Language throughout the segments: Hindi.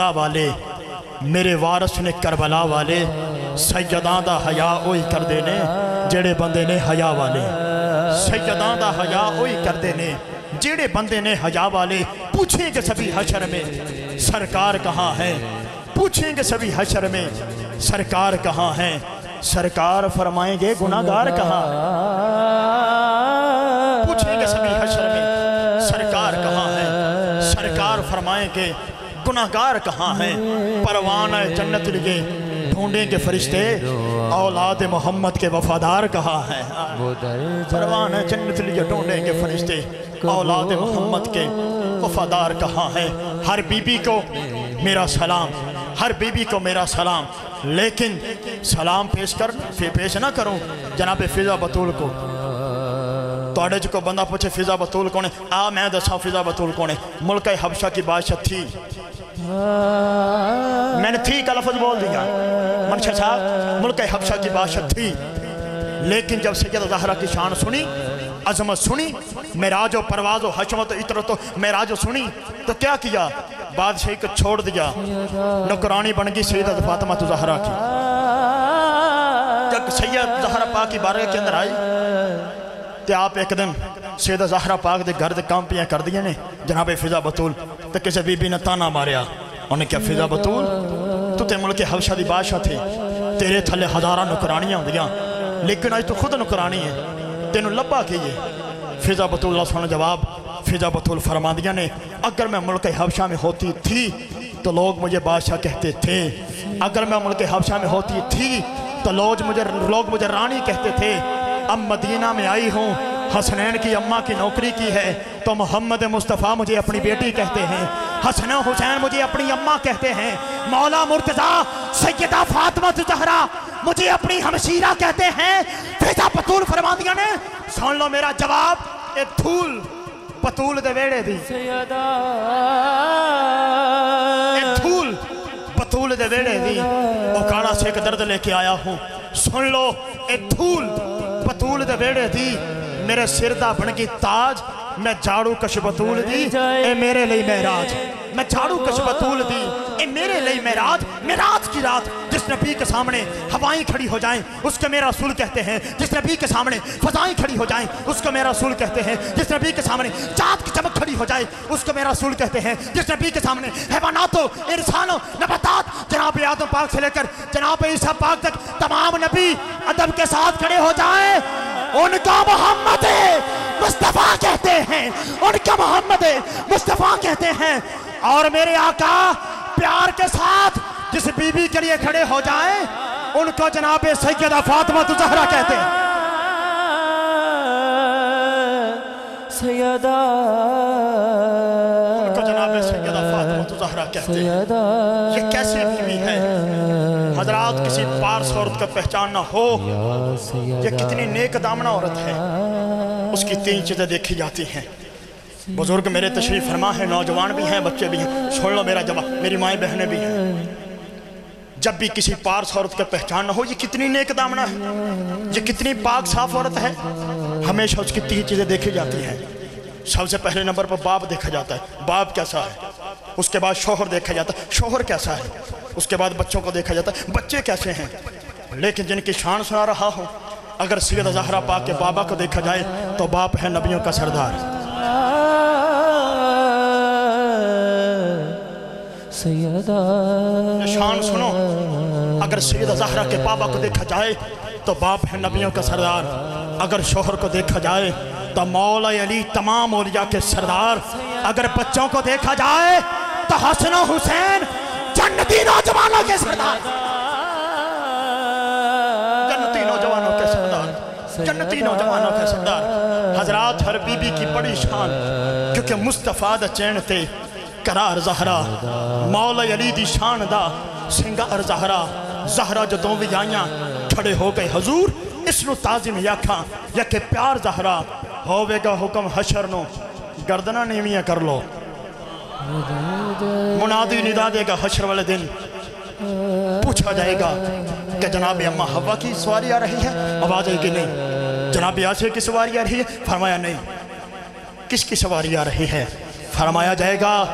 दा वाले, मेरे वारस ने करबला वाले, सैयदां दा हया ओही करदे ने, जेड़े बंदे ने हया वाले। सैयदां दा हया ओही करदे ने, जेड़े बंदे ने हया वाले, पूछेंगे सभी हशर में, सरकार कहाँ है? पूछेंगे सभी हशर में, सरकार कहाँ है? सरकार फरमाएँगे गुनागार कहाँ? पूछेंगे सभी हशर में, सरकार कहाँ है? सरकार फरमाएँगे गुनाहगार कहाँ हैं? परवान है जन्नत लिए ढूंढेंगे फरिश्ते। औलाद मोहम्मद के वफादार कहाँ हैं? परवान है जन्नत लिए ढूंढेंगे फरिश्ते। औलाद मोहम्मद के वफादार कहाँ हैं? हर बीबी को मेरा सलाम हर बीबी को मेरा सलाम। लेकिन सलाम पेश कर फिर पेश ना करूँ। जनाब फिजा बतूल को। तोड़े तो जो बंदा पूछे फिजा बतूल कौन है? आ मैं दसा फिजा बतूल कौन है? मुल्क हबशा की बादशाह थी। मैंने थी का लफज बोल दिया। मनशा अच्छा, साहब मुल्क हफ्सा की बादशाह थी। लेकिन जब सैयद जहरा की शान सुनी, अजमत सुनी, मेराजो परवाजो हशमत इतरतो मेराजो सुनी तो क्या किया? बादशाह को छोड़ दिया। नौकरानी बन गई सैयद फातिमा तो जहरा की। जब सैयद जहरा पाक की बारह के अंदर आई तो आप एक दिन सैयद जहरा पाक के घर के काम पियाँ कर दिए ने, जनाबे फिजा बतूल। तो किसी बीबी ने ताना मारिया? उन्हें क्या फिजा बतूल? तू तो मुल्क हवशा की बादशाह थी। तेरे थले हज़ारा नौकरानियाँ होंगे लेकिन अज तू खुद नुकरानी है। तेन लभा की है? फिजा बतूल सुन जवाब। फिजा बतूल फरमादियाँ ने, अगर मैं मुल्क हबशा में होती थी तो लोग मुझे बादशाह कहते थे। अगर मैं मुल्क हबशा में होती थी तो लोग मुझे लोग मुझे रानी कहते थे। अब मदीना में आई हूँ हसनैन की अम्मा की नौकरी की है तो मोहम्मद मुस्तफ़ा मुझे अपनी बेटी कहते हैं। हसन हुसैन मुझे अपनी अम्मा कहते हैं। मौला मुर्तज़ा सैयदा फातिमा जहरा मुझे अपनी हमशीरा कहते हैं। फिजा बतूल फरमा दिया ने सुन लो मेरा जवाब ए धूल बतूल दे वेड़े दी। ए धूल बतूल दे वेड़े दी। ओ काला सिख दर्द लेके आया हूँ। सुन लो ए धूल पतूल दे वेड़े दी। मेरे सिर का बन गई ताज मैं झाड़ू कश बतूल दी ए मेरे लिए महराज। मैं झाड़ू कश बतूल दी ए मेरे लिए महराज। महराज की रात जिस नबी के सामने हवाएँ खड़ी हो जाएँ उसको मेरा सुल कहते हैं जिस नबी के सामने फजाएँ खड़ी हो जाएँ उसको मेरा सुल कहते हैं जिस नबी के सामने चाँद की चमक खड़ी हो जाए उसको मेरा सुल कहते हैं जिस नबी के सामने हैवानातो इंसानों नबातात जनाब आदम पाक से लेकर जनाब ईसा पाक तक तमाम नबी अदब के साथ खड़े हो जाए उनका मोहम्मद मुस्तफ़ा कहते हैं। उनका मोहम्मद मुस्तफ़ा कहते हैं और मेरे आका प्यार के साथ जिस बीबी के लिए खड़े हो जाए उनको जनाब सैयदा फातिमा जहरा कहते हैं। सैयदा उनको जनाब सैयदा फातिमा जहरा कहते हैं। ये कैसी बीवी है? हजरात किसी पार्स औरत का पहचान ना हो। ये कितनी नेक दामना औरत है। उसकी तीन चीज़ें देखी जाती हैं। बुज़ुर्ग मेरे तशरीफ़ फरमा है, नौजवान भी हैं, बच्चे भी हैं। सुन लो मेरा जवाब, मेरी माएँ बहनें भी हैं। जब भी किसी पार्स औरत का पहचान ना हो, ये कितनी नेक दामना है, ये कितनी पाक, साफ़ औरत है। हमेशा उसकी तीन चीज़ें देखी जाती हैं। सबसे पहले नंबर पर बाप देखा जाता है। बाप कैसा है? उसके बाद शोहर देखा जाता है। शोहर कैसा है? उसके बाद बच्चों को देखा जाता है। बच्चे कैसे हैं? लेकिन जिनकी शान सुना रहा हूँ अगर सैयद जहरा पाक के बाबा को देखा जाए तो बाप है नबियों का सरदार। निशान सुनो अगर सैयद जहरा के बाबा को देखा जाए तो बाप है नबियों का सरदार। अगर शोहर को देखा जाए तो मौला अली तमाम औलिया के सरदार। अगर बच्चों को देखा जाए तो हसन हुसैन जन्नती नौजवानों के सरदार। जन्नती नौजवानों के सरदार, हजरात हर बीबी की बड़ी शान, क्योंकि मुस्तफ़ा द चैन ते करार जहरा, मौला अली दी शान दा सिंगार जहरा जहरा जदों भी आईयां खड़े हो गए हजूर, इसनु ताजिम याखा या प्यार जहरा होवेगा हुक्म हशर नो, गर्दना नीवियाँ कर लो। मुनादी निदा देगा हशर वाले दिन पूछा जाएगा कि जनाब अम्मा हवा की सवारी आ रही है? आवाज़ आई कि नहीं? जनाब यासे की सवारी आ रही है? फरमाया नहीं। किसकी सवारी आ रही है? फरमाया जाएगा,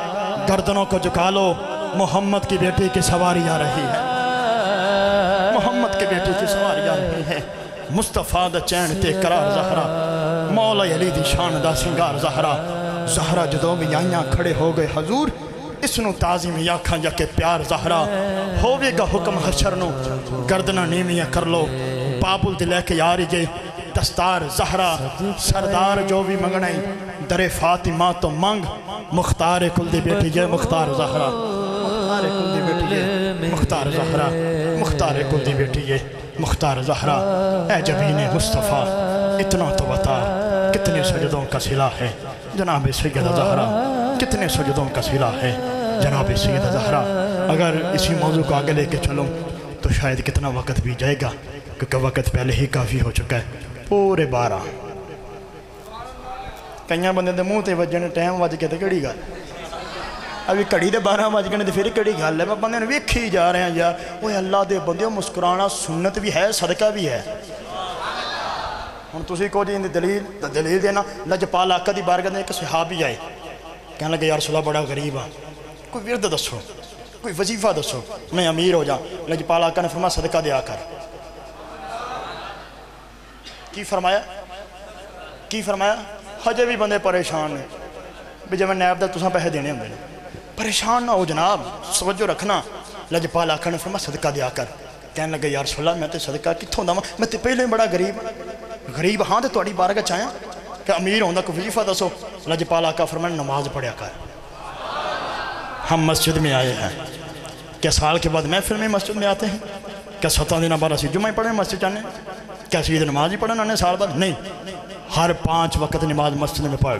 गर्दनों को झुका लो, मोहम्मद की बेटी की सवारी आ रही है। मोहम्मद की बेटी की सवारी आ रही है। मुस्तफ़ा द चैन ते करार जहरा, मौला अली दी शान दा सिंगार जहरा। जहरा जदों भी आइया खड़े हो गए, हजूर इसनों ताजी में आखा जाके प्यार जहरा। होवेगा हुक्म हशर नो। गर्दना नीवियाँ कर लो। बाबुल दिलै के यार जे दस्तार जहरा। सरदार जो भी मंगना है दरे फातिमा तो मंग। मुख्तार कुल दी बेटी जय मुख्तार जहरा। मुख्तार कुल दी बेटी जय मुख्तार जहरा। मुख्तार कुल दी बेटी जय मुख्तार जहरा। ऐ जबीन मुस्तफ़ा, इतना तो बता। कितने सजदों का सिला है। जनाब सैदा जहरा। कितने सजदों का सिला है जनाब सैद जहरा अगर इसी मौजू को आगे लेके चलूँ तो शायद कितना वक्त भी जाएगा क्योंकि वक्त पहले ही काफ़ी हो चुका है पूरे बारह ਕਈਆਂ ਬੰਦੇ ਦੇ ਮੂੰਹ ਤੇ ਵੱਜਣ ਟਾਈਮ ਵੱਜ ਕੇ ਤੇ ਕਿਹੜੀ ਗੱਲ ਅਭੀ ਘੜੀ ਦੇ 12 ਵਜ ਗਏ ਨੇ ਤੇ ਫਿਰ ਕਿਹੜੀ ਗੱਲ ਹੈ ਮੈਂ ਬੰਦੇ ਨੂੰ ਵੇਖੀ ਜਾ ਰਿਹਾ ਯਾਰ ਓਏ ਅੱਲਾ ਦੇ ਬੰਦਿਓ ਮੁਸਕਰਾਣਾ ਸੁਨਨਤ ਵੀ ਹੈ ਸਦਕਾ ਵੀ ਹੈ ਹੁਣ ਤੁਸੀਂ ਕਹੋ ਜੀ ਇਹਦੀ ਦਲੀਲ ਤਾਂ ਦਲੀਲ ਦੇਣਾ ਲਜਪਾਲ ਆਕਾ ਦੀ ਬਾਰਗਾਹ ਦੇ ਇੱਕ ਸਹਾਬੀ ਆਏ कहने लगे यार सुला बड़ा गरीब आ कोई विरद दसो कोई वजीफा दसो मैं अमीर हो जा लजपाल आका ने फरमाया सदका दया कर की फरमाया की फरमाया हजे भी बंदे परेशान ने भी जब नैब का तुसा पैसे देने होंगे परेशान ना हो जनाब सवजो रखना लजपाल आखन ने फरमा सदका दया कर कहन लगे यार सुला मैं तो सदका कितों दवा मैं तो पहले बड़ा गरीब गरीब हाँ तो थोड़ी बारगाह अमीर होंदा कोई वजीफा दसो। लजपाल आका फरमा नमाज़ पढ़िया कर। हम मस्जिद में आए हैं। क्या साल के बाद महफिल में मस्जिद में आते हैं? क्या सत्रह दिन बाद असी जुम्मा पढ़े मस्जिद आने क्या सीध नमाज़ ही पढ़ने साल बाद? नहीं। हर पाँच वक्त नमाज़ मस्जिद में पढ़।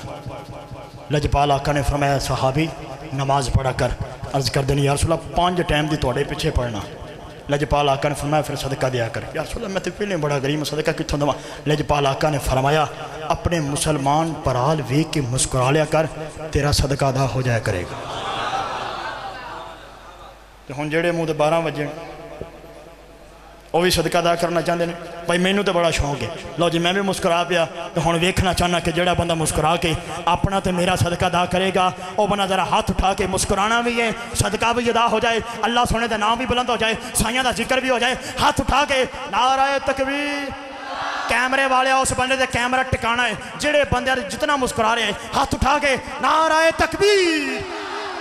लजपाल आका ने फरमाया, सहाबी, नमाज़ पढ़ा कर। अर्ज़ कर देनी यार सुला पाँच टाइम की थोड़े पिछे पढ़ना। लजपाल आका ने फरमाया, फिर सदका दिया कर। यार सुला मैं तो पहले बड़ा गरीब सदका कितों दवा? लजपाल आका ने फरमाया अपने मुसलमान पराल वेख के मुस्कुरा लिया कर, तेरा सदका अदा हो जाया करेगा। तो हूँ जेड़े मुँह तो बारह बजे वह भी सदका अदा करना चाहते हैं भाई, मैनू तो बड़ा शौक है। लो जी, मैं भी मुस्कुरा पाया तो हूँ वेखना चाहना कि जोड़ा बंदा मुस्कुरा के अपना तो मेरा सदका अदा करेगा वह बंदा जरा हाथ उठा के मुस्कुराना भी है, सदका भी अदा हो जाए, अल्लाह सोने का नाम भी बुलंद हो जाए साइया का ज़िक्र भी हो जाए, हाथ उठा के नाराय तकबीर। कैमरे वाले, उस बंदे दे कैमरा टिकाना है, जेड़े बंदे जितना मुस्कुरा रहे हैं, हाथ उठा के नाराए तकबीर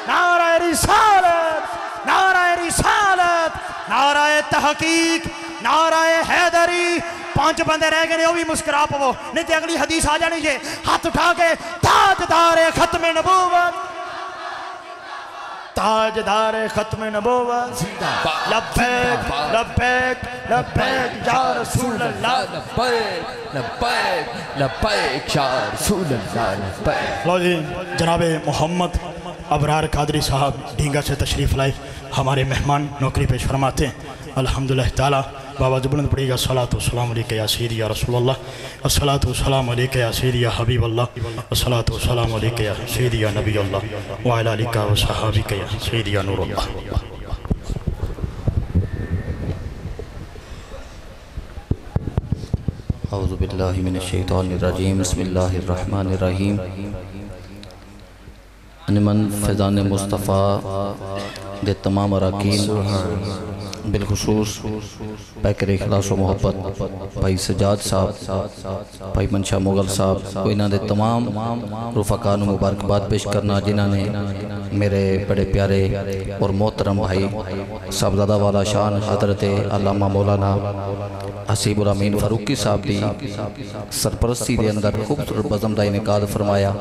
नाराए रिसालत नाराए रिसालत नाराए तहकीक नाराए हैदरी, पाँच बंदे रह गए भी मुस्कुरा पवो, नहीं तो अगली हदीस आ जानी जे हाथ उठा के ताजदार खत्म नबूवत ताजदार खत्म या रसूल अल्लाह या रसूल अल्लाह लो जी जनाब मोहम्मद अबरार कादरी साहब ढींगा से तशरीफ़ लाए हमारे मेहमान नौकरी पेश फरमाते हैं। अल्हम्दुलिल्लाह ताला बाबा जुबन पड़ेगा सलात वसलाम या सीरी या रसूल असलात वसलाम या सीरी या हबीब अल्लाह असलात वसलाम या सीरी या नबी अल्लाह वालिका व सहाबिक या सीरी या नूर अल्लाह अज़बिल्लिमिनशैतानरजीम बसमीम अनमन फैज़ान मुस्तफ़ा दे तमाम अरकान बिलखसूस पैकर इखलास मुहब्बत भाई सजाद साहब भाई मनशा मुगल साहब को इन्हों के तमाम रुफाका मुबारकबाद पेश करना जिन्होंने मेरे बड़े प्यारे और मोहतरम भाई साहबजादा वाला शान हज़रत अलामा मौलाना हसीबुल अमीन फारूकी साहब की सरपरस्ती के अंदर खूबसूरत बज़म का इनका फरमाया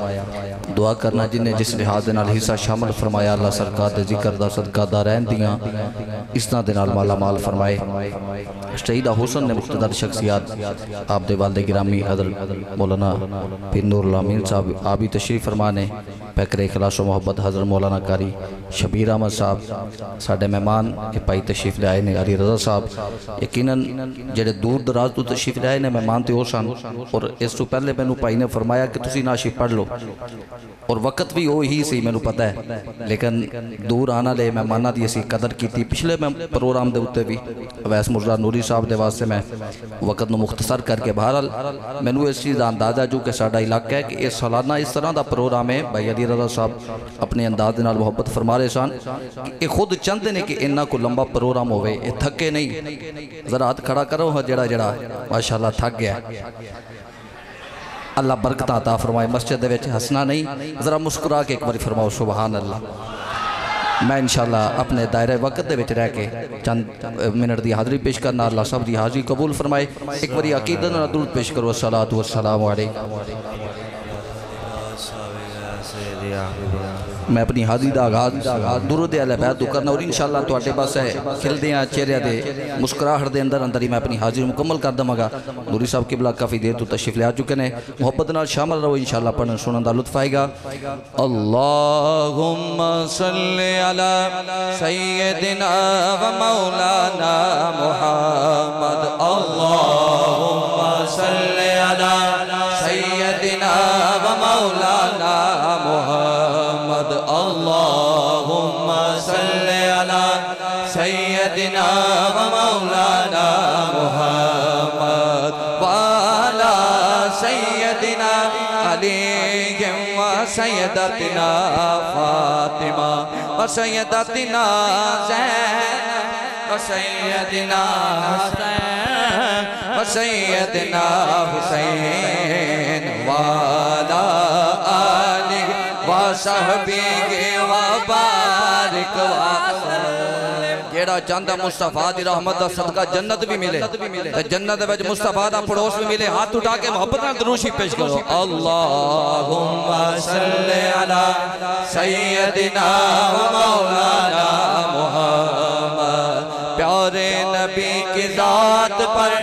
दुआ करना जिन्हें जिस लिहाज हिस्सा शामिल फरमाया अल्लाह सरकार के ज़िक्र का दा रहन दियाँ इसना दे नाल माला माल फरमाए। शहीद हुसन ने मुख्तदर शख्सियात आप दे वालिद गिरामी हज़रत मौलाना पिंदूर लामीन साहब, आप भी तशरीफ़ फरमा ने पैकर खलाश मोहब्बत हज़रत मौलाना कारी शबीर अहमद साहब, साढ़े मेहमान भाई तशरीफ़ लियाए ने, अली रजा साहब। यकीन जेडे दूर दराज तो तशरीफ़ लियाए ने मेहमान तो सन। और इस तो पहले मैं भाई ने फरमाया कि तुम नाशी पढ़ लो। और वक्त भी वो ही सी, मैनू पता है। लेकिन दूर आने वाले मेहमाना की असी कदर की पिछले मैं प्रोग्राम के उत्ते भी। अवैस मुर्जा नूरी साहब के वास्ते मैं वक्त को मुख्तसर करके बहरहाल, मैनू इस चीज़ का अंदाज़ा जो कि साडा इलाका है कि यह सालाना इस तरह का प्रोग्राम है। भाई अली रजा साहब अपने अंदाज के मुहब्बत फरमा रहे सन। ये खुद चाहते ने कि इन्ना को लंबा प्रोग्राम ये थके नहीं। जरा हाथ खड़ा करो हाँ जड़ा जड़ा माशाल्लाह थक गया। अल्लाह बरकत अता फरमाए। मस्जिद हंसना नहीं। जरा मुस्कुरा के एक बार फरमाओ सुबहान अल्लाह मैं इंशाल्लाह अपने दायरे वक्त विच रह के चंद मिनट की हाज़री पेश करना। अल्लाह सब की हाज़री कबूल फरमाए। एक बार अकीदत नाल दुरूद पेश करो। सलात वसलाम अलैकुम। मैं अपनी हाजी का आगाज़ दुरुद अलैबैद करना, और इन शाला पास है। खिलदे चेहरिया के मुस्कुराहट के अंदर अंदर ही मैं अपनी हाजिर मुकम्मल कर देवगा दूरी साहब किबला काफ़ी देर तो तशीफ लिया चुके हैं मुहब्बत न शामिल रहो इन शाला पढ़ने सुन का लुत्फ आएगा। अल्लाह सय्यदतिना फातिमा और सैयदतिना ज़ैनब और सय्यदिना हसन और सय्यदिना हुसैन, वाला आलि व सहबी के व बारिक ਜਿਹੜਾ ਚਾਹੁੰਦਾ ਮੁਸਤਫਾ ਦੀ ਰਹਿਮਤ ਦਾ ਸਦਕਾ ਜੰਨਤ ਵੀ ਮਿਲੇ ਤੇ ਜੰਨਤ ਦੇ ਵਿੱਚ ਮੁਸਤਫਾ ਦਾ ਪੜੋਸ ਵੀ ਮਿਲੇ ਹੱਥ ਉਠਾ ਕੇ ਮੁਹੱਬਤ ਨਾਲ ਦਰੂਸ਼ੀ ਪੇਸ਼ ਕਰੋ ਅੱਲਾਹੁੰਮਾ ਸੱਲੇ ਅਲਾ ਸੈਯਦਿਨਾ व मौलाना मुहम्मद प्यारे नबी की जात पर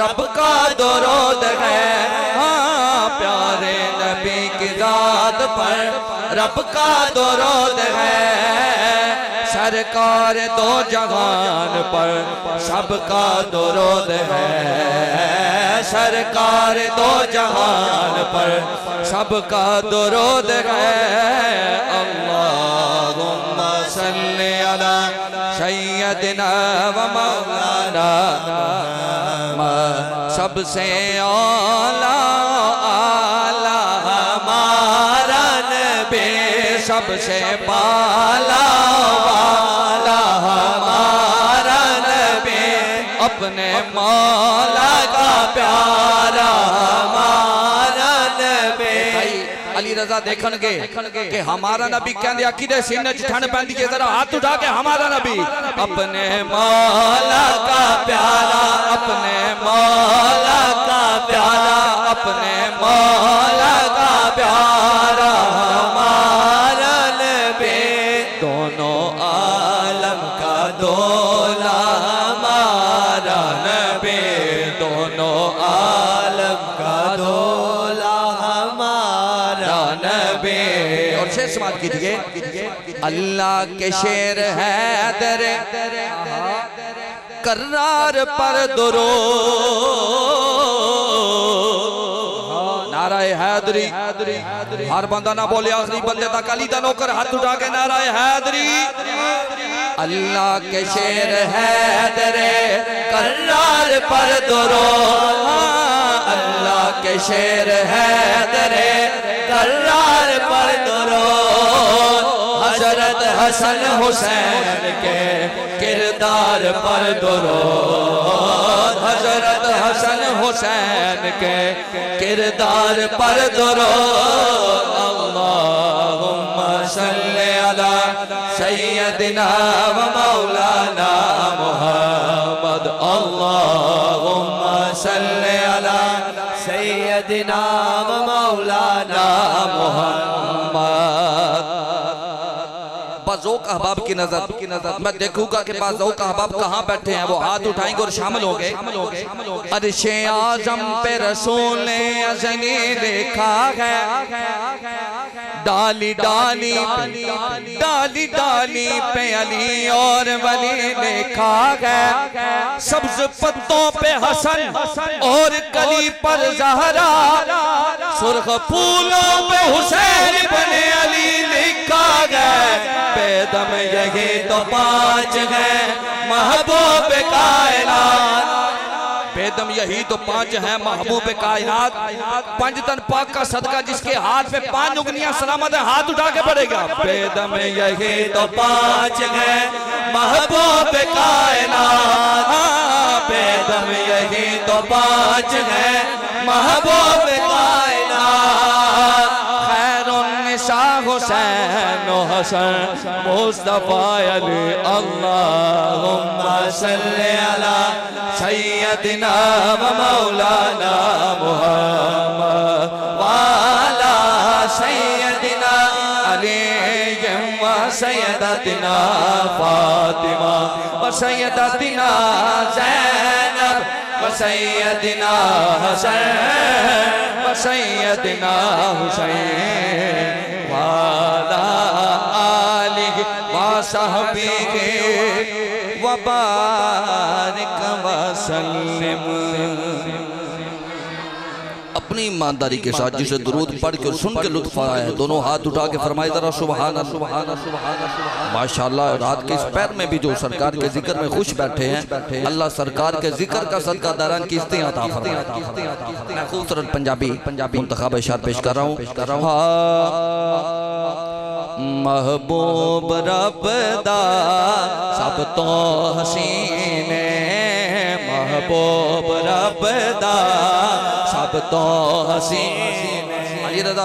रब का दरोद है हाँ प्यारे नबी की जात पर रब का दरोद है सरकार दो जहान पर, सबका दुरुद है। सरकार दो जहान पर, सबका दुरुद है। अल्लाहुम्मा सल्ली अला सबसे आला सबसे बाला वाला हमारा नबी अपने मौला का प्यारा हमारा अली रजा देखणगे के हमारा नबी कहंदे, अकीदे सीने च ठंड पैंदी है जरा हाथ उठा के हमारा नबी। अपने मौला का प्यारा, अपने मौला का प्यारा, अपने मौला का प्यारा, हमारा नबी। दोनों समाज कीजिए अल्लाह के शेर है दर करार पर दुरो। हर बंदा ना बोले, आखिरी बंदे तक अली का नौकर हाथ उठा के नाराय हैदरी। अल्लाह के शेर हैदरे करार पर दुरो। अल्लाह के शेर हैदरे करार पर दुरो। हज़रत हसन हुसैन के किरदार पर दुरो। हज़रत हसन हुसैन के किरदार पर दुरो। सल्ली अला सैयदना व मौलाना मोहम्मद अल्लाहुम्मा सल्ली अला सैयदना बाजोक अहबाब की नज़र की नज़र मैं देखूँगा कि बाजोक अहबाब कहाँ बैठे हैं, वो हाथ उठाएँगे और शामिल हो गए अरशे आज़म पे रसूल ने अजनी देखा है। डाली डाली डाली डाली पे अली और वली देखा है। सब्ज पत्तों पे हसन और कली पर जहरा। सुर्ख फूलों पे हुसैन बने अली लिखा गया बेदम यही तो पाँच है। महबूब कायनात। बेदम यही तो पाँच है महबूब कायनात। पंज तन पाक का सदका जिसके हाथ पे पाँच उंगलियाँ सलामत है, हाथ उठा के पड़ेगा। बेदम यही तो पाँच है महबूब कायनात। बेदम यही तो पाँच है महबूब कायनात। हुसैन हसन मुस्तफ़ा अली अल्लाहुम्मा सल्ली अला सय्यदिना व मौलाना मुहम्मद वाला सय्यदिना अली व सय्यदतिना फातिमा व सय्यदतिना ज़ैनब व सय्यदिना हसन व सय्यदिना हुसैन वाला आलिहि व सहबिहि व बारिक व सल्लिम अपनी ईमानदारी के साथ जिसे दुरूद पढ़ के सुन के लुत्फ आया है। दोनों हाथ उठा के फरमाए, जरा सुबहान सुबहान माशाल्लाह, रात के इस पैर में भी जो सरकार के ज़िक्र में खुश बैठे हैं, अल्लाह सरकार के ज़िक्र का सदका दारान किस्तें मैं खूबसूरत पंजाबी पंजाबी मुंतखब इशार पेश कर रहा हूँ। कर रहा हूँ। महबूब रब दा, सब तो हसीने महबूब रब दा। सब तो हसीन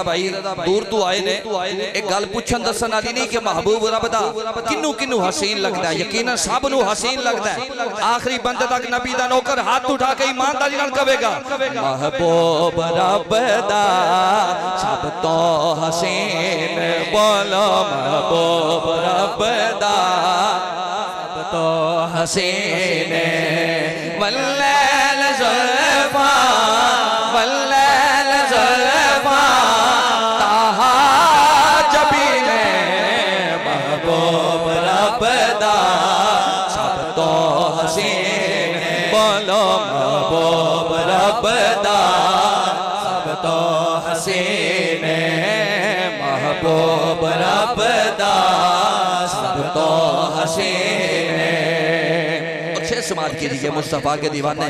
भाई, दूर आए ने। एक गल पूछन दसन नहीं कि महबूब रब हसीन है? सब हसीन है। आखिरी बंदे तक नबी दा नौकर हाथ उठा के ईमानदारी कहेगा महबूब रब दा सब तो हसीन बोलो, महबूब रब दा सब तो हसीन वल्लैल अच्छे मुस्तफ़ा के दीवाने।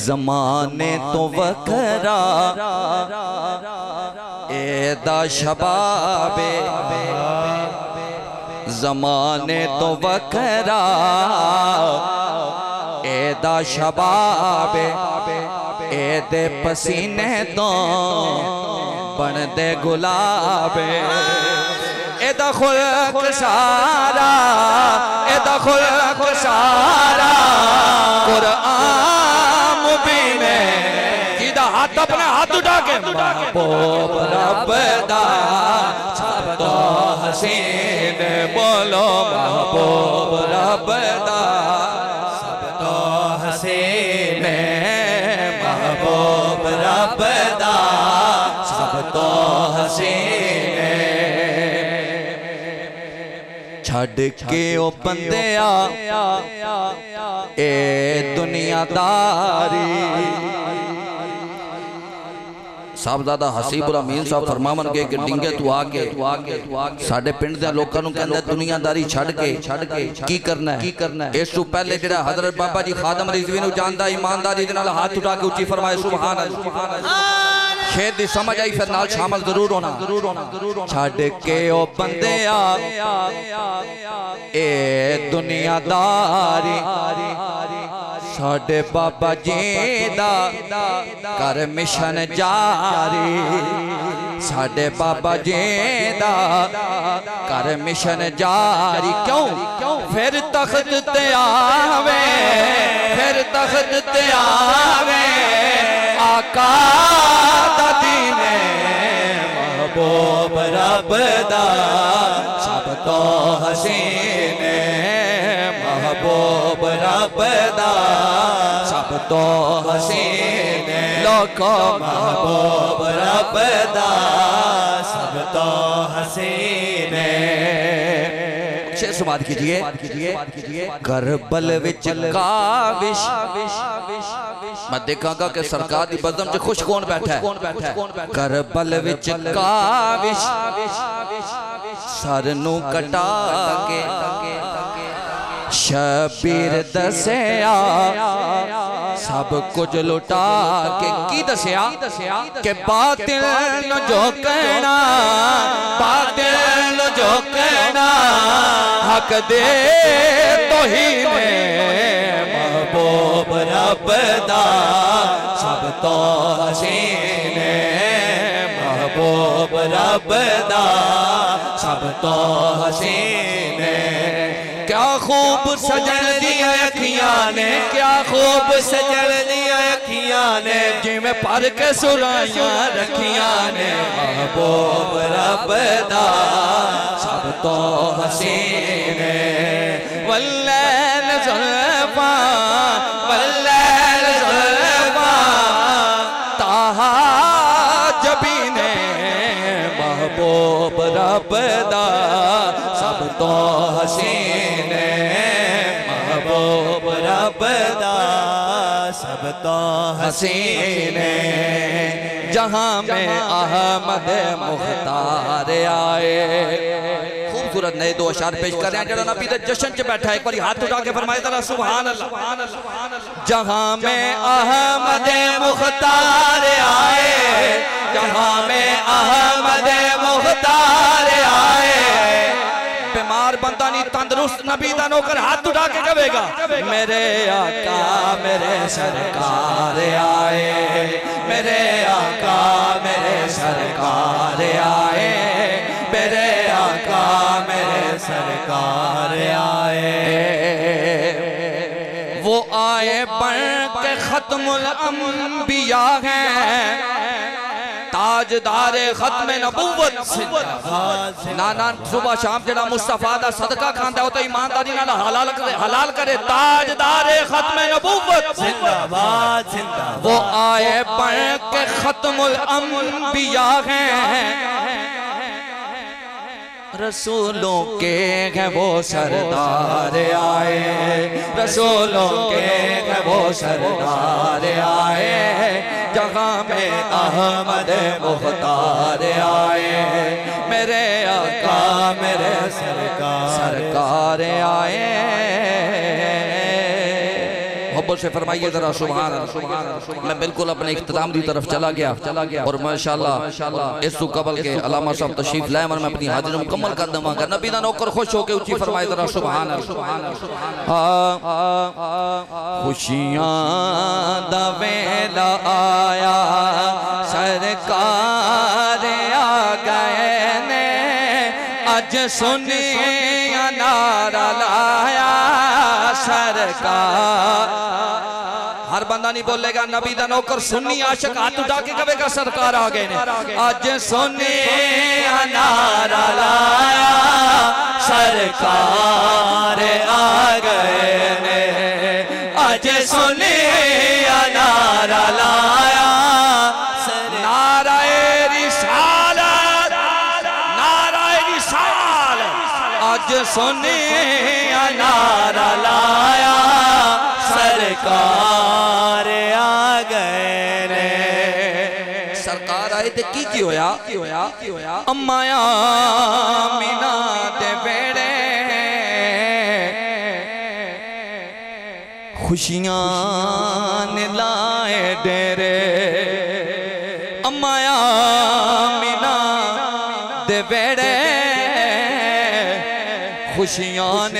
जमाने तो वकरा एदा शबाबे। जमाने तो वकरा एदा शबाबे। एदे पसीने तो। बनदे गुलाबे। एदा खुल्क सारा, एदा खुल्क सारा। कुरान मुबीन किदा हाथ अपने हाथ उठा के महबूब रब दा सब तो हसीन बोलो महबूब रब दा। सब तो हसीन महबूब रब दा। ਛੱਡ ਕੇ ਉਹ ਬੰਦਿਆ ਏ ਦੁਨੀਆਦਾਰੀ। ਸਾਹਿਬਜ਼ਾਦਾ ਹਸੀਬੁਰ ਅਮੀਨ ਸਾਹਿਬ ਫਰਮਾਵਣਗੇ ਕਿ ਡਿੰਗੇ ਤੂੰ ਆ ਕੇ। ਸਾਡੇ ਪਿੰਡ ਦੇ ਲੋਕਾਂ ਨੂੰ ਕਹਿੰਦਾ ਦੁਨੀਆਦਾਰੀ ਛੱਡ ਕੇ। ਛੱਡ ਕੇ ਕੀ ਕਰਨਾ ਹੈ? ਕੀ ਕਰਨਾ ਇਸ ਤੋਂ ਪਹਿਲੇ ਜਿਹੜਾ ਹਜ਼ਰਤ ਬਾਬਾ ਜੀ ਖਾਦਮ ਰਿਜ਼ਵੀ ਨੂੰ ਜਾਣਦਾ ਇਮਾਨਦਾਰੀ ਦੇ ਨਾਲ ਹੱਥ ਉਠਾ ਕੇ ਉੱਚੀ ਫਰਮਾਏ ਸੁਭਾਨ ਅੱਲਾਹ। शेर की समझ आई, फिर नाल शामिल ज़रूर होना। ज़रूर होना ज़रूर होना छड़ के ओ बंदे ए दुनियादारी साडे बाबा जी दा कर मिशन जारी। साडे बाबा जी दा कर मिशन जारी। क्यों? फिर तख्त ते आवे, फिर तख्त ते आवे। आका दीने महबूब रबदा सब तो हसीने महबूब रब दा सब तो हसीने लोको महबूब रबदा सब तो हसीने समाज कीजिए। करबल विच काविश मैं देखांगा कि सरकार की बदम च खुश कौन बैठा है? करबल विच काविश सर नू कटा के शबीर दसया। सब कुछ लुटा के की दसिया? के बातिल नु जो कहना। बातिल नु जो कहना। हक दे तो ही महबूब रब दा। सब तो हसीन महबूब रब दा। सब तो हसीन खूब सजन दिया अखियाँ ने। क्या खूब सजन दिया अखियाँ ने। जिमें पर के सुराइयाँ रखियाँ ने। महबूब रब दा सब तो हसीन वल्लैल जुल्फा वल्लैल जुल्फा ताहा जबीने महबूब रब दा सब तो सब तो हसीन जहाँ में अहमद मुख्तार आए। खूबसूरत नए दो अशार पेश कर रहे हैं। जरा नबी जश्न च बैठा एक बार हाथ उठा के फरमाए जरा सुभान अल्लाह जहाँ में अहमद मुख्तार आए। जहाँ में अहमद मुख्तार आए। बंदा नहीं, तंदुरुस्त नबी दा नौकर हाथ उठा के कहेगा, मेरे आका, मेरे सरकार आए, मेरे आका, मेरे सरकार आए, मेरे आका, मेरे सरकार आए। वो आए बन के खत्मुल अंबिया हैं ताजदार खत्म नबूवत। नाना सुबह शाम जड़ा मुस्तफ़ा दा सदका खांदा हो तो ईमानदारी नाल हलाल करे हलाल करे। ताजदार खत्म नबूवत। जिंदाबाद जिंदाबाद। वो आए बन के खत्मुल अंबिया हैं। रसूलों के हैं वो सरदार आए। रसूलों के हैं वो सरदार आए। जहाँ में अहमद मुख्तार आए। मेरे आका, मेरे सरकार सरकार आए। मोहब्बत से फरमाइए जरा सुभान मैं बिल्कुल अपने इख्तिताम की तरफ़ चला गया चला गया। और माशाल्लाह इस कबल के अलामा साहब तशरीफ़ लाए और मैं अपनी हाजिर मुकम्मल कर दूँगा। नबी दा नौकर खुश होकर उची फरमाए जरा सुभान खुशियाँ आया सरकार आ गए ने अज सुनिया नारा लाया। सरकार हर बंदा नहीं बोलेगा, नबी का नौकर सुन्नी, आशिक हाथ उठा के कहेगा, सरकार आ गए अज सुने नारा लाया, सरकार आ गए अज सुने नारा लाया रिसालत नाराए रिसालत अज सुने नारा सरकार आ गए ने। सरकार आए ते की की होया? की होया? की होया? अम्माया मीना दे बेड़े। खुशियाँ ने लाए डेरे। अम्माया मीना दे बेड़े। खुशियाँ ने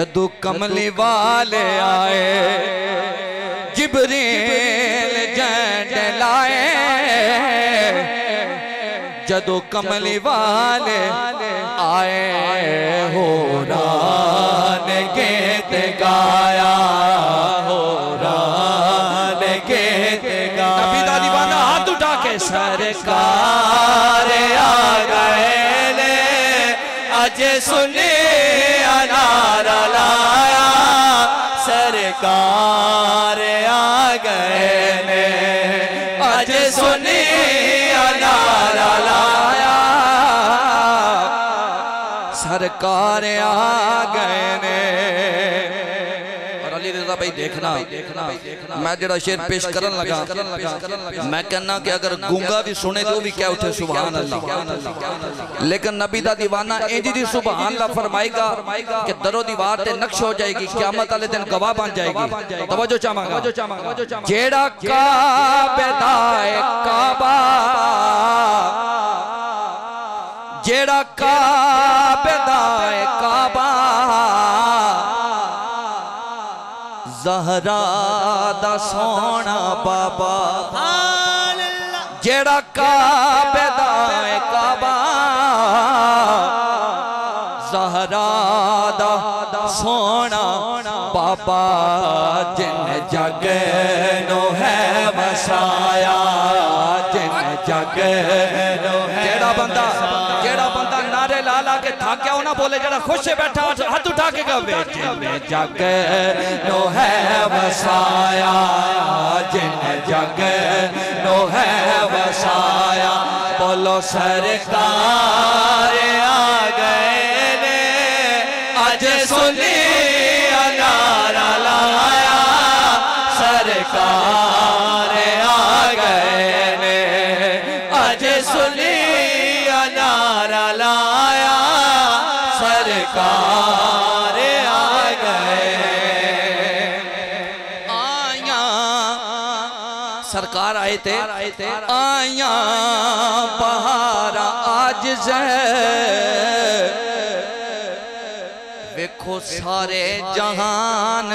जदू कमली वाले आए जिबरील जैंड लाए। जदू कमली वाले आए हो रान गीत गाया हो रान गीत गाया। हाथ उठा के सरकार आ गए अजय सुने सरकार आ गए ने अज सुनी अनारा लाया सरकार आ गए ने भाई देखना। मैं जरा शेर पेश करन लगा मैं कहना कि अगर गूँगा भी सुने तो भी क्या उठे अल्लाह। लेकिन नबी का दीवाना इंज अल्लाह फरमाएगा कि दरो दीवार ते नक्श हो जाएगी क़यामत वाले दिन गवाह बन जाएगी। तवज्जो चाहांगा। जेड़ा काबे दा काबा जेड़ा काबे। दा ਜ਼ਹਰਾ ਦਾ ਸੋਹਣਾ ਬਾਬਾ ਜਿਹੜਾ ਕਾਬੇ ਦਾ ਏ ਕਾਬਾ ਜ਼ਹਰਾ ਦਾ ਸੋਹਣਾ ਬਾਬਾ ना बोले जरा खुश बैठा हाथ उठा के गा जिन जग नो है वसाया जिन जग नो है वसाया बोलो सरकार आ गए ने अज सुनी अनारा लाया सरकार आए थे। आया बहारा आज वेखो सारे जहान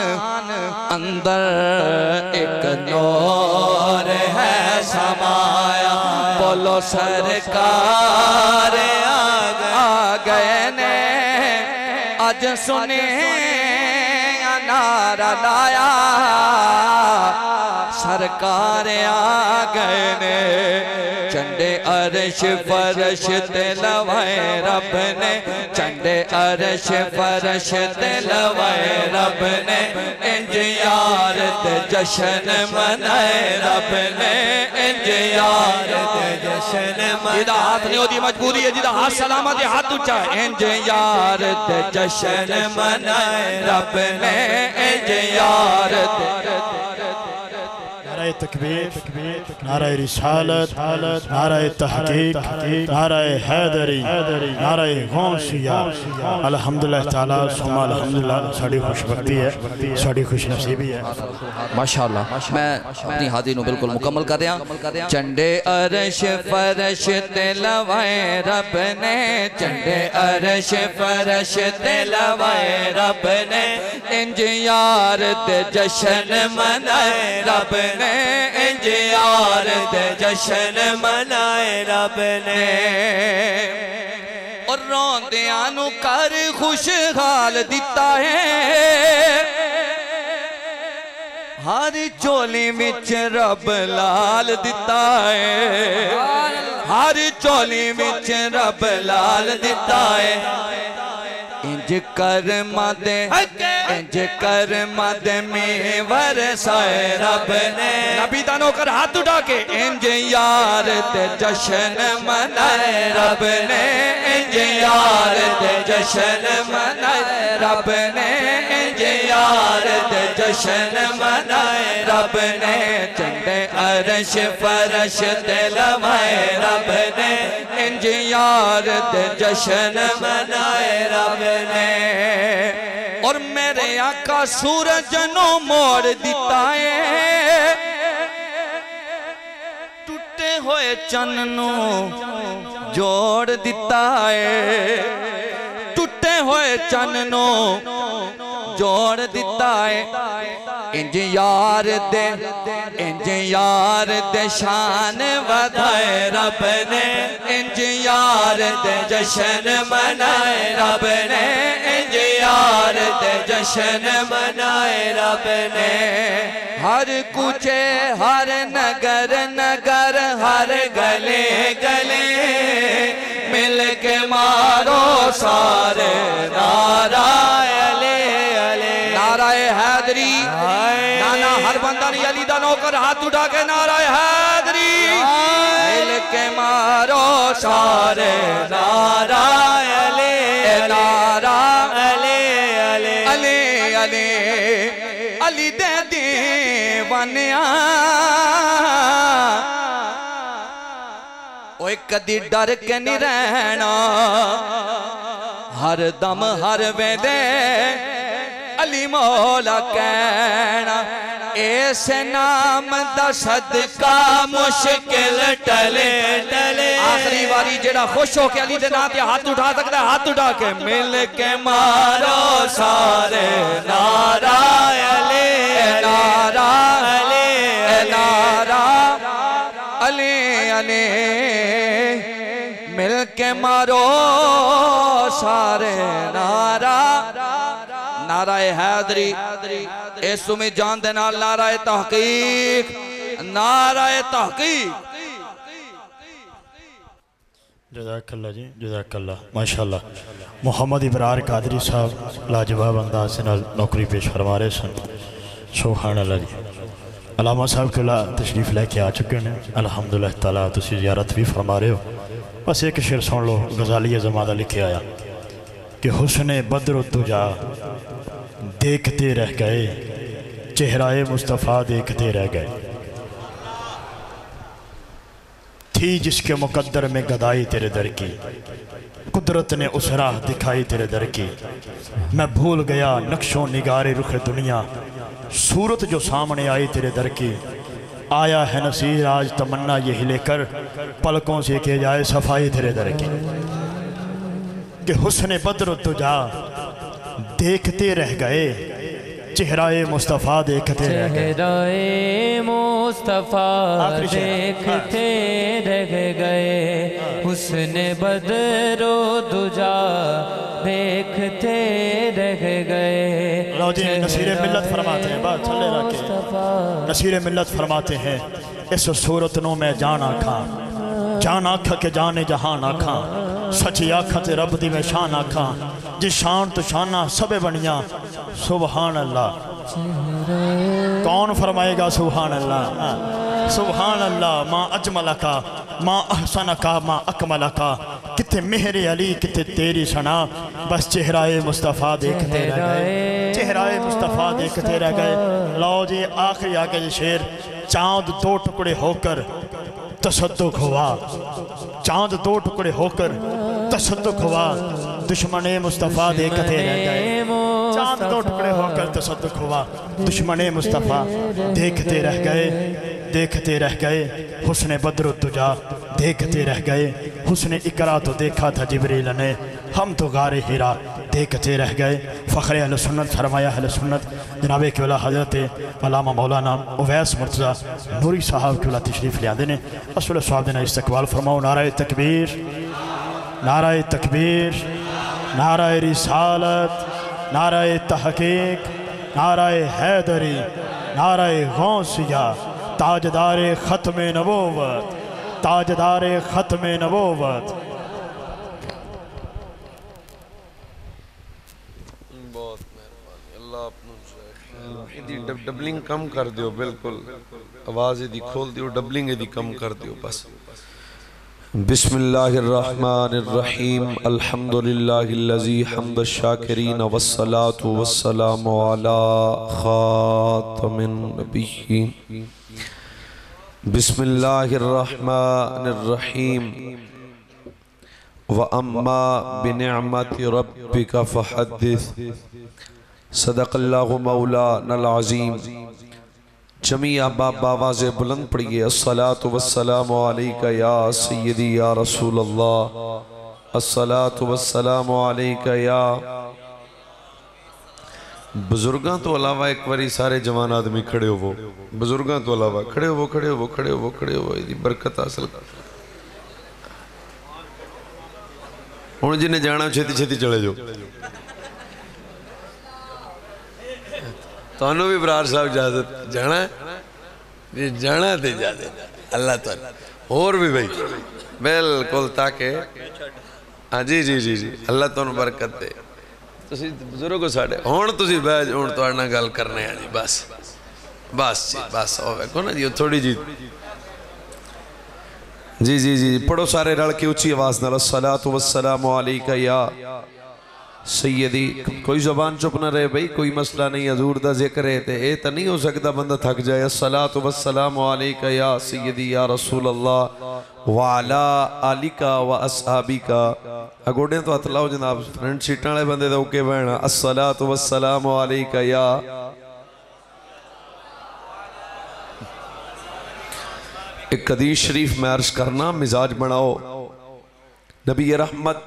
अंदर एक नूर है समाया। बोलो सरकार आ गए ने अज सुने नारा लाया। सरकार आ गए ने चंडे अरश फरश लवाए रब ने चंडे अरश फरश लवाए रब ने इंज यार ते जश्न मनाए रब ने इंज यार ते जश्न जिदा हाथ नहीं होती मजबूरी है जिदा हाथ सलामत है हाथ ऊँचा। इंज यार ते जश्न मनाए रब ने इंज नाराय तकबीर, नाराय रिसालत, नाराय तहकीक, नाराय हैदरी, नाराय गौसिया। अल्हम्दुलिल्लाह ताला सुमा अल्हम्दुलिल्लाह, साड़ी खुशबख्ती है, साड़ी खुश नसीबी है। माशाल्लाह, मैं अपनी हाजिर नु बिल्कुल मुकम्मल कर रहा चंडे अरश फरश ते लवाए रब ने, चंडे अरश फरश ते लवाए रब ने, इंज यार ते जश्न मनाए रब ने। इंज यार ते जश्न मनाए रब ने। और रोंदियाँ नु कर खुशहाल दिता है। हर चोली विच रब लाल दिता है। हर चोली विच रब लाल दिता है। इंज कर मद इंज कर मद में वरसाए रब ने। नबी दा नौकर हाथ उठा के। इंज यार ते जश्न मनाए रब ने। इंज यार ते जश्न मनाए रब ने। इंज यार ते जश्न मनाए रब ने। चंडे अरश फरश ते लवाए रब ने। इंज यार ते जश्न मनाए रब ने। और मेरे आका सूरज नो मोड़ दिता है टूटे होए चन्न नु जोड़ दिता है टूटे होए चन्न, जोड़ दिता है। इंज यार दे, इंज यार दे शान वधाए रब ने। इंज यार दे जश्न मनाए रब ने। इंज यार दे जश्न मनाए रब ने। हर कुचे हर नगर नगर, हर गले मिल मारो सारे नारायले अले नाराय हैदरी। नाना हर बंदा ने अली दा नौकर हाथ उठा के नाराय हैदरी। मिल के मारो सारे नारायले नारा अले अले। अले अले। अली दे दीवानिया। ओए कदी डर के नहीं रहना हर दम हर वेदे अली मौला कहना इस नाम दा सदका मुश्किल टले टले आखिरी बारी जेड़ा खुश हो के अली दे नाम ते हाथ उठा सकता है हाथ उठा के मिल के मारो मारो सारे नारायले नारा नारा मिल के मारो सारे नारा। नाराए हैदरी। इस में जान दे नाल तहकीक। नाराए तहकीक। जी इबरार कादरी साहब लाजवाब अंदाज नौकरी पेश फरमा रहे सन। सुभान अल्लाह जी। अलामा साहब के तशरीफ़ लेके आ चुके हैं। अल्हम्दुलिल्लाह ताला, तुसी जियारत भी फरमा रहे हो। बस एक शेर सुन लो गजाली जमादा लिखे आया। कि हुस्न बद्र तुजा देखते रह गए, चेहराए मुस्तफ़ा देखते रह गए। थी जिसके मुकद्दर में गदाई तेरे दर की, कुदरत ने उस राह दिखाई तेरे दर की। मैं भूल गया नक्शों निगारे रुख दुनिया सूरत जो सामने आई तेरे दर की। आया है नसीर, आज तमन्ना यही लेकर पलकों से के जाए सफ़ाई तेरे दर की। कि हुसन बद्र तुझा देखते रह गए चेहराए मुस्तफ़ा देखते रह गए। चेहराए मुस्तफ़ा देखते रह गए। उसने बदरो दुजा देखते रह गए। नसीर मिल्लत फरमाते हैं, बात चले रखे। मुस्तफ़ा नसीर मिल्लत फरमाते हैं। इस सूरत नो मैं जान आखा जान आख के जाने जहान आखा। सची आखा ते रब दी मैं शान आखा। जी शान तो शाना सबे बनिया। सुबहान अल्लाह कौन फरमाएगा सुबहान अल्लाह। सुबहान अल्लाह माँ अजमल का, माँ अहसन का, माँ अकमल का। कितने मेहरे अली, कितने तेरी सना। बस चेहराए मुस्तफ़ा देखते रह गए। चेहराए मुस्तफ़ा देखते रह गए। लो जी, आखिरी आगे ये शेर। चाँद दो टुकड़े होकर तसद्दुक हुआ। चाँद दो टुकड़े होकर तसद्दुक हुआ। दुश्मन मुस्तफ़ा देखते रह गए। चाँद दो टुकड़े होकर तसद्दुक हुआ। दुश्मन मुस्तफ़ा देखते रह गए। देखते रह गए। हुस्न बद्र तुजा देखते रह गए। हुस्न इकरा तो देखा था जिबरील ने। हम तो गारे हीरा। देखते रह गए। फ़ख्र अहल सुन्नत, फरमाया अहल सुन्नत, जनाब केवला हज़रत अलामा मौलाना उवैस मुर्तज़ा नूरी साहब केवला तशरीफ़ लिया ने। असल साहब ने इस्तकबाल फरमाओ, नाराय तकबीर नाराय तकबीर, नाराय रिसालत, नाराय तहकीक, नाराय हैदरी, नाराय गौसिया, ताजदार ख़त्म नबोवत, ताजदार ख़त्म नबोवत। दी डबलिंग कम कर दियो, बिल्कुल। आवाज़ दी खोल दियो, डबलिंग दी कम कर दियो, बस। बिस्मिल्लाहिर्रहमानिर्रहीम, अल्हम्दुलिल्लाहिल्लज़ी हमद वस्सलातु वस्सलामु अला खातमिन नबियीन बिस्मिल्लाहिर्रहमानिर्रहीम। व अम्मा रब्बिका फहद्दिस। अज़ीम जमिया बाब आवाज़ बुलंद पढ़िए अस्सलातु वस्सलामु अलैका या सय्यदी या रसूल अल्लाह अस्सलातु वस्सलामु अलैका या ਬਜ਼ੁਰਗਾਂ ਤੋਂ ਇਲਾਵਾ ਇੱਕ ਵਾਰੀ ਸਾਰੇ ਜਵਾਨ ਆਦਮੀ ਖੜੇ ਹੋਵੋ ਬਜ਼ੁਰਗਾਂ ਤੋਂ ਇਲਾਵਾ ਖੜੇ ਹੋਵੋ ਖੜੇ ਹੋਵੋ ਖੜੇ ਹੋਵੋ ਖੜੇ ਹੋਵੋ ਇਹਦੀ ਬਰਕਤ ਹਾਸਲ ਕਰ ਹੁਣ ਜਿਹਨੇ ਜਾਣਾ ਛੇਤੀ ਛੇਤੀ ਚਲੇ ਜਾਓ ਤੁਹਾਨੂੰ ਵੀ ਬਰਾੜ ਸਾਹਿਬ ਇਜਾਜ਼ਤ ਜਾਣਾ ਹੈ? ਜੇ ਜਾਣਾ ਤੇ ਜਾ ਦੇ ਅੱਲਾਹ ਤਾਲਾ ਹੋਰ ਵੀ ਬਈ ਬਿਲਕੁਲ ਤਾਂ ਕਿ ਹਾਂ ਜੀ ਜੀ ਜੀ ਜੀ ਅੱਲਾ ਤੁਹਾਨੂੰ ਬਰਕਤ ਦੇ ਤੁਸੀਂ ਬਜ਼ੁਰਗ ਹੋ ਸਾਡੇ ਹੁਣ ਤੁਸੀਂ ਬਹਿ ਜਾਓ ਹੁਣ ਤੁਹਾਡੇ ਨਾਲ ਗੱਲ ਕਰਨੇ ਆ ਜੀ ਬਸ ਬਸ ਜੀ ਬਸ ਉਹ ਵੇਖੋ ਨਾ ਜੀ ਥੋੜੀ ਜੀ जी जी जी पढ़ो सारे रल के ऊंची आवाज नाल सलात वसलाम अलैका या सैयदी, कोई जबान चुप ना रहे, भाई, कोई मसला नहीं, हजूर दा ज़िक्र है ते ये तो नहीं हो सकता बंदा थक जाए। सलात वसलाम अलैका या सैयदी, या रसूल अल्लाह वाला आलिका व असहाबी का अगोड़े तो हथ लाओ जनाब, फ्रंट सीटां वाले बंदे तो ओके बहना अस्सलातु वस्सलाम अलैका या। एक कदीस शरीफ में करना, मिजाज बनाओ। नबी रहमत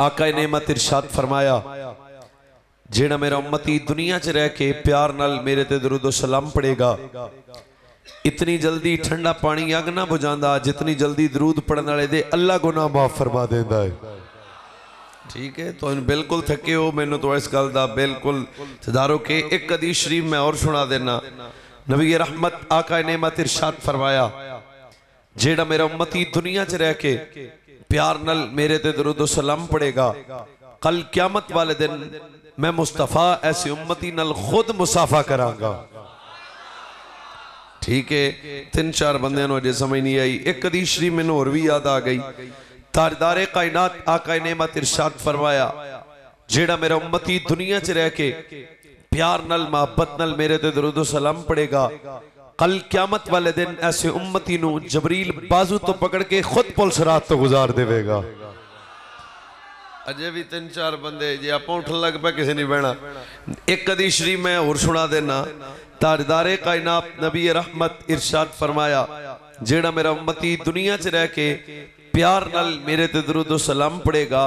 आका नेमत इरशाद फरमाया, जेड़ा मेरा उम्मती दुनिया च रह के प्यार नाल मेरे ते दरूदो सलाम पड़ेगा इतनी जल्दी ठंडा पानी अग ना बुझांदा जितनी जल्दी दरूद पढ़ने वाले दे अल्लाह गुनाह माफ़ फरमा देंदा है। ठीक है तो बिल्कुल थके हो, मैनू तो इस गल का बिल्कुल सुधारो के एक हदीस शरीफ मैं और सुना देना नबी रहमत, आका नेमत इरशाद फरमाया, जेड़ा मेरा उम्मती दुनिया च रह के प्यार नल मेरे ते दरूदो सलाम पड़ेगा। कल क्यामत वाले दिन मैं मुस्तफ़ा ऐसी उम्मती नल खुद मुसाफा करांगा। ठीक है, तीन चार बंद अजे समझ नहीं आई। एक हदीस शरीफ मैनू और भी याद आ गई। ताजदारे कायनात, आका नेमत इरशाद फरमाया, जेड़ा मेरा उम्मती दुनिया च रह के प्यार नल, मोहब्बत नल मेरे ते दरूदो सलाम पड़ेगा। कल क्यामत वाले दिन ऐसे उम्मती नु जबरील बाजू तो पकड़ के खुद पुलिस रात तो गुजार देवेगा। मेरा उम्मती दुनिया च रह के प्यार नल ते सलाम पड़ेगा,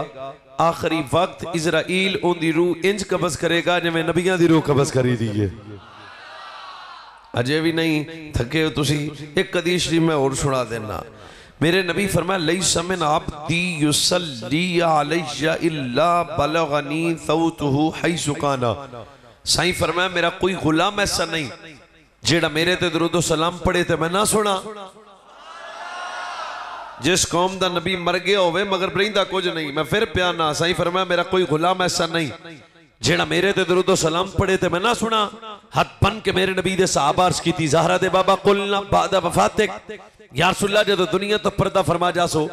आखिरी वक्त इजराइल ओंदी रूह इंज कब्ज करेगा, जिवें नबियाँ दी रूह कब्ज करी दी है। अजय भी नहीं, थके हो तुसी। एक हदीस शरीफ मैं और सुना देना। मेरे नबी फरमाया मेरा कोई गुलाम ऐसा नहीं, जेड़ा मेरे ते दरूदो सलाम पढ़े ते मैं ना सुना। जिस कौम दा नबी मर गया होवे, मगर बरिंदा कुछ नहीं, मैं फिर प्यार ना साईं फरमाया मेरा कोई गुलाम ऐसा नहीं। जेड़ा मेरे ते दरुदो सलाम पढ़े ते मैं ना सुना। हथ बन के मेरे नबी दे साहबा अर्ज़ की ज़हरा दे बाबा, कुल ना बादा वफातिक या रसूलुल्लाह जब दुनिया तो पर्दा फरमा जा सो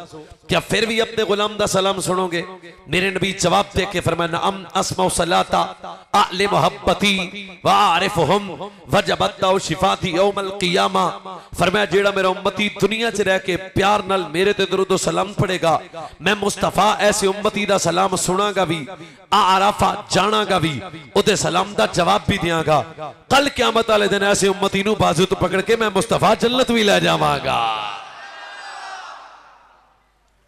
क्या फिर भी अपने गुलाम का सलाम सुनोगे? मेरे नबी जवाब दे के फरमाया जेड़ा मेरा उम्मती दुनिया च रह के प्यार मेरे ते दरूदो सलाम पढ़ेगा, मैं मुस्तफ़ा ऐसे उम्मती दा सलाम सुनागा भी, आराफा जानागा भी सलाम दा जवाब भी दियागा कल क्यामत वाले दिन ऐसे उम्मती बाजू तो पकड़ के मैं मुस्तफ़ा जन्नत भी ले जावांगा।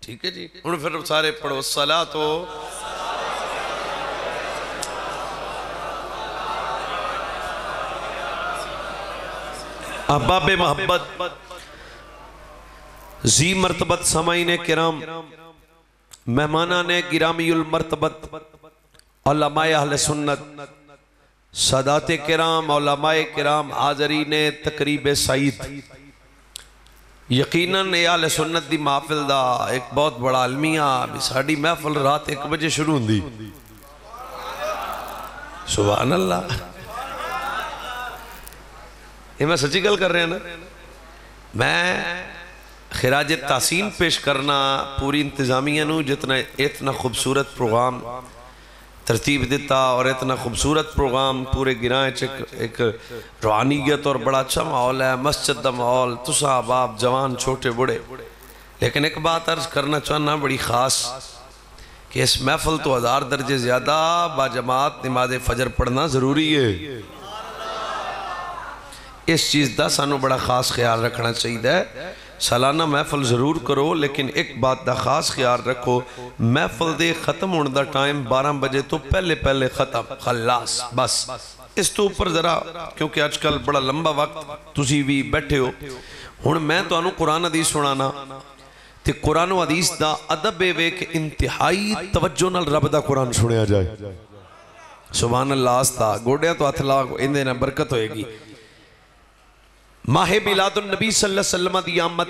ठीक है जी। हूँ फिर सारे पढ़ो सला तो। अहबाब मोहब्बत। जी मरतबत समाई ने किराम। मेहमाना ने गिरामीउल मरतबत। अल्लामाए सुन्नत। सदात किराम किराम हाजरी ने तकरीब सईद। यकीनन आले सुन्नत दी महफिल दा एक बहुत बड़ा अलमिया, भी साड़ी महफिल रात एक बजे शुरू होंदी। सुभान अल्लाह ये मैं सच्ची गल कर रहा ना, मैं खराज तासीन पेश करना पूरी इंतजामिया जितना इतना खूबसूरत प्रोग्राम तरतीब दिता और इतना खूबसूरत प्रोग्राम पूरे गिराए च एक, रूहानीयत और बड़ा अच्छा माहौल है मस्जिद का माहौल तुसा बाप जवान छोटे बूढ़े। लेकिन एक बात अर्ज़ करना चाहना बड़ी ख़ास कि इस महफल तो हज़ार दर्जे ज़्यादा बाजमात नमाज़ फजर पढ़ना ज़रूरी है। इस चीज़ का सानू बड़ा ख़ास ख्याल रखना चाहिए। सालाना महफल ज़रूर करो, लेकिन एक बात का खास ख्याल रखो, महफल के खत्म होने का टाइम बारह बजे तो पहले पहले खत्म खलास बस। इस तो उपर जरा, क्योंकि अजकल बड़ा लंबा वक्त तुम भी बैठे हो। हूँ मैं तुम्हें कुरान अदीस सुनाना तो कुरान अदीस का अदब ये वे कि इंतहाई तवज्जो नाल रब का कुरान सुनिया जाए। सुबहान अल्लाह आस्ता गोडिया तो हथ ला ना बरकत होएगी। माहे मिलादुल नबी सल्लम की आमद।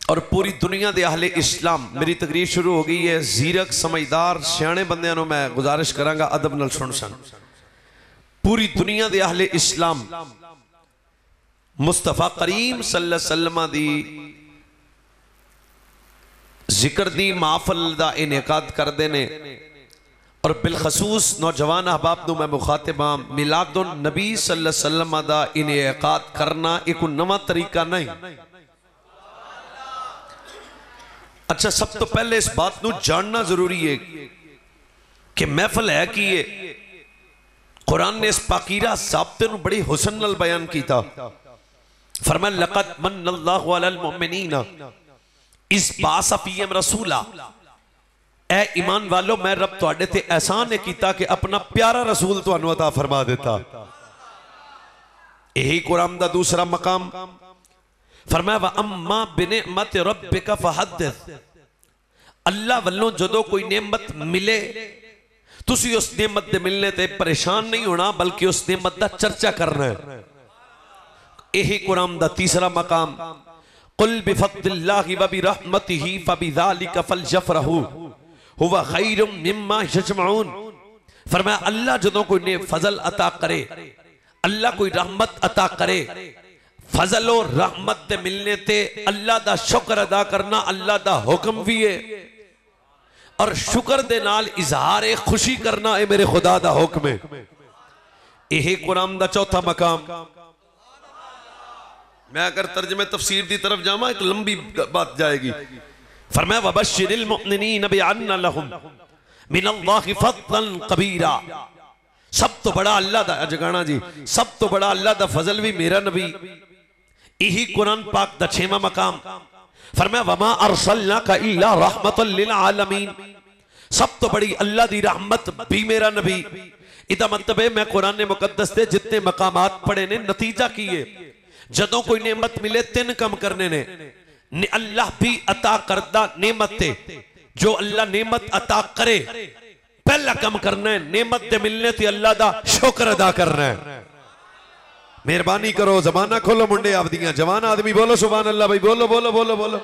और पूरी दुनिया के आहले इस्लाम, मेरी तकरीर शुरू हो गई है, जीरक, समझदार, सियाने बंद मैं गुजारिश करा अदब न सुन सन। पूरी दुनिया के आहले इस्लाम, मुस्तफ़ा करीम सल्लमा की ज़िक्र दी माफल का इनका करते हैं और बिलखसूस नौजवान अहबाब नु मैं ਮੁਖਾਤਬਾ ਮਿਲਾਦੁਨ ਨਬੀ ਸੱਲੱਲਾਹੁ ਅਲੈਹਿ ਵਸੱਲਮ ਦਾ ਇਨਿਕਾਦ ਕਰਨਾ ਇਹ ਕੋਈ ਨਵਾਂ ਤਰੀਕਾ अच्छा सब तो पहले इस बात को जानना ज़रूरी है कि महफल है कि ये कुरान ने इस पाकीरा जबते बड़े हुसन न बयान किया फरमन लकत मन अल्लाह इस बासफीम रसूला ईमान वालों, मैं रब थोड़े ते एहसान ने किया कि अपना प्यारा रसूल तुम अता फरमा दिता। यही कुरान का दूसरा मकाम। फरमाया अम्मा बिने मत रब फहद अल्लाह वालों जो कोई नेमत मिले तुम उस नेमत के मिलने से परेशान नहीं होना, बल्कि उस नेमत का चर्चा करना है। यही कुरान का तीसरा मकाम। कुल बिफत ही फबी रहमत ही फबी फल जफ रहू फरमाया, अल्लाह को फजल अता करे, अल्लाह कोई रहमत अता करे, फजल और रहमत दे मिलने ते अल्लाह दा शुक्र अदा करना अल्लाह दा हुक्म भी है। और शुक्र दे नाल इजहार खुशी करना है मेरे खुदा दा हुक्म है। यही कुरान दा चौथा मकाम। मैं अगर तर्जमे तफसीर की तरफ़ जावा, एक लंबी बात जाएगी। फरमाया वबशिरिल मुमिनीन बिअन्न लहुम मिनल्लाहि फदलन कबीरा सब तो बड़ा अल्लाह दा जगाना जी सब तो बड़ा अल्लाह दा फजल भी मेरा नबी यही कुरान पाक दा छेवा मकाम फरमाया वमा अरसलना का इल्ला रहमतल लिल आलमीन सब तो बड़ी अल्लाह दी रहमत भी मेरा नबी इदा मतलब है मैं कुरान ने मुकदस से जितने मकामात पढ़े ने नतीजा किए जदों कोई नेमत मिले तीन कम करने ने अल्लाह भी अता करदा नेमतें जो अल्लाह नेमत अता करे, पहला कम करना है, नेमत दे मिलने ते अल्लाह दा शुक्र अदा करना है। मेहरबानी करो, जमाना खोलो मुंडे आप दिया जवान आदमी, बोलो सुबह अल्लाह भाई, बोलो बोलो बोलो बोलो।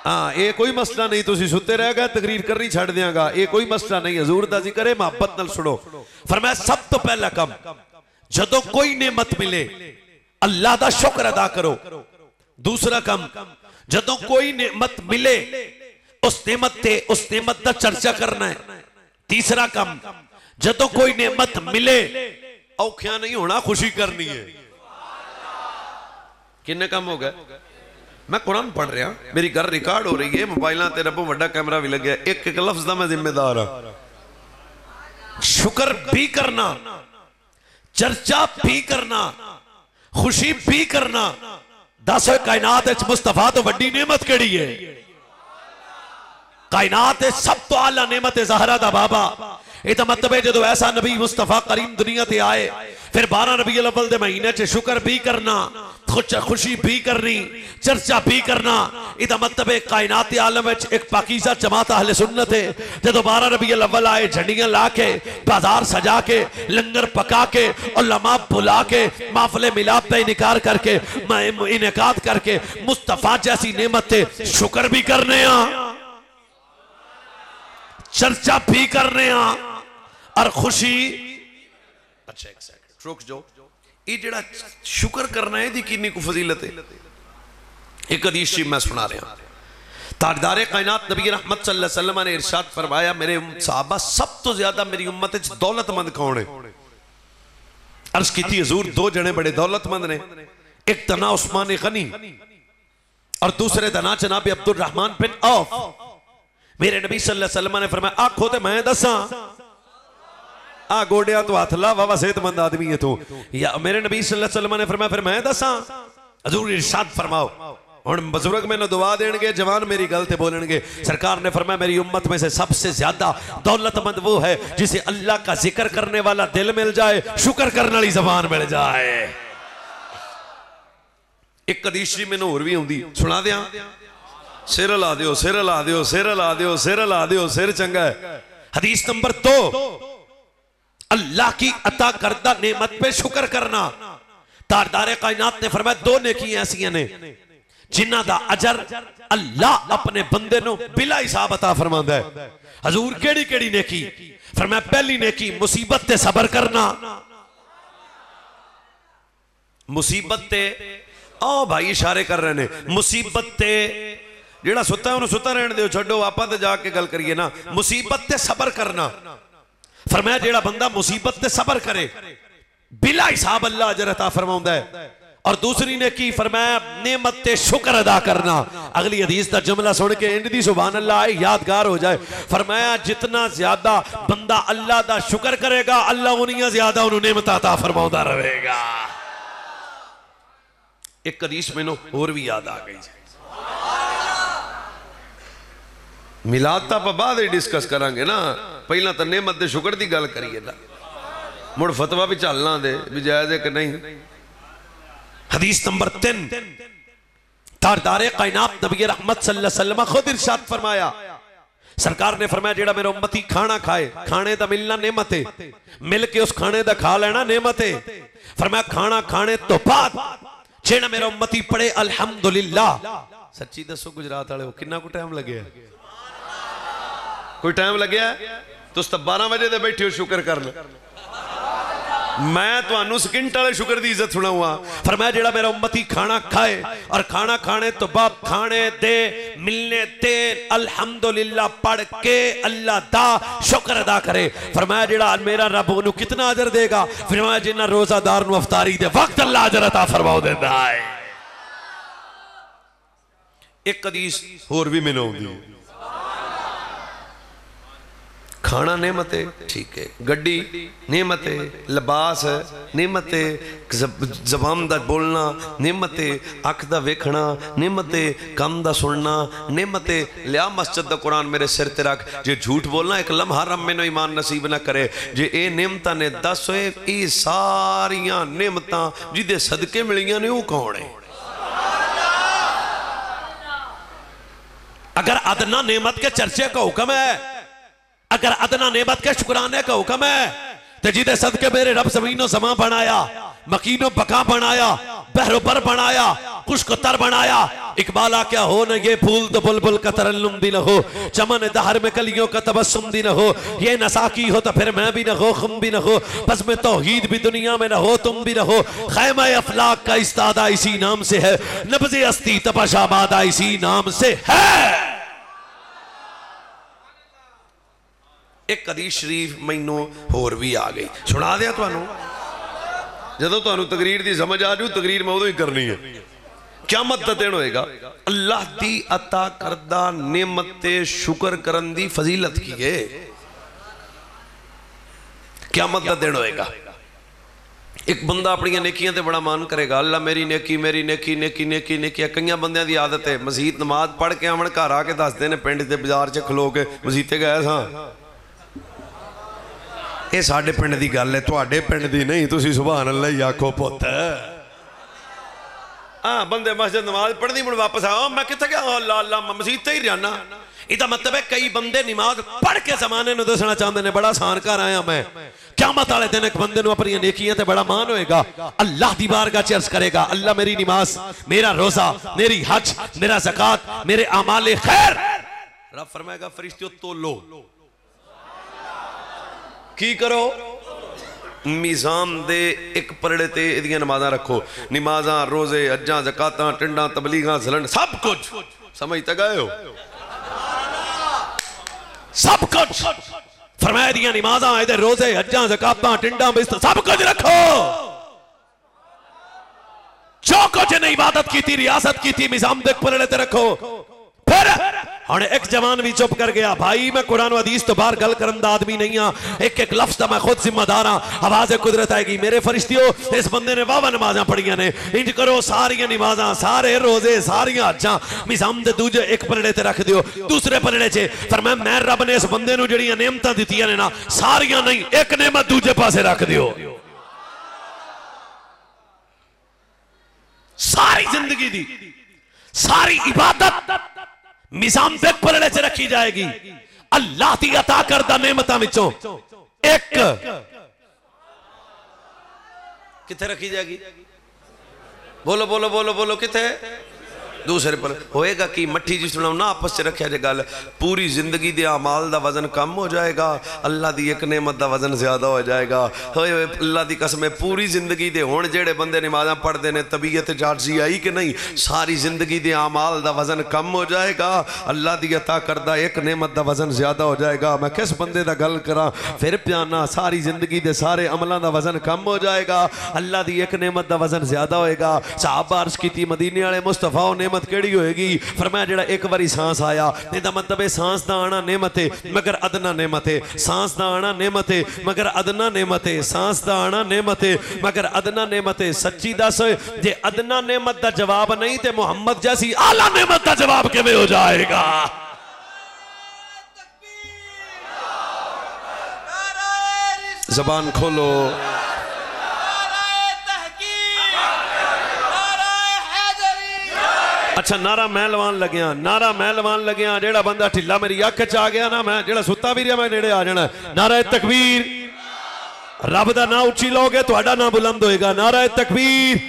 हाँ ये कोई मसला नहीं तो सुते रह गए, तकरीर कर करनी छड़ देंगा ये कोई मसला नहीं हजूर का ज़िक्र है मुहब्बत न सुनो। फरमाया, सब तो पहला कम, जदों कोई नेमत मिले, अल्लाह का शुक्र अदा करो। ਦੂਸਰਾ ਕੰਮ ਜਦੋਂ ਕੋਈ ਨਿਮਤ ਮਿਲੇ ਉਸ ਨਿਮਤ ਤੇ ਉਸ ਨਿਮਤ ਦਾ ਚਰਚਾ ਕਰਨਾ ਹੈ ਤੀਸਰਾ ਕੰਮ ਜਦੋਂ ਕੋਈ ਨਿਮਤ ਮਿਲੇ ਔਖਿਆ ਨਹੀਂ ਹੋਣਾ ਖੁਸ਼ੀ ਕਰਨੀ ਹੈ ਕਿੰਨੇ ਕੰਮ ਹੋ ਗਏ ਮੈਂ ਕੁਰਾਨ ਪੜ ਰਿਹਾ ਮੇਰੀ ਗੱਲ ਰਿਕਾਰਡ ਹੋ ਰਹੀ ਹੈ ਮੋਬਾਈਲਾਂ ਤੇ ਰੱਬੋਂ ਵੱਡਾ ਕੈਮਰਾ ਵੀ ਲੱਗਿਆ ਇੱਕ ਇੱਕ ਲਫ਼ਜ਼ ਦਾ ਮੈਂ ਜ਼ਿੰਮੇਦਾਰ ਹਾਂ ਸ਼ੁਕਰ ਵੀ ਕਰਨਾ ਚਰਚਾ ਵੀ ਕਰਨਾ खुशी भी करना दस, कायनात मुस्तफ़ा तो वही नेमत केड़ी है? कायनात सब तो आला नेमत है जहरा दा बाबा। ये मतलब है जो ऐसा नबी मुस्तफ़ा करीम दुनिया से आए, फिर बारह नबी अलवल के महीने च शुक्र भी करना। खुशी भी करनी, चर्चा भी करना। इदा मतलब एक कायनात आलम एक पाकिजा जमात हले सुन्नत है। जो बारह रबी अव्वल आए, झंडियाँ ला के बाज़ार सजा के लंगर पका के और लमा बुला के माफले मिलाप पे इनकार करके इनका करके, मुस्तफ़ा जैसी नियमत थे, शुक्र भी करने आ। चर्चा भी करने आ। और खुशी अच्छा एक सेकंड रुक जाओ। ये जड़ा शुक्र करना है को फजीलत है? एक हदीस शरीफ मैं सुना रहा। ताजदार कायनात नबी रहमत वसल्लम ने इरशाद फरमाया, मेरे साहबा सब तो ज़्यादा मेरी उम्मत दौलतमंद कौन है? अर्ज़ की हजूर, दो जने बड़े दौलतमंद ने। एक तना उस्मान गनी और दूसरे तना जनाब अब्दुल रहमान बिन औफ। मेरे नबी सल्लल्लाहु अलैहि वसल्लम ने फरमाया, आखो ते मैं दसा आ गोडिया तो हथ ला वावा सेहतमंद आदमी है तू या मेरे नबी सल्लल्लाहु अलैहि वसल्लम ने फरमाया फिर मैं दसा हजूर इरशाद फरमाओ ਹੁਣ ਬਜ਼ੁਰਗ ਮੈਨੂੰ ਦੁਆ ਦੇਣਗੇ ਜਵਾਨ ਮੇਰੀ ਗੱਲ ਤੇ ਬੋਲਣਗੇ सरकार ने फरमाया मेरी उम्मत में से सबसे ज्यादा दौलतमंद वो है जिसे अल्लाह का जिक्र करने वाला दिल मिल जाए शुक्र करने वाली जबान मिल जाए ਇੱਕ ਕਦੀਸ਼ੀ ਮੈਨੂੰ ਹੋਰ ਵੀ ਆਉਂਦੀ ਸੁਣਾ ਦਿਆਂ ਸਿਰ ਲਾ ਦਿਓ ਸਿਰ ਲਾ ਦਿਓ ਸਿਰ ਲਾ ਦਿਓ ਸਿਰ ਲਾ ਦਿਓ ਸਿਰ ਚੰਗਾ ਹੈ हदीस नंबर दो अल्लाह की अता करदा नेमत पे शुक्र करना। तारदारे कायनात ने फरमाया दो नेकी ऐसी ने। जिन्हों का अजर अल्लाह अपने बंदे बिला हिसाब अता फरमाता है। हजूर केड़ी केड़ी नेकी? फरमाया, पहली नेकी, मुसीबत से सबर करना। मुसीबत ते, आओ भाई, इशारे कर रहे ने। मुसीबत ते, जेड़ा सुता है ਸੁੱਤਾ ਰਹਿਣ ਦਿਓ ਛੱਡੋ ਆਪਾਂ ਤਾਂ ਜਾ ਕੇ ਗੱਲ ਕਰੀਏ ਨਾ ਮੁਸੀਬਤ ਤੇ करना। फरमाया, जेड़ा बंदा मुसीबत से सबर करे, बिला हिसाब अल्लाह अजरता फरमा और दूसरी ने की फरमाया, नेमत ते शुक्र अदा करना। अगली हदीस का जुमला सुन के इंड की सुबह अल्लाह आए, यादगार हो जाए। फरमाया, जितना ज़्यादा बंदा अल्लाह का शुक्र करेगा, अल्लाह उनिया ज़्यादा उन्होंने नेमत अता फरमा रहेगा एक हदीस मैनू होर भी याद आ गई ਮਿਲਾਦ ਤਾਂ ਆਪਾਂ ਬਾਅਦ ਹੀ ਡਿਸਕਸ ਕਰਾਂਗੇ ਨਾ ਪਹਿਲਾਂ ਤਾਂ ਨਿਮਤ ਦੇ ਸ਼ੁਕਰ ਦੀ ਗੱਲ ਕਰੀਏ ਨਾ ਮੁੜ ਫਤਵਾ ਵੀ ਚੱਲਣਾ ਦੇ ਵੀ ਜਾਇਜ਼ ਹੈ ਕਿ ਨਹੀਂ हदीस नंबर तीन तारदार कायनात नबी रहमत सल्लल्लाहु अलैहि वसल्लम खुद इरशाद फरमाया सरकार ने फरमाया जेड़ा मेरा उम्मती खाना खाए खाने दा मिलना नेमत है मिल के उस खाने दा खा लेना नेमत है फरमाया खाना खाने तो बाद जेड़ा मेरा उम्मती पढ़े अल्हम्दुलिल्लाह सच्ची दसो गुजरात वाले किन्ना को टाइम लगे कोई टाइम लगे तुस तो 12 बजे दे बैठे हो शुक्र करना मैं ਤੁਹਾਨੂੰ ਸਕਿੰਟ ਵਾਲੇ ਸ਼ੁਕਰ ਦੀ ਇੱਜ਼ਤ ਸੁਣਾਉਂਗਾ ਫਰਮਾਇਆ ਜਿਹੜਾ ਮੇਰਾ ਉਮਤੀ ਖਾਣਾ ਖਾਏ ਔਰ ਖਾਣਾ ਖਾਣੇ ਤੋਂ ਬਾਅਦ ਖਾਣੇ ਦੇ ਮਿਲਨੇ ਤੇ ਅਲਹਮਦੁਲਿਲਾ ਪੜ ਕੇ ਅੱਲਾ ਦਾ ਸ਼ੁਕਰ ਅਦਾ ਕਰੇ ਫਰਮਾਇਆ ਜਿਹੜਾ ਮੇਰਾ ਰੱਬ ਉਹਨੂੰ ਕਿੰਨਾ ਅਜਰ ਦੇਗਾ ਫਰਮਾਇਆ ਜਿੰਨਾ ਰੋਜ਼ਾਦਾਰ ਨੂੰ ਅਫਤਾਰੀ ਦੇ ਵਕਤ ਅੱਲਾ ਅਜਰ ਅਤਾ ਫਰਮਾਉ ਦਿੰਦਾ ਹੈ ਇੱਕ ਹਦੀਸ ਹੋਰ ਵੀ ਖਾਣਾ ਨਿਮਤ ਹੈ ਠੀਕ ਹੈ ਗੱਡੀ ਨਿਮਤ ਹੈ ਲਿਬਾਸ ਨਿਮਤ ਹੈ ਜ਼ਬਾਨ ਦਾ ਬੋਲਣਾ ਨਿਮਤ ਹੈ ਅੱਖ ਦਾ ਵੇਖਣਾ ਨਿਮਤ ਹੈ ਕੰਮ ਦਾ ਸੁਣਨਾ ਨਿਮਤ ਹੈ ਲਿਆ ਮਸਜਿਦ ਦਾ ਕੁਰਾਨ ਮੇਰੇ ਸਿਰ ਤੇ ਰੱਖ ਜੇ ਝੂਠ ਬੋਲਣਾ ਇੱਕ ਲਮਹਾ ਰਮ ਮੈਨੂੰ ਈਮਾਨ ਨਸੀਬ ਨਾ ਕਰੇ ਜੇ ਇਹ ਨਿਮਤਾਂ ਨੇ ਦੱਸ ਹੋਏ ਇਹ ਸਾਰੀਆਂ ਨਿਮਤਾਂ ਜਿਹਦੇ ਸਦਕੇ ਮਿਲੀਆਂ ਨੇ ਉਹ ਕੌਣ ਹੈ अगर अदना नेमत के चर्चे का हुक्म है अगर अदना नेमत के शुक्राने का हुक्म है तो जिदे सदके मेरे रब जमीनो समा बनाया, मकीनो बका बनाया बहरोबर बनाया खुश्क तर बनाया। इकबाला क्या हो न ये फूल तो बुलबुल का तरन्नुम भी न हो, चमन दहर में कलियों का तबस्सुम भी न हो, ये नसाकी हो तो फिर मैं भी न हो, खुम भी न हो, बस में तौहीद भी दुनिया में न हो, तुम भी न हो। खैमा अफलाक का इस्तादा इसी नाम से है, नब्ज अस्ती तपशाबादा इसी नाम से है। एक हदीस शरीफ मैनू होर भी आ गई सुना दिया थानू जो थानू तकरीर की समझ आ जू तकरीर मैं उदों ही करनी है क्यामत का दिन होएगा अल्लाह की अता करदा नेमत शुक्र करन फजीलत की है क्यामत का दिन होएगा एक बंदा अपन नेकिया से बड़ा मान करेगा अल्लाह मेरी नेकी मेरी नेकी नेकी नेकी नेकी कई बंद की आदत है मसीत नमाज़ पढ़ के आवन घर आके दसते हैं पिंड के बाज़ार च खलो के मसीते गए हाँ ਇਹ ਸਾਡੇ ਪਿੰਡ ਦੀ ਗੱਲ ਹੈ ਤੁਹਾਡੇ ਪਿੰਡ ਦੀ ਨਹੀਂ ਤੁਸੀਂ ਸੁਭਾਨ ਅੱਲਾ ਹੀ ਆਖੋ ਪੁੱਤ ਆ ਬੰਦੇ ਮਸਜਿਦ ਨਮਾਜ਼ ਪੜ੍ਹਦੀ ਮੁੜ ਵਾਪਸ ਆਓ ਮੈਂ ਕਿੱਥੇ ਗਿਆ ਅੱਲਾ ਅੱਲਾ ਮੈਂ ਮਸਜਿਦ ਤੇ ਹੀ ਰਹਿਣਾ ਇਹਦਾ ਮਤਲਬ ਹੈ ਕਈ ਬੰਦੇ ਨਮਾਜ਼ ਪੜ੍ਹ ਕੇ ਜ਼ਮਾਨੇ ਨੂੰ ਦੱਸਣਾ ਚਾਹੁੰਦੇ ਨੇ ਬੜਾ ਆਸਾਨ ਘਰ ਆਇਆ ਮੈਂ ਕਿਆਮਤ ਵਾਲੇ ਦਿਨ ਇੱਕ ਬੰਦੇ ਨੂੰ ਆਪਣੀਆਂ ਨੇਕੀਆਂ ਤੇ ਬੜਾ ਮਾਣ ਹੋਏਗਾ ਅੱਲਾਹ ਦੀ ਬਾਰਗਾਹ ਚ ਅਰਜ਼ ਕਰੇਗਾ ਅੱਲਾ ਮੇਰੀ ਨਮਾਜ਼ ਮੇਰਾ ਰੋਜ਼ਾ ਮੇਰੀ ਹਜ ਮੇਰਾ ਜ਼ਕਾਤ ਮੇਰੇ ਅਮਾਲ ਖੈਰ ਰੱਬ ਫਰਮਾਏਗਾ ਫਰਿਸ਼ਤਿਓ ਤੋਲੋ की करो? मिजाम दे एक परड़े ते ए नमाजा रखो। नमाजा, रोज़े अज्जा जकात, टिंडा, तबलीगा जलन सब कुछ। समझ तक आयो सब कुछ। फरमाया दिया नमाजा ए रोज़े अज्जा जकात, टिंडा बिस्त सब कुछ रखो। जो कुछ इबादत की थी रियासत की थी निज़ाम दे परड़े ते रखो। फिर और एक जवान भी चुप कर गया, भाई, मैं कुरान वदीस तो बार गल कर आदमी नहीं हाँ। एक एक लफ्ज का तो मैं खुद जिम्मेदार हाँ। आवाज़ कुदरत आएगी। मेरे फरिश्तियों, इस बंदे ने वाह नमाजा पढ़िया ने। इंज करो, सारिया नमाजा, सारे रोज़े, सारिया अच्छा मिसाम के दूजे एक परड़े से रख दो दूसरे परड़े से पर मैं मैं रब ने इस बंदे जड़िया नियमत दतिया ने ना, सारिया नहीं, एक नियमत दूजे पास रख दो सारी ज़िंदगी दी, सारी इबादत। निज़ाम से पलड़े च रखी जाएगी। अल्लाह की अता करदा नेमतों एक। कितने रखी जाएगी? बोलो बोलो बोलो बोलो कितने दूसरे पर, होएगा कि मट्ठी जिस ना आपस से रखे जे गल, पूरी ज़िंदगी के अमाल का वज़न कम हो जाएगा, अल्लाह की एक नेमत का वज़न ज़्यादा हो जाएगा। होए अल्लाह की कसम पूरी ज़िंदगी के हूँ जेड़े बंदे नमाजा पढ़ते हैं तबीयत जाजी आई कि नहीं, सारी ज़िंदगी के अमाल का वज़न कम हो जाएगा, अल्लाह की अता करता एक नेमत का वज़न ज़्यादा हो जाएगा। मैं किस बंदे का गल करा, फिर प्याना, सारी ज़िंदगी दे सारे अमलों का वज़न कम हो जाएगा, अल्लाह की एक नेमत का वज़न ज़्यादा होएगा। साहब बारिश की मदीने वाले मुस्तफ़ा ने ਮਦੀਨੇ ਵਾਲੇ ਮੁਸਤਫਾ ਉਹ ਨੇਮਤ ਕਿਹੜੀ ਹੋਏਗੀ ਫਰਮਾਇਆ ਜਿਹੜਾ ਇੱਕ ਵਾਰੀ ਸਾਂਸ ਆਇਆ ਇਹਦਾ ਮਤਲਬ ਹੈ ਸਾਂਸ ਦਾ ਆਣਾ ਨੇਮਤ ਹੈ ਮਗਰ ਅਦਨਾ ਨੇਮਤ ਹੈ ਸਾਂਸ ਦਾ ਆਣਾ ਨੇਮਤ ਹੈ ਮਗਰ ਅਦਨਾ ਨੇਮਤ ਹੈ ਸਾਂਸ ਦਾ ਆਣਾ ਨੇਮਤ ਹੈ ਮਗਰ ਅਦਨਾ ਨੇਮਤ ਹੈ ਸੱਚੀ ਦੱਸ ਜੇ ਅਦਨਾ ਨੇਮਤ ਦਾ ਜਵਾਬ ਨਹੀਂ ਤੇ ਮੁਹੰਮਦ ਜੈਸੀ ਆਲਾ ਨੇਮਤ ਦਾ ਜਵਾਬ ਕਿਵੇਂ ਹੋ ਜਾਏਗਾ ਜ਼ਬਾਨ ਖੋਲੋ ਅੱਛਾ ਨਾਰਾ ਮੈਂ ਲਵਾਨ ਲੱਗਿਆ ਨਾਰਾ ਮੈਂ ਲਵਾਨ ਲੱਗਿਆ ਜਿਹੜਾ ਬੰਦਾ ਢਿੱਲਾ ਮੇਰੀ ਅੱਖ 'ਚ ਆ ਗਿਆ ਨਾ ਮੈਂ ਜਿਹੜਾ ਸੁੱਤਾ ਵੀ ਰਿਹਾ ਮੈਂ ਨੇੜੇ ਆ ਜਾਣਾ ਨਾਰਾ ਤਕਬੀਰ ਰੱਬ ਦਾ ਨਾਮ ਉੱਚੀ ਲਓਗੇ ਤੁਹਾਡਾ ਨਾਮ ਬੁਲੰਦ ਹੋਏਗਾ ਨਾਰਾ ਤਕਬੀਰ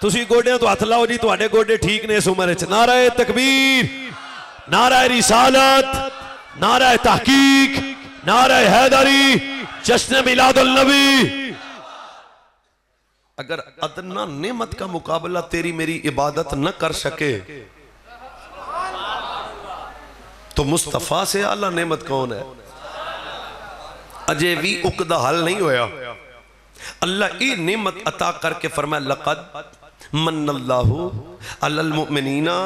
ਤੁਸੀਂ ਗੋਡਿਆਂ ਤੋਂ ਹੱਥ ਲਾਓ ਜੀ ਤੁਹਾਡੇ ਗੋਡੇ ਠੀਕ ਨੇ ਇਸ ਉਮਰ ਵਿੱਚ ਨਾਰਾ ਤਕਬੀਰ ਨਾਰਾ ਰਿਸਾਲਤ ਨਾਰਾ ਤਹਕੀਕ ਨਾਰਾ हैदरी जश्न मिलादुल नबी अगर अदना नेमत का मुकाबला तेरी मेरी इबादत न कर सके तो मुस्तफ़ा से आला नेमत कौन है? अजय भी उकदा हल नहीं होया। अल्लाह ये नेमत अता करके फरमाया, लकद मन अलल अलमुमनीना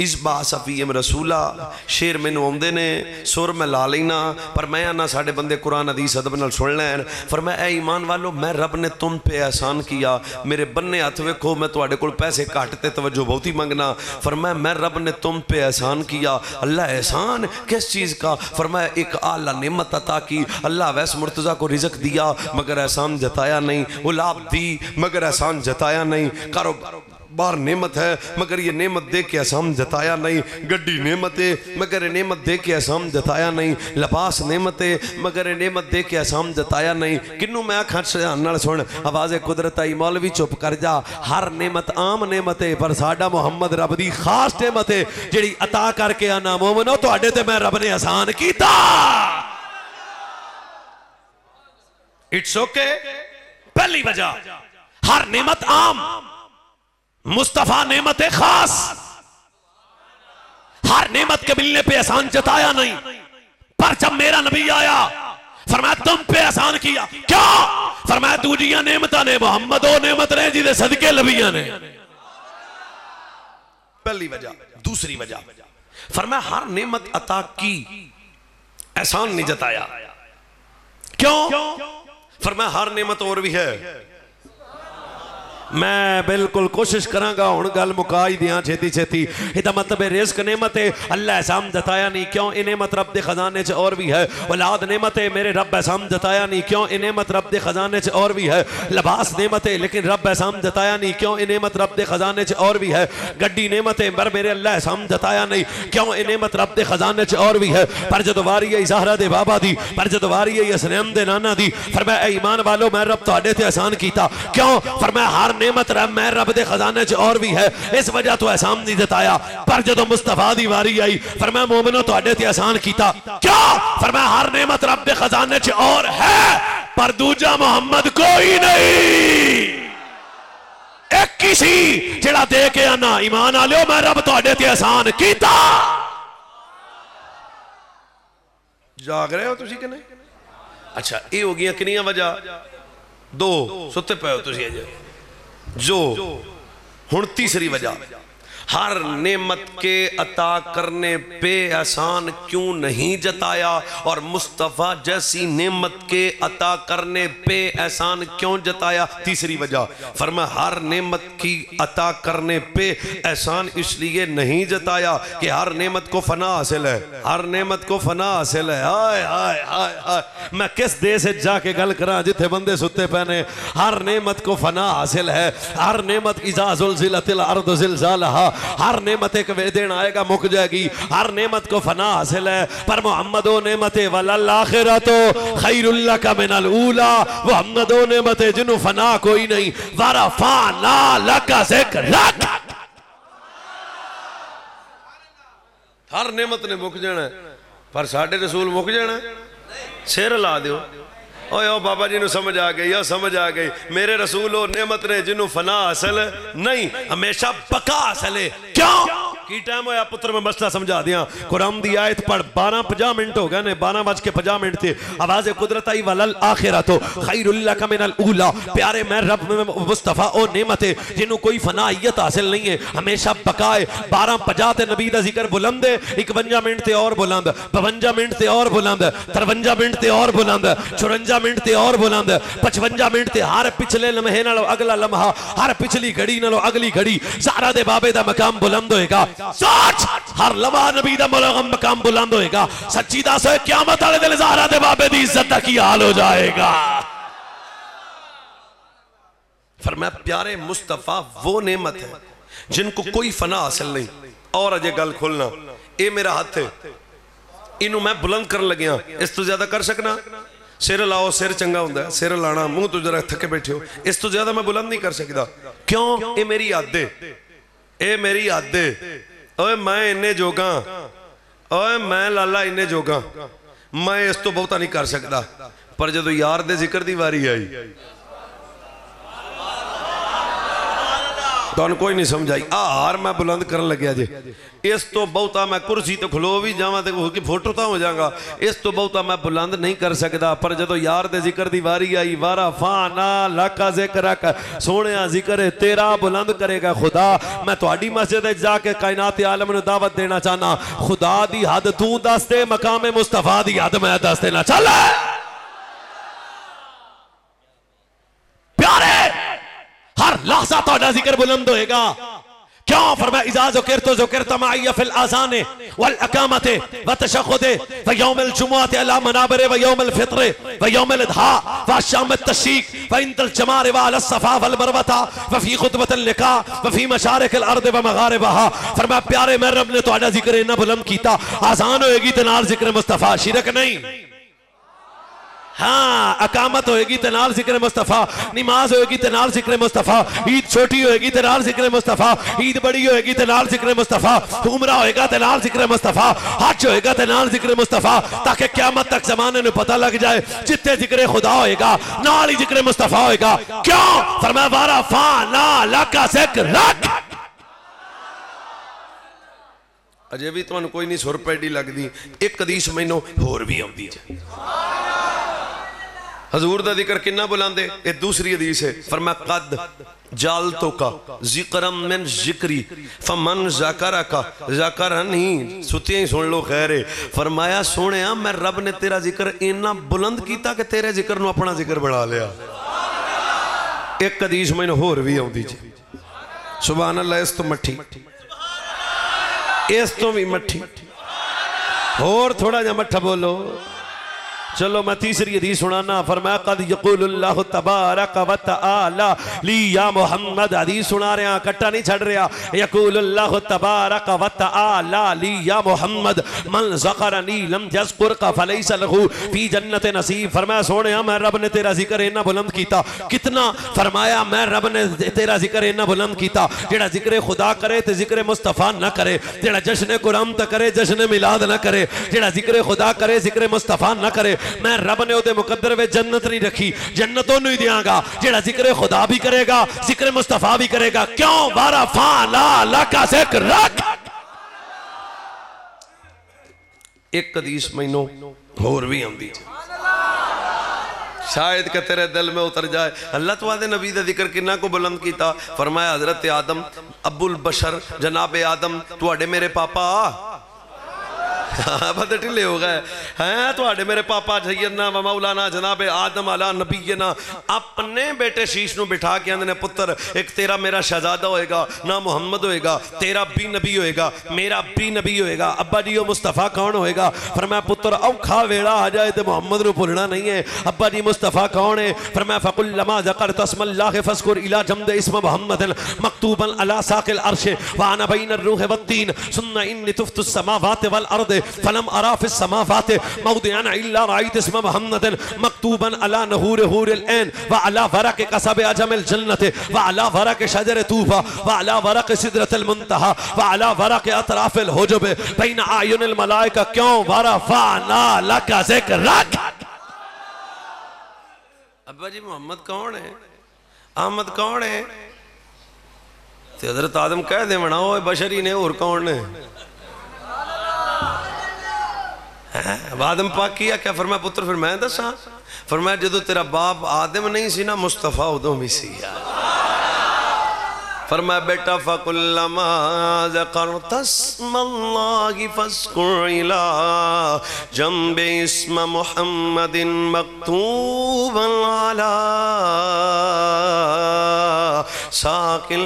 इस बासफीम रसूला, शेर मैनू आते ने, सुर मैं ला लेना, पर मैं आना साढ़े बंदे कुरान, अदीस, अदब न सुन लैन। पर मैं ए ईमान वालो, मैं रब ने तुम पे एहसान किया। मेरे बन्ने हथ वेखो, मैं थोड़े को पैसे घट तो तवज्जो बहुत ही मंगना। फरमाया मैं मैं रब ने तुम पे एहसान किया। अल्लाह एहसान किस चीज़ का? फरमाया एक आला नेमत अता की। अल्लाह वैस मुर्तज़ा को रिजक दिया, मगर एहसान जताया नहीं। गुलाब दी, मगर एहसान जताया नहीं। कारोबार बार नेमत है। मगर ये नेमत दे के असम जताया नहीं। गड्डी नेमत है। मगर नेमत दे के असम जताया नहीं। लबास नेमत है। मगर नेमत दे के असम जताया नहीं। किन्नू मैं आखा सुन। आवाज़ कुदरत आई, मौलवी चुप कर जा। हर नेमत आम नेमत है, पर साडा मुहम्मद रब की खास नेमत है जी अता करके आना मोमनो थोड़े तो मैं रब ने आसान किया इट्स ओके okay. पहली वजह, हर नेमत आम। मुस्तफ़ा नेमत खास। हर नेमत के मिलने पे एहसान जताया नहीं। पर जब मेरा नबी आया, फरमाया, तुम पे एहसान किया। क्या? फरमाया, दूजिया नेमत ने, मोहम्मद नेमत ने, जिदे सदके लबिया ने। पहली वजह, दूसरी वजह। फरमाया, हर नेमत अता की, एहसान नहीं जताया। क्यों? फरमाया, हर नेमत और भी है। मैं बिल्कुल कोशिश करांगा हूँ गल मुका ही दियाँ छेती छेती। यदा मतलब रिस्क नेमत है। अल्लाह एहसाम जताया नहीं, क्यों? ये नेमत रब के खजाने च और भी है। औलाद नेमत है, मेरे रब एहसाम जताया नहीं, क्यों? ये नेमत रब के खजाने च और भी है। लिबास नेमत है, लेकिन रब एहसाम जताया नहीं, क्यों? ये नेमत रब के खजाने च और भी है। गड्डी नेमत है, पर मेरे अल्लाह एहसाम जताया नहीं, क्यों? ये नेमत रब के खजाने च और भी है। पर जो वारी है इजहरा दे बाबा दी, पर जो वारी है यसनैम दे नाना दी, फरमाया ईमान वालों, मैं रब तो आसान किया क्यों? फरमाया, हर नेमत रब मैं रब के खजाने च और भी है। इस वजह तो एहसान नहीं जताया। पर जो मुस्तफ़ा की वारी आई फिर मैं मोमिनो थोड़े तो एहसान किया क्या? फिर मैं हर नेमत रब के खजाने च और है पर दूजा मुहम्मद कोई नहीं। एक किसी सी दे के आना। ईमान आ लियो मैं रब थोड़े तो एहसान किया जाग रहे हो तुम कि नहीं? अच्छा ये हो गई किनिया वजह? दो, दो सुते पे हो तुम अजय। जो हूँ तीसरी वजह। हर नेमत के अता करने पे एहसान क्यों नहीं जताया? और मुस्तफ़ा जैसी नेमत के अता करने पे एहसान क्यों जताया? तीसरी वजह फरमा हर नेमत की अता करने पे एहसान इसलिए नहीं जताया कि हर नेमत को फना हासिल है। हर नेमत को फना हासिल है। हाय हाय हाय हाय। मैं किस देश से जाके गल करा जिथे बंदे सुते पहने हर नेमत को फना हासिल है। हर नेमत, इजा जुलजिलतिल अर्द जिलजालहा। हर नेमत एक दिन आएगा, मुक जाएगी। हर नेमत को फना हासिल है। पर मोहम्मद नेमत वल्लाखिरा तो खैरुल्ला का मिनल ऊला। मोहम्मद नेमत जिनू फना कोई नहीं, वारा फाना लका से हर नेमत ने मुक जाना पर साडे रसूल मुक जाना सिर ला दो ओए ओ बाबा जी समझ आ गई समझ आ गई। मेरे रसूल और नेमत ने जिन्हों फना हासिल नहीं, हमेशा पका हासिल है। क्यों? की टाइम होया, पुत्र, मैं मसला समझा दिया। कुरान की आयत पर बारह पंजाह मिनट हो गए ने, बारह बज के पंजाह मिनट थे। आवाज़ कुदरत आई, वलल आखिरा तो खैरुल्ला का मिनल उला। प्यारे, मैं रब में मुस्तफ़ा, ओ नेमत है, जिन्हों कोई फनाइत हासिल नहीं है, हमेशा पकाए बारह पंजाह ते नबी का ज़िक्र बुलंद है, इकवंजा मिनट से और बुलंद। बवंजा मिनट से और बुलंद। तरवंजा मिनट से और बुलंद। चुरंजा मिनट से और बुलंद। पचवंजा मिनट से हर पिछले लम्हे अगला लम्हा, हर पिछली घड़ी नो अगली घड़ी। सारा दे बाबे का मकाम बुलंद होएगा। दा मुलगम मकाम बुलंद होएगा। सच्ची दस होए क़यामत वाले दिन ज़हरा दे बाबे दी इज़्ज़त दा की हाल हो जाएगा। फरमाया प्यारे मुस्तफ़ा, वो नेमत है, जिनको कोई फना हासिल नहीं। और अजय गल खोलना, ये मेरा हाथ है। इनू मैं बुलंद कर लगिया इस तो ज़्यादा कर सकना? सिर लाओ, सिर चंगा होंगे सिर लाना, मुँह तो जरा थके बैठे हो। इस तो ज़्यादा मैं बुलंद नहीं कर सकता क्यों? ये मेरी हद है ये मेरी हद है ओए मैं इन्ने जोगा ओए मैं लाला इन्ने जोगा मैं इस तो बहुता नहीं कर सकता पर जो यार दे ज़िक्र दी वारी तुम कोई नहीं समझ आ, हार मैं बुलंद कर लग्या जे। इस तो बहुता मैं कुर्सी तो खलो भी जावा फ़ोटो तो हो जाऊँगा इस तो बहुता मैं बुलंद नहीं कर सकता पर जो यार ज़िक्र की वारी आई, वारा फा ना लाका ज़िक्र सोने ज़िक्र तेरा बुलंद करेगा खुदा। मैं थोड़ी तो मस्जिद जाके कायनात आलम दावत देना चाहना खुदा की हद तू दस दे, मकामे मुस्तफ़ा की हद मैं दस देना चल प्यारे! हर लहजा तोड़ा ज़िक्र बुलंद होएगा। क्यों? फरमाया, इजा ज़ुकिर तो ज़ुकिर तमाइया फिल आज़ाने वल अकामते व तशखुदे व यौमिल जुमुअते अला मनाबरे व यौमिल फित्रे व यौमिल इधा व शाम तशीक व इंतल जमारे व अल सफ़ा वल मरवता व फ़ी खुतबतल निका व फ़ी मशारिकिल अर्द व मगारिबहा। फरमाया, प्यारे, मैं रब ने तोड़ा ज़िक्र इन्ना बुलंद कीता। आज़ान होएगी ते नाल ज़िक्र मुस्तफ़ा शिरक नहीं। हाँ अकामत होएगी तो नाल ज़िक्र मुस्तफ़ा, नमाज़ होएगी तो नाल ज़िक्र मुस्तफ़ा, ईद छोटी होएगी तो नाल ज़िक्र मुस्तफ़ा, ईद बड़ी होएगी तो नाल ज़िक्र मुस्तफ़ा, उमरा होएगा तो नाल ज़िक्र मुस्तफ़ा, हज होएगा तो नाल ज़िक्र मुस्तफ़ा, ताकि क्यामत तक जमाने में पता लग जाए जितने ज़िक्र खुदा होएगा, नाल ही ज़िक्र मुस्तफ़ा होएगा। क्यों? फरमा बारा फा, ना, लाका, ज़िक्र, रख। अजे भी तुम कोई नहीं सुर पैडी लगती एक कदीश मैनों होर भी आ हजूर का ज़िक्र बुलांदे ये दूसरी हदीस है फरमा कद जाल तो का, जिक्रम मिन जिक्री, फमन जाकरा का। जाकरा नहीं, सुतिया ही सुन लो, खैर फरमाया सोने मैं रब ने तेरा ज़िक्र इन्ना बुलंद किया कि तेरे ज़िक्र नु अपना ज़िक्र बना लिया। एक हदीस मैंने होर भी आउंदी जी। सुभान अल्लाह इस तो मठी इस तो भी मठी होर थोड़ा जा मठा बोलो। चलो मैं तीसरी हदीस सुनाना, फरमाया, कद यकुल्लाह तबारक व तआला, ली या मोहम्मद, हदीस सुना रहे हैं कट्टा नहीं छड़ रहा यकुल्लाह तबारक व तआला, ली या मोहम्मद, मन ज़करनी लम यज़कुर का फलैस लहू, फ़ी जन्नत नसीब, फरमाया, सोने, मैं रब ने तेरा ज़िक्र इन्ना बुलंद कीता। कितना? फरमाया, मैं रब ने तेरा ज़िक्र इन्ना बुलंद कीता, जेड़ा ज़िक्र खुदा करे ते ज़िक्र मुस्तफ़ा न करे, जेड़ा जश्न कुरान त करे, जश्न मिलाद न करे, जेड़ा ज़िक्र खुदा करे, ज़िक्र मुस्तफ़ा न करे मैं रब ने ओदे मुकद्दर में जन्नत नहीं रखी। जन्नत ओनू ही देंगा जेड़ा ज़िक्र खुदा भी करेगा, ज़िक्र मुस्तफ़ा भी करेगा। क्यों? बारा फा ला लाका ज़िक्र रख। एक हदीस मैनू होर भी आंदी। शायद कि तेरे दिल में उतर जाए। अल्लाह तो आदे नबी का ज़िक्र किन्ना को बुलंद किया फरमाया, हज़रत आदम अबुल बशर, जनाब आदम, तुआडे मेरे पापा। पता ढिले हो गए। थोड़े मेरे पापा आदम ना, अपने बेटे शीश बिठा के पुत्र एक तेरा मेरा शहजादा होएगा, ना मुहम्मद होएगा, तेरा भी नबी होएगा, मेरा भी नबी होएगा, अब्बा जी वो मुस्तफ़ा कौन होएगा? फिर मैं पुत्र औखा वेला आ जाए तो मुहम्मद को भुलना नहीं है। अब्बा जी, मुस्तफ़ा कौन है? फिर मैं फ़कुल्लमा जकर तस्मल्ला इला जमद मोहम्मद मकतूबन अला साकिल अरश, वाना बीन रूह सुन्ना इन तुफ्त समावात वल अर्द फलम अरा फिस समावात मौदिअन इल्ला राइत इस्म मुहम्मदन मकतूबन अला नहूर हूरिल ऐन व अला वरक कसब अजमिल जन्नत व अला वरक शजर तूफा व अला वरक सिदरतल मुंतहा व अला वरक अतराफिल हुजुब बैन आयुनिल मलाइका क्यों वरफाना लका जिक्रक अब्बा जी मोहम्मद कौन है अहमद कौन है हज़रत आदम कह दे बना ओए बशरी ने और कौन हैं? आदम पाक किया, क्या फरमाया पुत्र? फिर मैं दसा। फरमाया जो तेरा बाप आदम नहीं सी ना, मुस्तफ़ा उदों भी सी यार फरमाया बेटा फकुल्लमा ज़करतस्मल्लाहि फस्कुर इला जंबे इस्म मुहम्मदिन मक्तूबन अला साकिल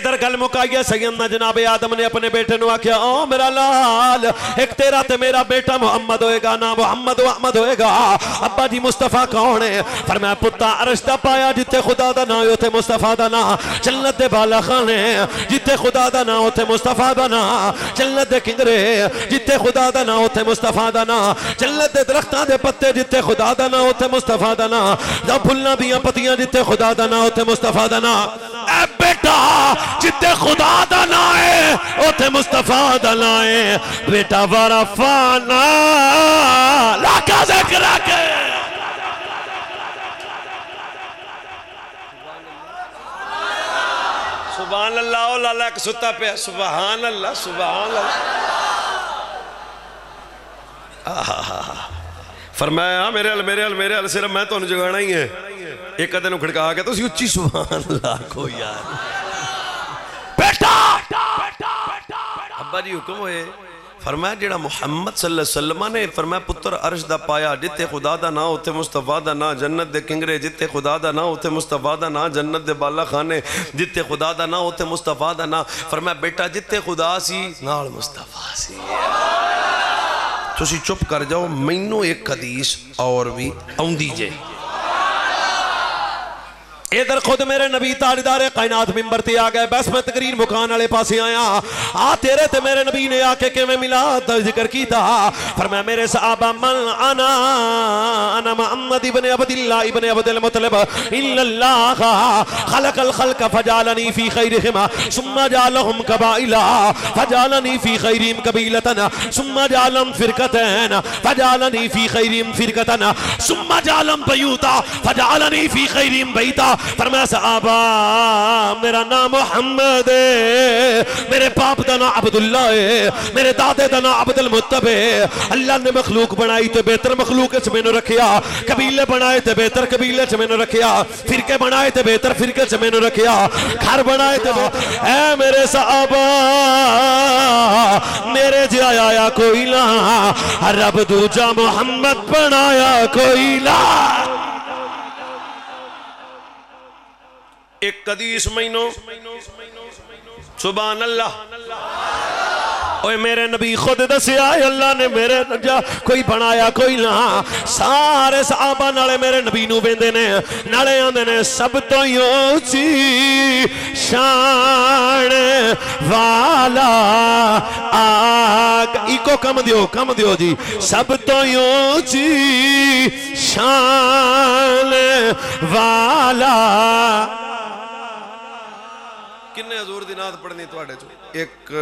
इधर गल मुकाइए सैयदना जनाब आदम ने अपने बेटे नु आख्या, ओ मेरा लाल, एक तेरा ते मेरा बेटा मोहम्मद होएगा, ना मोहम्मद अहमद होएगा। अब्बा जी, मुस्तफ़ा कौन है? फरमाया, पुत्ता अरश पाया जिथे खुदा दा ना उथे मुस्तफ़ा दा ना। जन्नत दे बाला खाने जिथे खुदा दा ना उथे मुस्तफ़ा दा ना। जन्नत दे किंगरे जिथे खुदा दा ना उथे मुस्तफ़ा दा ना। जन्नत दे दरख्तां दे पत्ते जिथे खुदा दा ना उथे मुस्तफ़ा दा ना। फुल्लां दियाँ पत्तियाँ जिथे खुदा दा ना उथे मुस्तफ़ा दा ना। ए बेटा जिते खुदा का ना है उथे मुस्तफ़ा का ना है। बेटा वरफाना फाना। हाँ, मेरे मेरे मेरे सिर्फ़ मैं तो एक खड़का के तुम उची सुबह अल्लाह यार। बाबा जी हुक्म होए। फरमाया जेड़ा मुहम्मद सल्लल्लाहु ने फरमाया पुत्र अर्श दा पाया जिथे खुदा दा ना उथे मुस्तफ़ा दा ना, जन्नत दे किंगरे जिथे खुदा दा ना उथे मुस्तफ़ा दा ना, जन्नत दे बाला खाने जिथे खुदा दा ना उथे मुस्तफ़ा दा ना। फरमाया, बेटा जिथे खुदा सी, नाल मुस्तफ़ा सी। तुसी चुप कर जाओ, मैनू एक हदीस और भी आउंदी जे। इधर खुद मेरे नबी ताजदार कायनात मिंबर ते आ गए। बस मैं तकरीर मुकान वाले पासे आया। आ तेरे ते मेरे नबी ने आके किवें मिला? ज़िक्र कीता। फरमाया, मेरे सहाबा, मन अना अना मुहम्मद इब्न अब्दुल्लाह इब्न अब्दुल मुतलिब। इल्लल्लाह, खलकल खल्क फजालनी फ़ी खैरिहिमा। सुम्मा जालहुम कबाइला। फजालनी फ़ी खैरिहिम कबीलतन। सुम्मा जालम फिरकतन। फजालनी फ़ी खैरिहिम फिरकतन। सुम्मा जालम बयूता। फजालनी फ़ी खैरिहिम बैता। फरमाया सहाबा मेरा नाम मोहम्मद मेरे बाप का नाम अब्दुल्ला है। मेरे दादे का नाम अब्दुल मुत्तब है। अल्लाह ने मखलूक बनाई तो बेहतर मखलूक च मैनू रखिया कबीले बनाए तो बेहतर कबीले च मैनू रखिया फिरके बनाए तो बेहतर फिरके च मैनू रखिया घर बनाए तो ऐ मेरे सहाबा, मेरे जिया आया कोई ना। रब दूजा मोहम्मद बनाया कोई ना। एक कदीस महीनों। सुबह अल्लाह ओए मेरे नबी खुद दसिया अल्लाह ने मेरे नजा कोई बनाया, कोई ना। सारे साहबा नाले मेरे नबी वेंदे ने, नाले आंदे ने, सब तो ऊँची शान वाला आग। इको कम दियो कम दियो जी। सब तो ऊँची शान वाला ਕਿੰਨੇ ਹਜ਼ੂਰ ਦੀ ਨਾਤ ਪੜਨੀ ਤੁਹਾਡੇ ਚੋਂ 1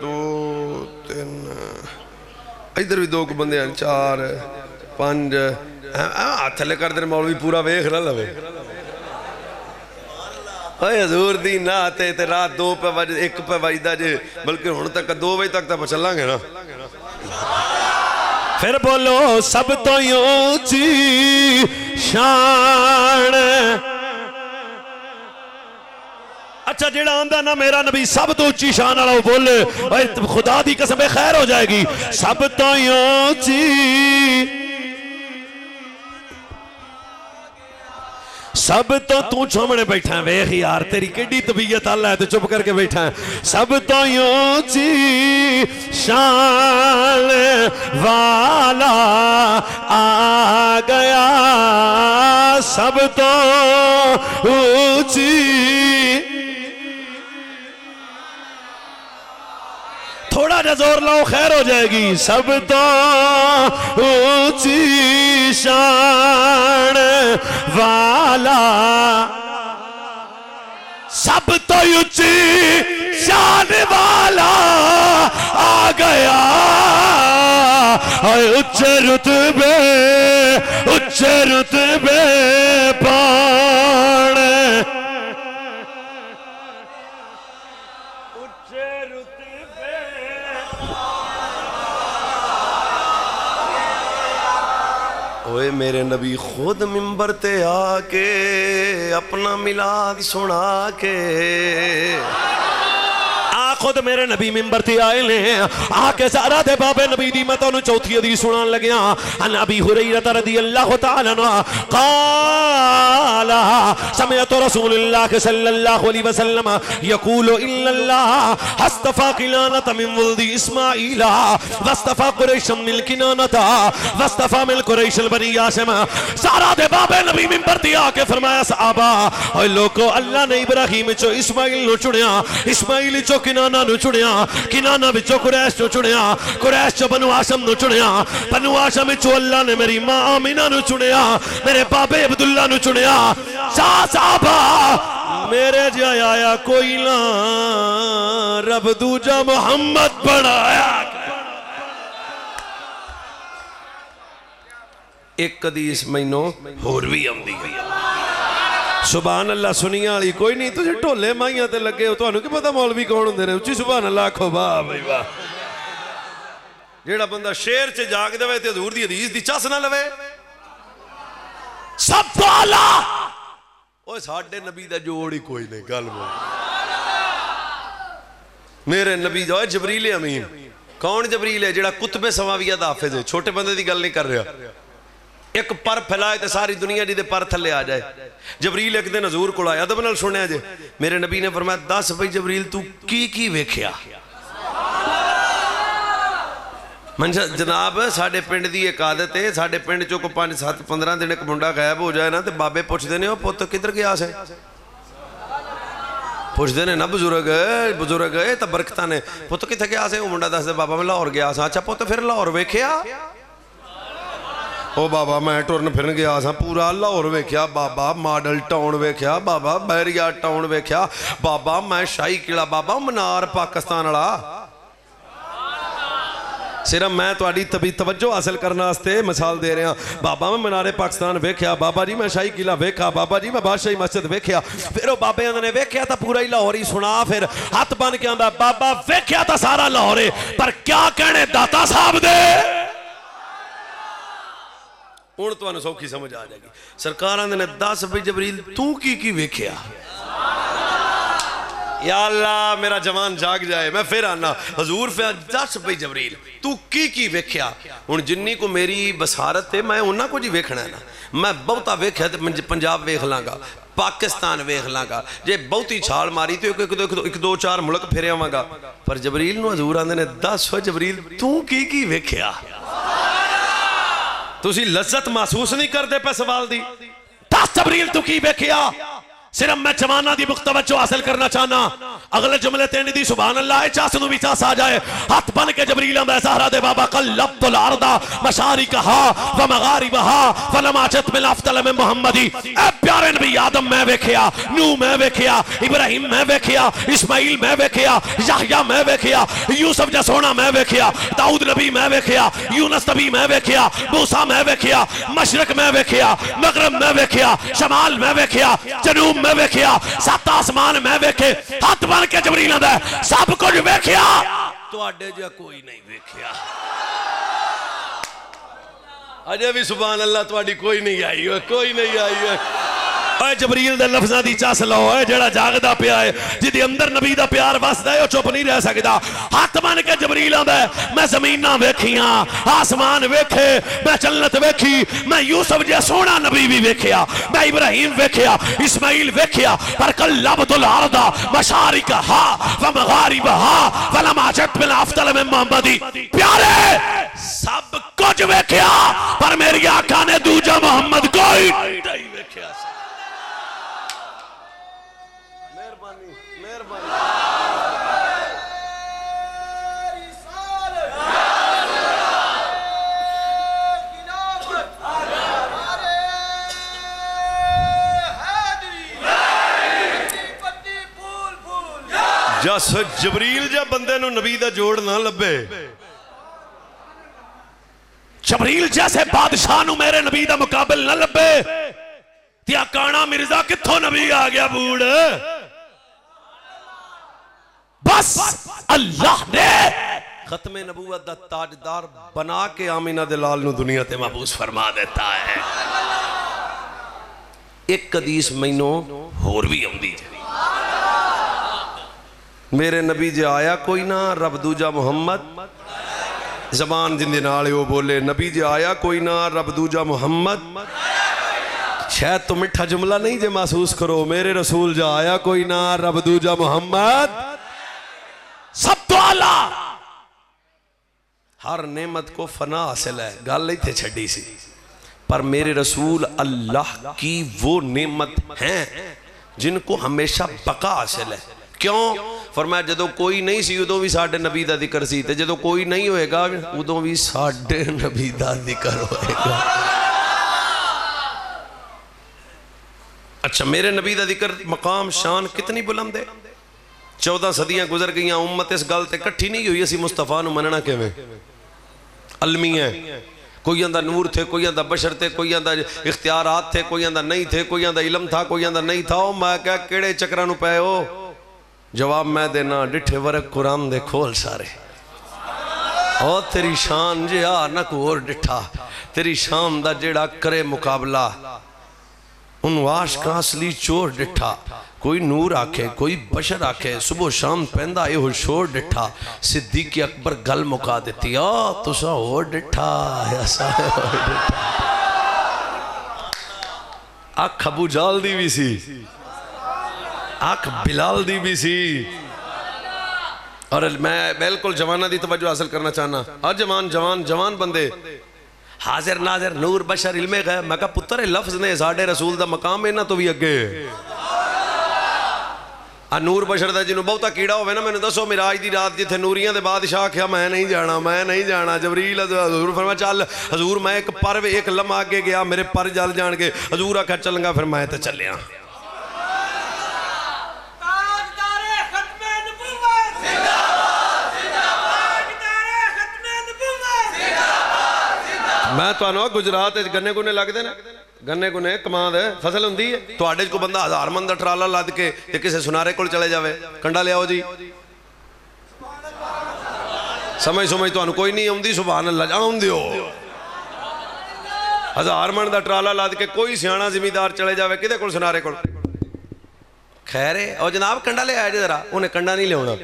2 3 ਇਧਰ ਵੀ ਦੋ ਕੁ ਬੰਦੇ ਹਨ 4 5 ਹੱਥ ਥੱਲੇ ਕਰਦੇ ਨੇ ਮੌਲਵੀ ਪੂਰਾ ਵੇਖ ਨਾ ਲਵੇ ਓਏ ਹਜ਼ੂਰ ਦੀ ਨਾਤ ਤੇ ਤੇ ਰਾਤ 2 ਪੇ ਵਜ 1 ਪੇ ਵਜਦਾ ਜੇ ਬਲਕਿ ਹੁਣ ਤੱਕ 2 ਵਜੇ ਤੱਕ ਤਾਂ ਆਪਾਂ ਚੱਲਾਂਗੇ ਨਾ ਫਿਰ ਬੋਲੋ ਸਭ ਤੋਂ ਉੱਚੀ ਸ਼ਾਨ अच्छा जेड़ा आंदा ना, मेरा नबी सब तो उची शान वाला बोल खुदा की कसम खैर हो जाएगी। सब तो सब तो तू छमने बैठा वेख यार, तेरी केडी तबीयत अल है तो चुप करके बैठा है। सब तो ऊँची शान वाला आ गया। सब तो ऊँची। थोड़ा जा ज़ोर लाओ, खैर हो जाएगी। सब तो ऊँची शान वाला। सब तो ऊँची शान वाला आ गया। उच्च रुतबे उच्च रुतबे पाण मेरे नबी खुद मिंबर ते आके अपना मिलाद सुना के खुद मेरे नबी मिम्बर से आए ने आके सारा दे बाबे नबी दी मैं तुहानू चौथी हदीस सुनान लग्या। अन अबी हुरैरा रदी अल्लाह तआला ना काला सल्लल्लाहु अलैहि वसल्लम हस्तफा किलानत मिन वल्दी वस्तफा कुरैश मिन वस्तफा मिन कुरैश बनी सारा दे बाबे नबी आके फरमाया, सहाबा, ओए लोगो अल्लाह ने इब्राहिम चो इस्माइल नु चुनिया इस्माइल चो किना किनाना चुनिया किनाना कुरैश चो चुनिया कुरैश बनु आशम चुनिया बनु आशम अल्लाह ने मेरी माँ चुनिया मेरे बाबे अब्दुल्ला चुनिया शाह मेरे आया कोई ना, रब दूजा मोहम्मद बनाया एक कदीस मैनों होर भी आती सुबह अल्लाह सुनिया वाली, कोई नहीं, तुझे ढोले माइया ते लगे हो तो की पता मौलवी कौन होंगे ने? उची सुबह अल्लाह आखो, वाह भाई, वाह। जेड़ा बंदा शेर च जाग दे तो हजूर की हदीस की चस ना लवे। सब तो आला! ओए नबी का जोड़ ही कोई नहीं, गल मेरे नबी जो जबरील अमीन। कौन जबरील है जेड़ा कुतबे समाविया का छोटे बंदे की गल नहीं कर रहा। एक पर फैलाए तो सारी दुनिया जी पर थले आ जाए। ਰਿਹਾ ਇੱਕ ਪਰ ਫੈਲਾਏ ਤੇ ਸਾਰੀ ਦੁਨੀਆ ਜਿਹਦੇ ਪਰ ਥੱਲੇ ਆ ਜਾਏ ਜਬਰੀਲ ਇੱਕ ਦਿਨ ਹਜ਼ੂਰ ਕੋਲ ਆਇਆ ਅਦਬ ਨਾਲ ਸੁਣਿਆ ਜੇ ਮੇਰੇ ਨਬੀ ਨੇ ਫਰਮਾਇਆ ਦੱਸ ਬਈ ਜਬਰੀਲ ਤੂੰ ਕੀ ਕੀ ਵੇਖਿਆ ਮਨਜਾ ਜਨਾਬ ਸਾਡੇ ਪਿੰਡ ਦੀ ਇੱਕ ਆਦਤ ਹੈ ਸਾਡੇ ਪਿੰਡ ਚੋਂ ਕੋ 5 7 15 ਦਿਨ ਇੱਕ ਮੁੰਡਾ ਗਾਇਬ ਹੋ ਜਾਏ ਨਾ ਤੇ ਬਾਬੇ ਪੁੱਛਦੇ ਨੇ ਉਹ ਪੁੱਤ ਕਿੱਧਰ ਗਿਆ ਸੀ ਪੁੱਛਦੇ ਨੇ ਨਾ ਬਜ਼ੁਰਗ ਬਜ਼ੁਰਗ ਇਹ ਤਾਂ ਬਰਕਤਾਂ ਨੇ ਪੁੱਤ ਕਿੱਥੇ ਗਿਆ ਸੀ ਉਹ ਮੁੰਡਾ ਦੱਸਦਾ ਬਾਬਾ ਮੈਂ ਲਾਹੌਰ ਗਿਆ ਸਾਂ ਅੱਛਾ ਪੁੱਤ ਫਿਰ ਲਾਹੌਰ ਵੇਖਿਆ ਉਹ ਬਾਬਾ ਮੈਂ ਟੁਰਨ ਫਿਰਨ ਗਿਆ ਸਾਂ ਪੂਰਾ ਲਾਹੌਰ ਵੇਖਿਆ ਬਾਬਾ ਮਾਡਲ ਟਾਊਨ ਵੇਖਿਆ ਬਾਬਾ ਬਹਿਰੀਆ ਟਾਊਨ ਵੇਖਿਆ ਬਾਬਾ ਮੈਂ ਸ਼ਾਹੀ ਕਿਲਾ ਬਾਬਾ ਮਨਾਰ ਪਾਕਿਸਤਾਨ ਵਾਲਾ ਸਿਰਫ ਮੈਂ ਤੁਹਾਡੀ ਤਬੀ ਤਵੱਜੋ ਹਾਸਲ ਕਰਨ ਵਾਸਤੇ ਮਿਸਾਲ ਦੇ ਰਿਹਾ ਬਾਬਾ ਮੈਂ ਮਨਾਰੇ ਪਾਕਿਸਤਾਨ ਵੇਖਿਆ ਬਾਬਾ ਜੀ ਮੈਂ ਸ਼ਾਹੀ ਕਿਲਾ ਵੇਖਿਆ ਬਾਬਾ ਜੀ ਮੈਂ ਬਾਦਸ਼ਾਹੀ ਮਸਜਿਦ ਵੇਖਿਆ ਫਿਰ ਉਹ ਬਾਬਿਆਂ ਨੇ ਵੇਖਿਆ ਤਾਂ ਪੂਰਾ ਹੀ ਲਾਹੌਰ ਹੀ ਸੁਣਾ ਫਿਰ ਹੱਥ ਬਨ ਕੇ ਆਂਦਾ ਬਾਬਾ ਵੇਖਿਆ ਤਾਂ ਸਾਰਾ ਲਾਹੌਰ ਏ ਪਰ ਕਿਆ ਕਹਿਣੇ ਦਾਤਾ ਸਾਹਿਬ ਦੇ ਹੁਣ ਤੁਹਾਨੂੰ ਸੌਖੀ ਸਮਝ ਆ ਜਾਏਗੀ ਸਰਕਾਰਾਂ ਦੇ ਨੇ 10 ਬਈ ਜਬਰੀਲ ਤੂੰ ਕੀ ਕੀ ਵੇਖਿਆ या अल्लाह मेरा जवान जाग जाए मैं फिर आना हजूर फिर दस बई जबरील तू की की वेख्या हूँ जिन्नी को मेरी बसारत है मैं उन्ना कुछ ही वेखना है ना मैं बहुता वेख्या तो पंज- पंजाब वेख लांगा पाकिस्तान वेख लांगा जे बहुती छाल मारी तो एक, एक, दो- एक, दो- एक दो चार मुल्क फिर आवांगा पर जबरील ਨੂੰ ਹਜ਼ੂਰ ਆਂਦੇ ਨੇ 10 ਹੋ ਜਬਰੀਲ ਤੂੰ ਕੀ ਕੀ ਵੇਖਿਆ ਤੁਸੀਂ ਲਜ਼ਤ ਮਹਿਸੂਸ ਨਹੀਂ ਕਰਦੇ ਪਏ ਸਵਾਲ ਦੀ ਦੱਸ ਜਬਰੀਲ ਤੂੰ ਕੀ ਵੇਖਿਆ सिर्फ़ मैं जमाना दी मुक्त तवज्जो हासिल करना चाहना अगले जुमले तेन दी सुभान अल्लाह चास नु भी चास आ जाए हाथ बन के जबरील आंदा सहरा दे बाबा कल लब्तुल अर्दा मशारिकहा व मगारिबहा फलमाचत मिल अफतल में मुहम्मदी ए प्यारे नबी आदम मैं वेखिया नू मैं वेखिया इब्राहिम मैं वेखिया इस्माइल मैं वेखिया याहया मैं वेखिया यूसुफ जा सोना मैं वेखिया दाऊद नबी मैं वेखिया यूनुस नबी मैं वेखिया मूसा मैं वेखिया मशरक मैं वेखिया मगरब मैं वेखिया शमाल मैं वेखिया जनूब मैं वेखिया सत आसमान मैं वेखे हथ बन के जबरील आंदा है, सब कुछ वेखिया ਤੁਹਾਡੇ ਜਿਹਾ ਕੋਈ ਨਹੀਂ ਵੇਖਿਆ ਅਜੇ ਵੀ ਸੁਭਾਨ ਅੱਲਾ ਤੁਹਾਡੀ ਕੋਈ ਨਹੀਂ ਆਈ ਓਏ ਕੋਈ ਨਹੀਂ ਆਈ ਓਏ जबरील दे लफ्जां चस लो ओए जेड़ा जागदा पिया है जिदे अंदर नबी दा प्यार वसदा चुप नहीं रह सकदा। हाथ बन के जबरील आंदा है मैं जमीनां वेखियाँ, आसमान वेखे, मैं जन्नत वेखी, मैं यूसुफ जे सोना नबी भी वेखया, मैं इब्राहिम वेखया, इस्माइल वेखया, पर कल लबदुल अरदा, मशारिक हा व मगारिब हा प्यारे, सब कुछ वेखया, पर मेरी आंखा ने दूजा मोहम्मद कोई ਜਸ ਜਬਰੀਲ ਜਾਂ ਬੰਦੇ ਨੂੰ ਨਬੀ ਦਾ ਜੋੜ ਨਾ ਲੱਭੇ ਜਬਰੀਲ ਜੈਸੇ ਬਾਦਸ਼ਾਹ ਨੂੰ ਮੇਰੇ ਨਬੀ ਦਾ ਮੁਕਾਬਲ ਨਾ ਲੱਭੇ ਤੇ ਆ ਕਾਣਾ ਮਿਰਜ਼ਾ ਕਿੱਥੋਂ ਨਬੀ ਆ बस अल्लाह ने खत्म नबूत का ताजदार बना के आमिना दे दलाल दुनिया से महबूस फरमा देता है। एक कदीस मैनो होर भी आती है। मेरे नबी जे आया कोई ना, रब दूजा मुहम्मद। जबान जिंदे वो बोले, नबी जे आया कोई ना, रब दूजा मुहम्मद। शायद तो मिठा जुमला नहीं जे महसूस करो, मेरे रसूल जा आया कोई ना, रब दूजा मुहम्मद। सब तो आला हर नेमत को फना हासिल है। गल नहीं थे छड़ी सी। पर मेरे रसूल अल्लाह की वो नेमत हैं जिनको हमेशा बका हासिल है। क्यों? फरमाया जो कोई नहीं सी, उदो भी साढ़े नबी का ज़िक्र सी तो जो कोई नहीं होएगा, उदो भी साढ़े नबी का ज़िक्र होएगा। अच्छा मेरे नबी का ज़िक्र, मकाम, शान कितनी बुलंद है? चौदह सदियाँ गुजर गई उम्मत इस गल इकट्ठी नहीं हुई, असी मुस्तफ़ा मनना किवें? अलमी है। कोई आंदा नूर थे, कोई आंदा बशर थे, कोई आंदा इख्तियारात थे, कोई आंदा नहीं थे, कोई आंदा इलम था, कोई आंदा नहीं था। मैं क्या केड़े चक्रां नु पए हो? जवाब मैं देना, डिठे वर्क कुरान दे खोल सारे। ओ, तेरी शान जे आ न को डिठा। तेरी शान दा जेड़ा करे मुकाबला। उनवाश का असली चोर डिठा। कोई नूर आखे, कोई बशर आखे, सुबह शाम पहंदा यो शोर डिठा। सिद्धि की अकबर गल मुका दी तुसा हो डिठा अख अबू जाल दी भी सी अख बिलाल दी भी सी। और मैं बिल्कुल जवाना दी तवज्जो हासिल करना चाहना। आ जवान जवान जवान बंदे ਹਾਜ਼ਰ ਨਾਜ਼ਰ ਨੂਰ ਬਸ਼ਰ ਇਲਮੇ ਗੈਬ ਮੈਂ ਕਿਹਾ ਪੁੱਤਰ ਇਹ ਲਫ਼ਜ਼ ਨੇ ਸਾਡੇ ਰਸੂਲ ਦਾ ਮਕਾਮ ਇਹਨਾਂ ਤੋਂ ਵੀ ਅੱਗੇ ਆ ਨੂਰ ਬਸ਼ਰ ਦਾ ਜਿਹਨੂੰ ਬਹੁਤਾ ਕੀੜਾ ਹੋਵੇ ਨਾ ਮੈਨੂੰ ਦੱਸੋ ਮਿਰਾਜ ਦੀ ਰਾਤ ਜਿੱਥੇ ਨੂਰੀਆਂ ਦੇ ਬਾਦਸ਼ਾਹ ਆਖਿਆ ਮੈਂ ਨਹੀਂ ਜਾਣਾ ਮੈਂ ਨਹੀਂ ਜਾਣਾ ਜਬਰੀਲ ਹਜ਼ੂਰ ਫਰਮਾ ਚੱਲ ਹਜ਼ੂਰ ਮੈਂ ਇੱਕ ਪਰ ਇੱਕ ਲਮਾ ਅੱਗੇ ਗਿਆ ਮੇਰੇ ਪਰ ਜਲ ਜਾਣਗੇ ਹਜ਼ੂਰ ਆਖਿਆ ਚੱਲਾਂਗਾ ਫਿਰ ਮੈਂ ਤੇ ਚੱਲਿਆ ਮੈਂ ਤੁਹਾਨੂੰ ਆਹ ਗੁਜਰਾਤ ਵਿੱਚ ਗੰਨੇ ਗੁੰਨੇ ਲੱਗਦੇ ਨੇ ਗੰਨੇ ਗੁੰਨੇ ਕਮਾਦ ਫਸਲ ਹੁੰਦੀ ਹੈ ਤੁਹਾਡੇ 'ਚ ਕੋਈ ਬੰਦਾ ਹਜ਼ਾਰ ਮੰਦ ਦਾ ਟਰਾਲਾ ਲੱਦ ਕੇ ਤੇ ਕਿਸੇ ਸੁਨਾਰੇ ਕੋਲ ਚਲੇ ਜਾਵੇ ਕੰਡਾ ਲਿਆਓ ਜੀ ਸਮਝ ਸਮਝ ਤੁਹਾਨੂੰ ਕੋਈ ਨਹੀਂ ਆਉਂਦੀ ਸੁਭਾਨ ਅੱਲਾ ਜਾਉਂ ਦਿਓ ਹਜ਼ਾਰ ਮਣ ਦਾ ਟਰਾਲਾ ਲੱਦ ਕੇ ਕੋਈ ਸਿਆਣਾ ਜ਼ਿਮੀਦਾਰ ਚਲੇ ਜਾਵੇ ਕਿਹਦੇ ਕੋਲ ਸੁਨਾਰੇ ਕੋਲ ਖੈਰੇ ਉਹ ਜਨਾਬ ਕੰਡਾ ਲੈ ਆਇਆ ਜਰਾ ਉਹਨੇ ਕੰਡਾ ਨਹੀਂ ਲਿਆਉਣਾ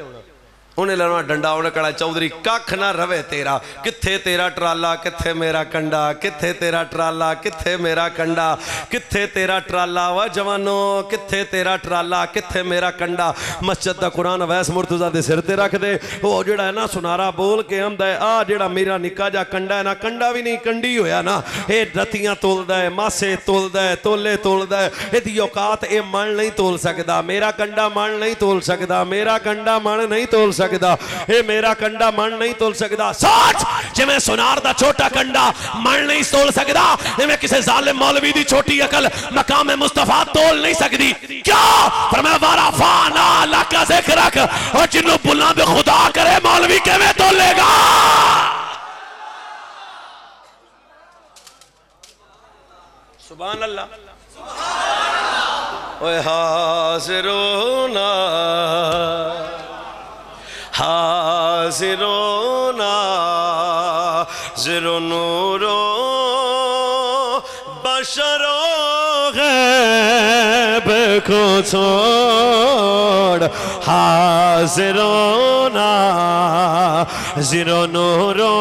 ਉਹਨੇ ਲੈਣਾ ਡੰਡਾ ਉਹਨੇ ਕਹਣਾ ਚੌਧਰੀ, ਕੱਖ ਨਾ ਰਵੇ ਤੇਰਾ। ਕਿੱਥੇ ਤੇਰਾ ਟਰਾਲਾ, ਕਿੱਥੇ ਮੇਰਾ ਕੰਡਾ? ਕਿੱਥੇ ਤੇਰਾ ਟਰਾਲਾ, ਕਿੱਥੇ ਮੇਰਾ ਕੰਡਾ? ਕਿੱਥੇ ਤੇਰਾ ਟਰਾਲਾ? ਵਾ ਜਵਾਨੋ, ਕਿੱਥੇ ਤੇਰਾ ਟਰਾਲਾ, ਕਿੱਥੇ ਮੇਰਾ ਕੰਡਾ? ਮਸਜਿਦ ਦਾ ਕੁਰਾਨ ਵੈਸ ਮੁਰਤਜ਼ਾ ਦੇ ਸਿਰ ਤੇ ਰੱਖ ਦੇ। ਉਹ ਜਿਹੜਾ ਹੈ ਨਾ, ਸੁਨਾਰਾ ਬੋਲ ਕੇ ਆਂਦਾ ਹੈ ਆ ਜਿਹੜਾ ਮੇਰਾ ਨਿੱਕਾ ਜਿਹਾ ਕੰਡਾ ਹੈ ਨਾ, ਕੰਡਾ ਵੀ ਨਹੀਂ, ਕੰਡੀ ਹੋਇਆ ਨਾ। ਇਹ ਰਤੀਆਂ ਤੋਲਦਾ ਹੈ, ਮਾਸੇ ਤੋਲਦਾ ਹੈ, ਤੋਲੇ ਤੋਲਦਾ ਹੈ। ਇਹਦੀ ਔਕਾਤ ਇਹ ਮਣ ਨਹੀਂ ਤੋਲ ਸਕਦਾ। ਮੇਰਾ ਕੰਡਾ ਮਣ ਨਹੀਂ ਤੋਲ ਸਕਦਾ, ਮੇਰਾ ਕੰਡਾ ਮਣ ਨਹੀਂ ਤੋਲ ਸਕਦਾ। ਇਹ ਮੇਰਾ ਕੰਡਾ ਮਣ ਨਹੀਂ ਤੋਲ ਸਕਦਾ ਸੱਚ ਜਿਵੇਂ ਸੁਨਾਰ ਦਾ ਛੋਟਾ ਕੰਡਾ ਮਣ ਨਹੀਂ ਤੋਲ ਸਕਦਾ ਜਿਵੇਂ ਕਿਸੇ ਜ਼ਾਲਿਮ ਮੌਲਵੀ ਦੀ ਛੋਟੀ ਅਕਲ ਮਕਾਮ ਮੁਸਤਫਾ ਤੋਲ ਨਹੀਂ ਸਕਦੀ ਕਿਉਂ ਫਰਮਾਇਆ ਵਾਰਾ ਫਾਨਾ ਲਾਕਾ ਜ਼ਿਕਰਕ ਉਹ ਜਿਹਨੂੰ ਬੁੱਲਾਂ ਤੇ ਖੁਦਾ ਕਰੇ ਮੌਲਵੀ ਕਿਵੇਂ ਤੋਲੇਗਾ सुबहान अल्लाह ओए हाजिरोना हाजिरोना जिरो नूरो, बशरो गैब को छोड़। हाजिरों नाजिरो नूरो,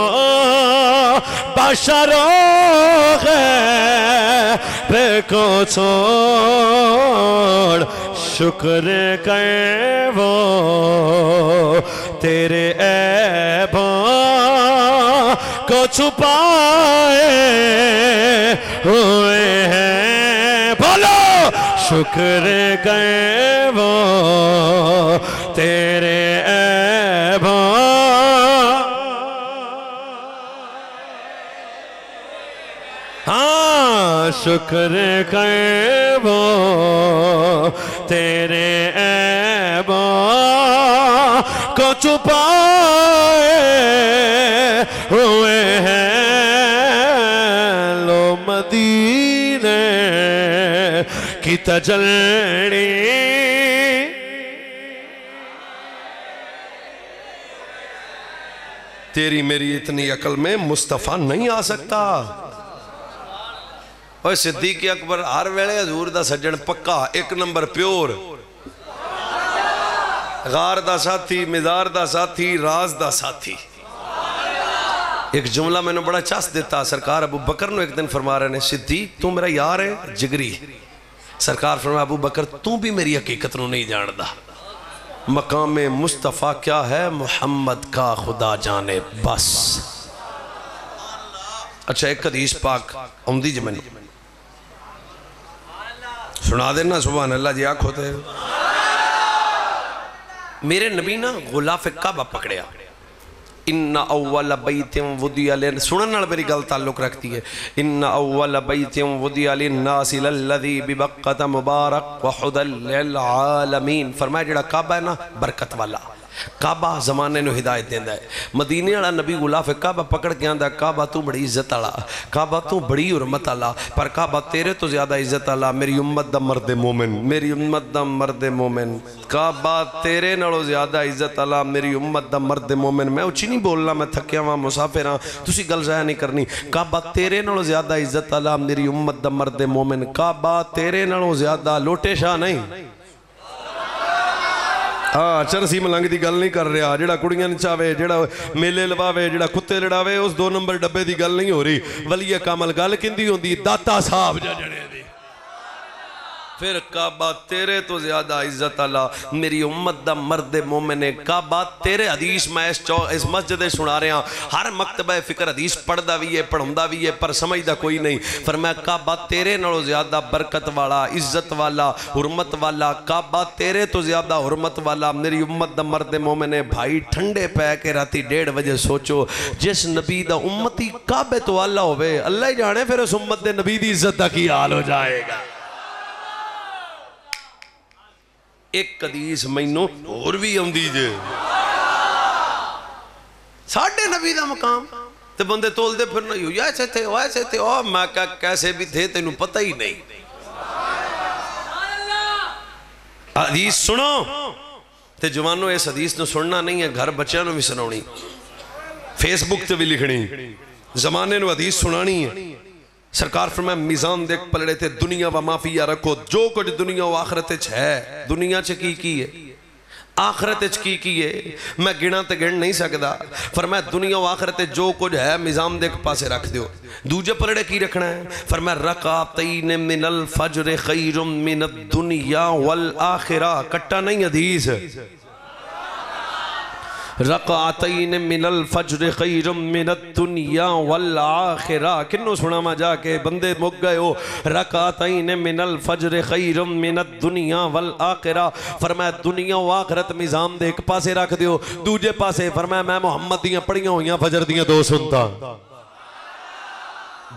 बशरो गैब को छोड़। शुक्र कर वो तेरे ऐबों को छुपाए हुए हैं। बोलो, शुक्र कर वो तेरे ऐबों। हाँ शुक्र कर वो छुपाए हुए हैं लो मदीने की तजल्ली तेरी मेरी इतनी अकल में मुस्तफ़ा नहीं आ सकता। और सिद्दीक अकबर, हर वेले हजूर का सज्जन पक्का, एक नंबर प्योर। गार का साथी, मिजार का साथी, राज का साथी। एक जुमला मैंने बड़ा चस दिता, सरकार अबू बकर ने एक दिन फरमा रहे ने, सिद्धि, तू मेरा यार है, जिगरी। सरकार फरमा, अबू बकर, तू भी मेरी हकीकत नहीं जानता मकाम मुस्तफ़ा क्या है, मुहम्मद का खुदा जाने, बस। अच्छा एक हदीस पाक आँदी जी मैंने। सुना देना सुबह अल्लाह जी, आखो तो। मेरे नबी ना गुलाफ काबा पकड़िया। इन्ना अव्वल बैतिम वुदिया लिन सुनने मेरी गल ताल्लुक रखती है। इन्ना अव्वल बैतिम वुदिया लिन्नास लल्लज़ी बिबक्कत मुबारक व लिल आलमीन। फरमाया जेड़ा काबा है ना, बरकत वाला। ਕਾਬਾ ਜ਼ਮਾਨੇ ਨੂੰ ਹਿਦਾਇਤ ਦਿੰਦਾ ਹੈ ਮਦੀਨੇ ਵਾਲਾ ਨਬੀ ਗੁਲਾਫ ਕਾਬਾ ਪਕੜ ਕੇ ਆਂਦਾ ਕਾਬਾ ਤੂੰ ਬੜੀ ਇੱਜ਼ਤ ਵਾਲਾ ਕਾਬਾ ਤੂੰ ਬੜੀ ਹਰਮਤ ਵਾਲਾ ਪਰ ਕਾਬਾ ਤੇਰੇ ਤੋਂ ਜ਼ਿਆਦਾ ਇੱਜ਼ਤ ਵਾਲਾ ਮੇਰੀ ਉਮਤ ਦਾ ਮਰਦ ਮੂਮਿਨ ਮੇਰੀ ਉਮਤ ਦਾ ਮਰਦ ਮੂਮਿਨ ਕਾਬਾ ਤੇਰੇ ਨਾਲੋਂ ਜ਼ਿਆਦਾ ਇੱਜ਼ਤ ਵਾਲਾ ਮੇਰੀ ਉਮਤ ਦਾ ਮਰਦ ਮੂਮਿਨ ਮੈਂ ਉੱਚੀ ਨਹੀਂ ਬੋਲਣਾ ਮੈਂ ਥੱਕਿਆ ਵਾਂ ਮੁਸਾਫਿਰ ਹਾਂ ਤੁਸੀਂ ਗੱਲ ਜ਼ਾਹਿਰ ਨਹੀਂ ਕਰਨੀ ਕਾਬਾ ਤੇਰੇ ਨਾਲੋਂ ਜ਼ਿਆਦਾ ਇੱਜ਼ਤ ਵਾਲਾ ਮੇਰੀ ਉਮਤ ਦਾ ਮਰਦ ਮੂਮਿਨ ਕਾਬਾ ਤੇਰੇ ਨਾਲੋਂ ਜ਼ਿਆਦਾ ਲੋਟੇ ਸ਼ਾ ਨਹੀਂ ਹਾਂ, ਚਰਸੀ ਮਲੰਗ ਦੀ ਗੱਲ ਨਹੀਂ ਕਰ ਰਿਹਾ। ਜਿਹੜਾ ਕੁੜੀਆਂ ਨਚਾਵੇ, ਜਿਹੜਾ ਮੇਲੇ ਲਵਾਵੇ, ਜਿਹੜਾ ਕੁੱਤੇ ਲੜਾਵੇ, ਉਸ ਦੋ ਨੰਬਰ ਡੱਬੇ ਦੀ ਗੱਲ ਨਹੀਂ ਹੋ ਰਹੀ। ਵਲੀਏ ਕਾਮਲ, ਗੱਲ ਕਿੰਦੀ ਹੁੰਦੀ? ਦਾਤਾ ਸਾਹਿਬ ਜਣੇ ਦੀ फिर काबा तेरे तो ज़्यादा इज़्ज़त अला मेरी उम्मत दा मर्द मोमिन है काबा तेरे हदीस मैं इस चौ इस मस्जिद सुना रहा। हर मकतबा फ़िक्र हदीस पढ़दा भी है पढ़ा भी है पर समझदा कोई नहीं। पर मैं काबा तेरे नालों ज़्यादा बरकत वाला, इज़्ज़त वाला, हुरमत वाला, काबा तेरे तो ज़्यादा हुरमत वाला। मेरी उम्मत दा मर्द मोमिन है भाई, ठंडे पै के राती डेढ़ बजे सोचो, जिस नबी दा उम्मती काबे तो आला हो अल्लाह ही जाने फिर उस उम्मत नबी की इज़्ज़त का की हाल हो जाएगा। ਇੱਕ ਹਦੀਸ ਮੈਨੂੰ ਹੋਰ ਵੀ ਆਉਂਦੀ ਜੇ ਸਾਡੇ ਨਬੀ ਦਾ ਮਕਾਮ ਤੇ ਬੰਦੇ ਤੋਲਦੇ ਫਿਰ ਨਹੀਂ ਐਸੇ ਥੇ ਉਹ ਐਸੇ ਥੇ ਉਹ ਮੈਂ ਕਹਾ ਕੈਸੇ ਵੀ ਥੇ ਤੈਨੂੰ ਪਤਾ ਹੀ ਨਹੀਂ ਹਦੀਸ ਸੁਣੋ ਤੇ ਜਵਾਨੋ ਇਸ ਹਦੀਸ ਨੂੰ ਸੁਣਨਾ ਨਹੀਂ ਹੈ ਘਰ ਬੱਚਿਆਂ ਨੂੰ ਵੀ ਸੁਣਾਉਣੀ ਫੇਸਬੁੱਕ ਤੇ ਵੀ ਲਿਖਣੀ ਜ਼ਮਾਨੇ ਨੂੰ ਹਦੀਸ सरकार फिर मैं मिजान देख पलड़े थे, दुनिया व माफिया रखो। जो कुछ दुनिया आखरत है, दुनिया च की की है? आखरत की की है? मैं गिणा तो गिण नहीं सकता फिर मैं दुनिया आखरत जो कुछ है निज़ाम देख पासे रख दो दूजे पलड़े की रखना है? फिर मैं रका ने मिनल फजर खैर मिनत दुनिया वल आखिरा। कट्टा नहीं हदीस मिनल फजर मिनत दुनिया वल आखिरा। जाके हो? दुनिया रख दूजे मैं मोहम्मद दो सुनता।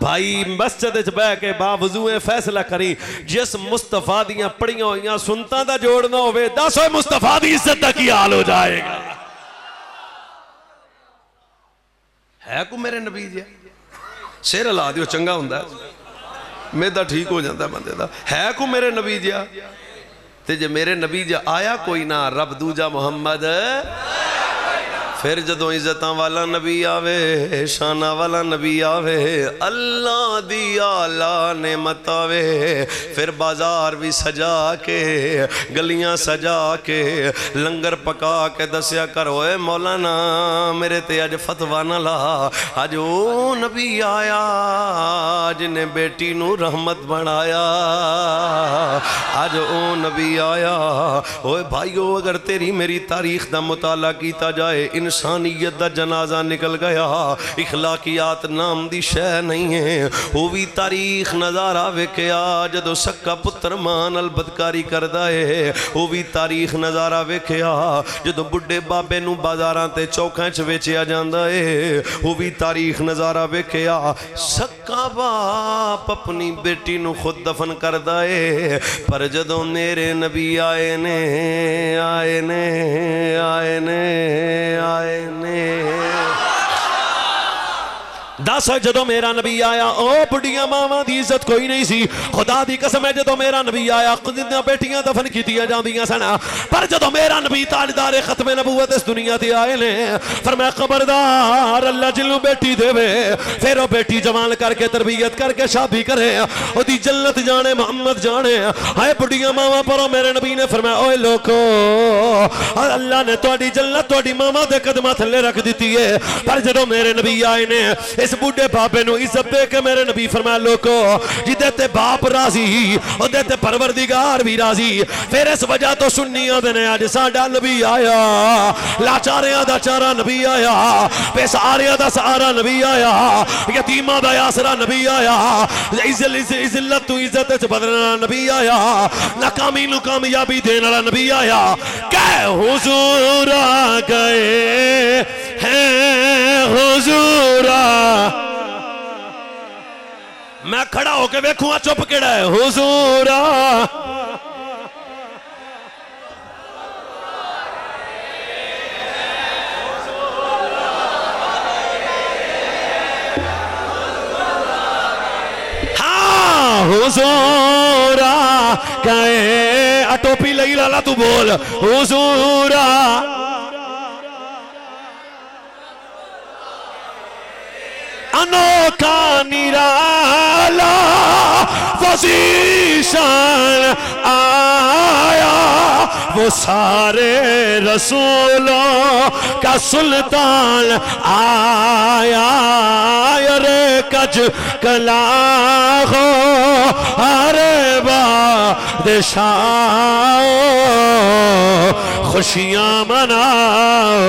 भाई, मस्जिद बह के फैसला करी, जिस मुस्तफ़ा पढ़ियाँ हुई सुनता दा जोड़ ना दस मुस्तफ़ा दी इज़्ज़त दा की हाल हो जाएगा। है को मेरे नबी जी सिर हिला दौ चंगा हों। मेदा ठीक हो जाता बंदे का है को मेरे नबी जिया तो जे मेरे नबी ज आया कोई ना, रब दूजा मुहम्मद। फिर जो इज़्ज़त वाला नबी आवे, शाना वाला नबी आवे, अल्लाह दी आला ने मत आवे। फिर बाज़ार भी सजा के, गलियाँ सजा के, लंगर पका के दसिया कर, ओए मौलाना, मेरे ते अज फतवा ना ला। अज ओ नबी आया, जिन्हें बेटी नू रहमत बनाया। अज ओ नबी आया, ओए भाईओ, अगर तेरी मेरी तारीख का मुताला किया जाए, इन इंसानियत का जनाजा निकल गया। इखलाकियात नाम की शह नहीं है। वह भी तारीख नज़ारा वेख्या जो सक्का पुत्र माँ नाल बदकारी करता है। वह भी तारीख नज़ारा वेख्या जो बुढ़े बाबे बाजारा से चौकों च वेचया जाता है। वह भी तारीख नज़ारा वेख्या। सक्का बाप अपनी बेटी खुद दफन करता है। पर जो मेरे नबी आए ने आए ने आए ने, आए आए ने दस जो मेरा नबी आया। ओ, बुढ़िया मावा की इज़्ज़त कोई नहीं सी। खुदा की कसम है जो मेरा नबी आया, खुदियाँ बेटिया दफन की सन। पर जो मेरा नबी ताजदारे खत्मे नबूत इस दुनिया से आए ने पर मैं खबरदार अल्लाह जिलू बेटी देवे। फिर वह बेटी जवान करके, तरबीयत करके शादी करे। वो जन्नत जाने, मोहम्मद जाने। हाय बुढ़िया मावा, पर मेरे नबी ने फिर मैं ओ लोको, अल्लाह ने थोड़ी जन्नत थोड़ी मावा के कदम थले रख दी है। पर जो मेरे नबी आए ने, इस बुढ़े बाबे इज़्ज़त दे के मेरे नबी फरमाया, लोगो, जिदे ते बाप राज़ी ओदे ते परवरदिगार भी राज़ी, फिर इस वजह तो सुन्नियों ने अज साडा नबी आया। लाचारिया का चारा नबी आया बेसारिया का सहारा नबी आया, यतीमा का आसरा नबी आया इज़्ज़त तू इज़्ज़त बदलना नबी आया, नाकामी नु कामयाबी देने वाला नबी आया। कै हुजूर आ गए हैं, हुजूर आ मैं खड़ा होके वेखूँगा चुप किड़ा है? हुजूरा हाँ, हुजूरा कहे टोपी लई लाला तू बोल। हुजूरा अनोखा निराला वजीशन आया। वो सारे रसूलों का सुल्तान आया। अरे कज कला हो, अरे बादशाह, खुशियाँ मनाओ।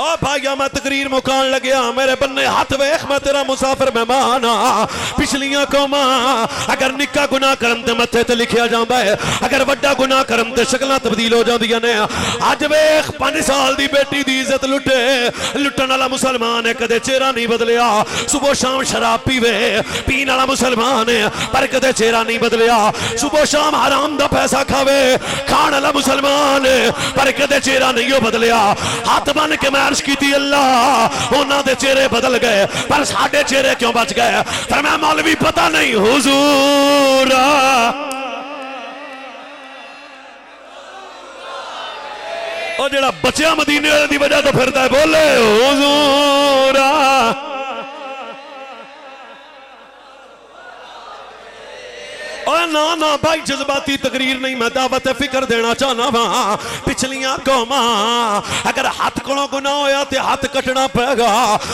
आ भाइया मैं तकरीर मुकान लग्या मेरे बन्ने हाथ वेख, मैं तेरा मुसाफिर मेहमान हाँ। पिछलियाँ कौमां, अगर निक्का गुनाह करम ते मत्थे ते लिखिया जांदा है, अगर वड्डा गुनाह करम ते शक्लां तब्दील हो ने। अज वेख 5 साल दी बेटी दी इज़्ज़त लुटे लुटन वाला मुसलमान है, कदे चेहरा नहीं बदलिया सुबह शाम शराब पीवे, पीन वाला मुसलमान है, पर कदे चेहरा नहीं बदलिया सुबह शाम हराम दा पैसा खावे खान वाला मुसलमान है, पर कदे चेहरा नहीं हो बदलिया हथ बन के मैं कोशिश की अल्लाह। उन्होंने चेहरे बदल गए। पर साढ़े चेहरे क्यों बच गए? पर मैं मौलवी पता नहीं, हुजूर। जरा बचिया मदीने की वजह तो फिरता है बोले, हुजूरा। ना ना, भाई, जज्बाती तकरीर नहीं, मैं दावत फ़िक्र देना चाहना वा। पिछलियाँ कौम, अगर हाथ को गुना होया तो हाथ कटना पेगा।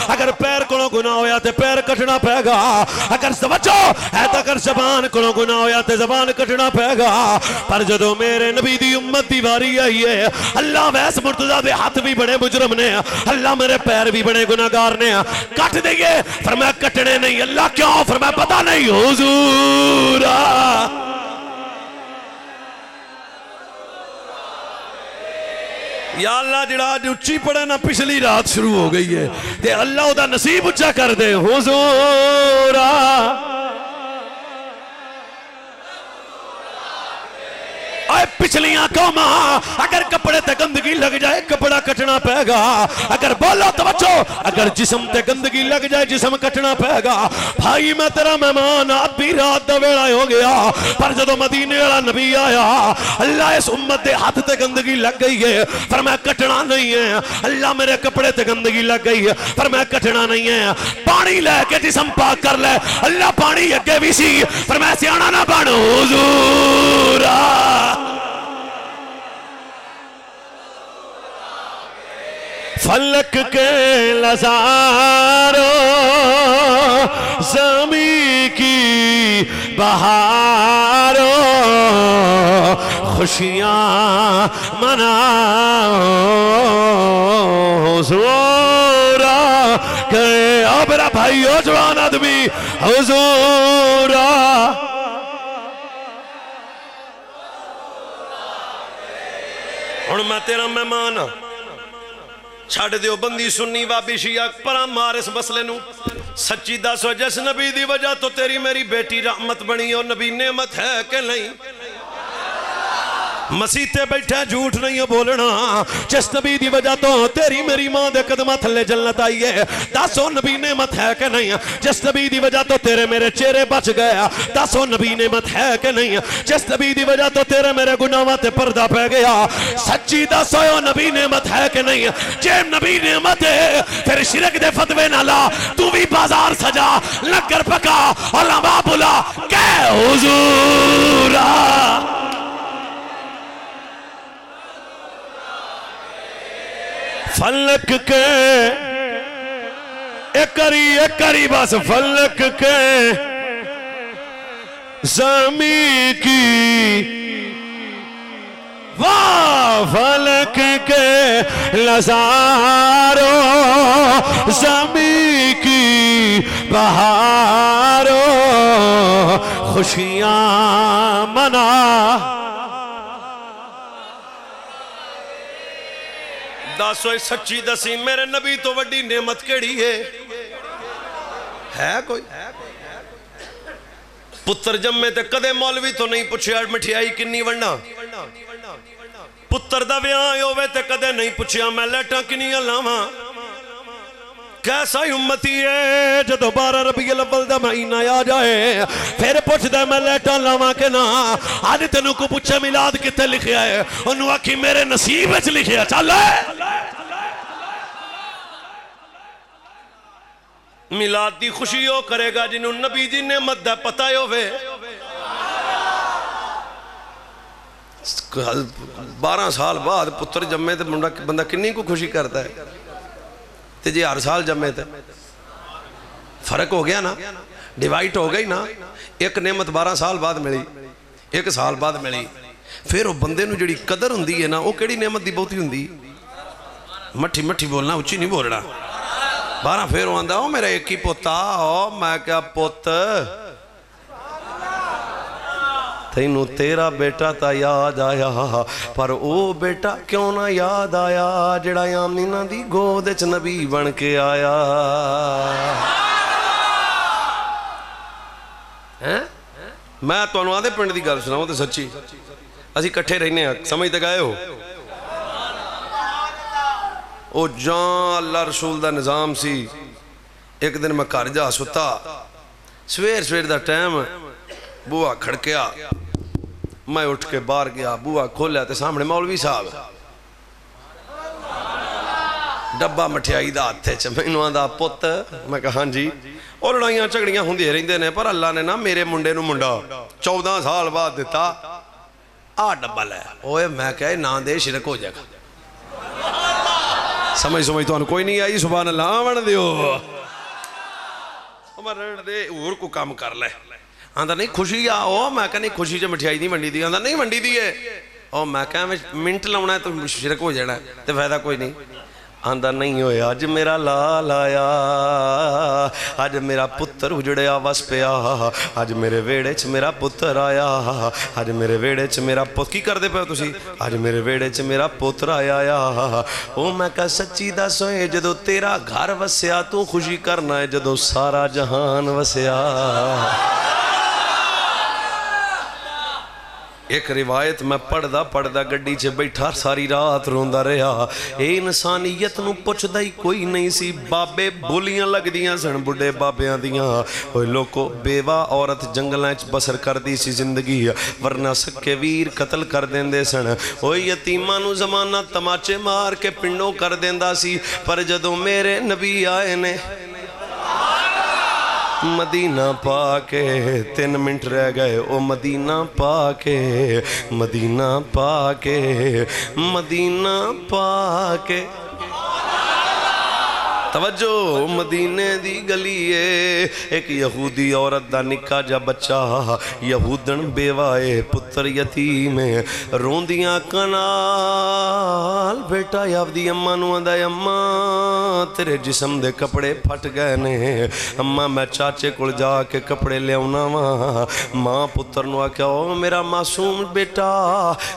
अगर पैर को गुना होया तो पैर कटना पेगा। अगर समझो है तो अगर जबान को गुना होया तो जबान कटना पेगा। पर जो मेरे नबी की उम्मत की वारी आई है, अल्लाह वैस मुर्तजा के हाथ भी बड़े मुजरम ने अल्लाह मेरे पैर भी बड़े गुनागार ने कट देंगे फिर मैं कटने नहीं, अल्लाह क्यों? फिर मैं पता नहीं हो जूरा अल्लाह जरा अज उची पड़े ना, पिछली रात शुरू हो गई है। अल्लाह नसीब उच्चा कर दे, हुजूरा। ओए पिछलियाँ कौमा, अगर कपड़े ते गंदगी लग जाए, कपड़ा कटना पेगा। अगर बोलो तो बच्चो, अगर जिस्म ते गंदगी लग जाए, जिस्म कटना पेगा। भाई, मैं तेरा मेहमान अभी रात का वेला हो गया, पर जो मदीने वाला नबी आया, अल्लाह इस उम्मत के हाथ ते गंदगी लग गई है, पर मैं कटना नहीं है। अल्लाह मेरे कपड़े ते गंदगी लग गई है, पर मैं कटना नहीं है। पानी लेके जिस्म पाक कर ले, अल्लाह पानी अगे भी सी, पर मैं सियाना ना बन, हुजूरा। फलक के लजारो जमी की बहारो, खुशियाँ मनाओ हुजूरा के ओ भाई जवान आदमी, हुजूरा हूँ मैं तेरा मेहमान हाँ छड़ दौ बंदी सुनी बाबी शिया पर मार इस मसले न सची दसो जिस नबी की वजह तो तेरी मेरी बेटी रामत बनी और नबी नियमत है के के नहीं। मसीते बैठा, झूठ नहीं है बोलना। जिस नबी की वजह तो तेरी मेरी माँ के कदम थले जन्नत आई है। दस वो नबी ने मत है कि नहीं? जिस नबी की वजह तो तेरे मेरे चेहरे बच गया दस वो नबी ने मत है कि नहीं? जिस नबी की वजह तो तेरे मेरे गुनावा ते पर्दा पै गया। सच्ची दस हो नबी ने मत है कि नहीं? जे नबी ने मत है, फिर शिरक दे फतवे ना ला। तू भी बाज़ार सजा, लंगर पका और बुला कै हुजूरा। फलक के। एक करी एक करी, बस फलक के। जमी की वाह, फलक के। लजारो जमी की बहारो, खुशियाँ मना। दस होए सच्ची दसी, मेरे नबी तो वड्डी नेमत केड़ी है? है कोई? पुत्र जम्मे ते कदे मौलवी तो नहीं पुछया मठियाई किन्नी वंडा? पुत्र का व्याह होवे ते कदे नहीं पुछया मैं लैटा किनिया लावां? कैसा ही उम्मती है, जो बारह रबी अव्वल दा महीना आ जाए, फिर पुछदा मैं लैटा लावां के ना? अज तेन को पूछे मिलाद कितने लिखिया है? उन्होंने आखी, मेरे नसीब विच लिखिया चल मिलाद की खुशी वो करेगा जिन्होंने नबी जी ने मत पता ही बारह साल बाद पुत्र जमे तो मुंडा, बंदा किन्नी को खुशी करता है? ਤੇ ਜੇ ਹਰ ਸਾਲ ਜੰਮੇ ਤੇ ਫ਼ਰਕ ਹੋ ਗਿਆ ਨਾ ਡਿਵਾਈਡ ਹੋ ਗਈ ਨਾ, ਇੱਕ ਨਿਮਤ 12 ਸਾਲ ਬਾਅਦ ਮਿਲੀ, ਇੱਕ ਸਾਲ ਬਾਅਦ ਮਿਲੀ। ਫਿਰ ਉਹ ਬੰਦੇ ਨੂੰ ਜਿਹੜੀ ਕਦਰ ਹੁੰਦੀ ਹੈ ਨਾ, ਉਹ ਕਿਹੜੀ ਨਿਮਤ ਦੀ ਬਹੁਤੀ ਹੁੰਦੀ? ਮੱਠੀ ਮੱਠੀ ਬੋਲਣਾ, ਉੱਚੀ ਨਹੀਂ ਬੋਲਣਾ। 12 ਫੇਰ ਉਹ ਆਂਦਾ ਉਹ ਮੇਰਾ ਇੱਕ ਹੀ ਪੋਤਾ ਉਹ ਮੈਂ ਕਿਹਾ, ਪੁੱਤ ਤੈਨੂੰ ਤੇਰਾ ਬੇਟਾ ਤਾਂ ਯਾਦ ਆਇਆ, ਪਰ ਉਹ ਬੇਟਾ ਕਿਉਂ ਨਾ ਯਾਦ ਆਇਆ, ਜਿਹੜਾ ਆਮੀਨਾ ਦੀ ਗੋਦ ਵਿੱਚ ਨਬੀ ਬਣ ਕੇ ਆਇਆ? ਹੈ? ਮੈਂ ਤੁਹਾਨੂੰ ਆਦੇ ਪਿੰਡ ਦੀ ਗੱਲ ਸੁਣਾਵਾਂ ਤੇ ਸੱਚੀ। ਅਸੀਂ ਇਕੱਠੇ ਰਹਿੰਦੇ ਆ ਸਮਝ ਤੇ ਗਏ ਹੋ? ਉਹ ਜਾਂ ਅੱਲਾ ਰਸੂਲ ਦਾ ਨਿਜ਼ਾਮ ਸੀ, ਇੱਕ ਦਿਨ ਮੈਂ ਘਰ ਜਾ ਸੁੱਤਾ ਸਵੇਰ ਸਵੇਰ ਦਾ ਟਾਈਮ ਬੂਆ ਖੜਕਿਆ। ਮੈਂ ਉੱਠ ਕੇ ਬਾਹਰ ਗਿਆ ਬੂਆ ਖੋਲਿਆ ਤੇ ਸਾਹਮਣੇ ਮੌਲਵੀ ਸਾਹਿਬ। ਡੱਬਾ ਮਠਿਆਈ ਦਾ ਹੱਥੇ ਚ, ਮੈਨੂੰ ਆਂਦਾ, ਪੁੱਤ, ਮੈਂ ਕਿਹਾ, ਹਾਂਜੀ। ਉਹ ਲੜਾਈਆਂ ਝਗੜੀਆਂ ਹੁੰਦੀਆਂ ਰਹਿੰਦੇ ਨੇ, ਪਰ ਅੱਲਾ ਨੇ ਨਾ ਮੇਰੇ ਮੁੰਡੇ ਨੂੰ ਮੁੰਡਾ 14 ਸਾਲ ਬਾਅਦ ਦਿੱਤਾ। ਆ ਡੱਬਾ ਲੈ। ਓਏ, ਮੈਂ ਕਿਹਾ ਨਾ ਦੇ ਸ਼ਿਰਕ ਹੋ ਜਾਏਗਾ। ਸਮਝ ਸਮਝ ਤੁਹਾਨੂੰ ਕੋਈ ਨਹੀਂ ਆਈ? ਸੁਭਾਨ ਅੱਲਾ, ਆਵਣ ਦਿਓ। ਉਹ ਰਹਿਣ ਦੇ, ਹੋਰ ਕੋ ਕੰਮ ਕਰ ਲੈ। ਆਂਦਾ, ਨਹੀਂ, ਖੁਸ਼ੀ ਆ, ਉਹ ਮੈਂ ਕਹਿੰਦਾ ਨਹੀਂ, ਖੁਸ਼ੀ 'ਚ ਮਠਿਆਈ ਨਹੀਂ ਵੰਡੀ ਦੀ। ਆਂਦਾ, ਨਹੀਂ, ਵੰਡੀ ਦੀ ਏ। ਉਹ ਮੈਂ ਕਹਾਂ ਮਿੰਟ ਲਾਉਣਾ ਤਾਂ ਸ਼ਿਰਕ ਹੋ ਜਾਣਾ ਤੇ ਫਾਇਦਾ ਕੋਈ ਨਹੀਂ। ਆਂਦਾ, ਨਹੀਂ ਹੋਇਆ ਅੱਜ ਮੇਰਾ ਲਾਲ ਆਇਆ, ਅੱਜ ਮੇਰਾ ਪੁੱਤਰ ਉਜੜਿਆ, ਵਸ ਪਿਆ। ਅੱਜ ਮੇਰੇ ਵਿਹੜੇ 'ਚ ਮੇਰਾ ਪੁੱਤਰ ਆਇਆ, ਅੱਜ ਮੇਰੇ ਵਿਹੜੇ 'ਚ ਮੇਰਾ ਪੁੱਤ ਕੀ ਕਰਦੇ ਪਏ ਤੁਸੀਂ? ਅੱਜ ਮੇਰੇ ਵਿਹੜੇ 'ਚ ਮੇਰਾ ਪੁੱਤਰ ਆਇਆ ਆ ਉਹ ਮੈਂ ਕਹਾਂ, ਸੱਚੀ ਦੱਸ ਓਏ, ਜਦੋਂ ਤੇਰਾ ਘਰ ਵਸਿਆ, ਤੂੰ ਖੁਸ਼ੀ ਕਰਨਾ ਹੈ ਜਦੋਂ ਸਾਰਾ ਜਹਾਨ ਵਸਿਆ। ਇੱਕ ਰਿਵਾਇਤ ਮੈਂ ਪੜਦਾ ਪੜਦਾ ਗੱਡੀ 'ਚ ਬੈਠਾ ਸਾਰੀ ਰਾਤ ਰੋਂਦਾ ਰਿਹਾ ਇਹ ਇਨਸਾਨੀਅਤ ਨੂੰ ਪੁੱਛਦਾ ਹੀ ਕੋਈ ਨਹੀਂ ਸੀ ਬਾਬੇ ਬੋਲੀਆਂ ਲੱਗਦੀਆਂ ਸਨ ਬੁੱਢੇ ਬਾਬਿਆਂ ਦੀਆਂ ਓਏ ਲੋਕੋ ਬੇਵਾ ਔਰਤ ਜੰਗਲਾਂ 'ਚ ਬਸਰ ਕਰਦੀ ਸੀ ਜ਼ਿੰਦਗੀ ਵਰਨਾ ਸੱਕੇ ਵੀਰ ਕਤਲ ਕਰ ਦਿੰਦੇ ਸਨ ਓਏ ਯਤੀਮਾਂ ਨੂੰ ਜ਼ਮਾਨਾ ਤਮਾਚੇ ਮਾਰ ਕੇ ਪਿੰਡੋਂ ਕਰ ਦਿੰਦਾ ਸੀ ਪਰ ਜਦੋਂ ਮੇਰੇ ਨਬੀ ਆਏ ਨੇ मदीना पाके तीन मिनट रह गए ओ मदीना पाके मदीना पाके मदीना पाके। तवज्जो, मदीने दी गली है। एक यहूदी औरत दा निक्का जा बच्चा, यहूदन बेवाए पुत्र यतीम है। रोंदियाँ कनाल, बेटा आपदी अम्मा नु आंदा अम्मा, तेरे जिस्म दे कपड़े फट गए ने। अम्मा, मैं चाचे कोल जाके कपड़े लियाउना वा। माँ पुत्र नु आख्या ओ मेरा मासूम बेटा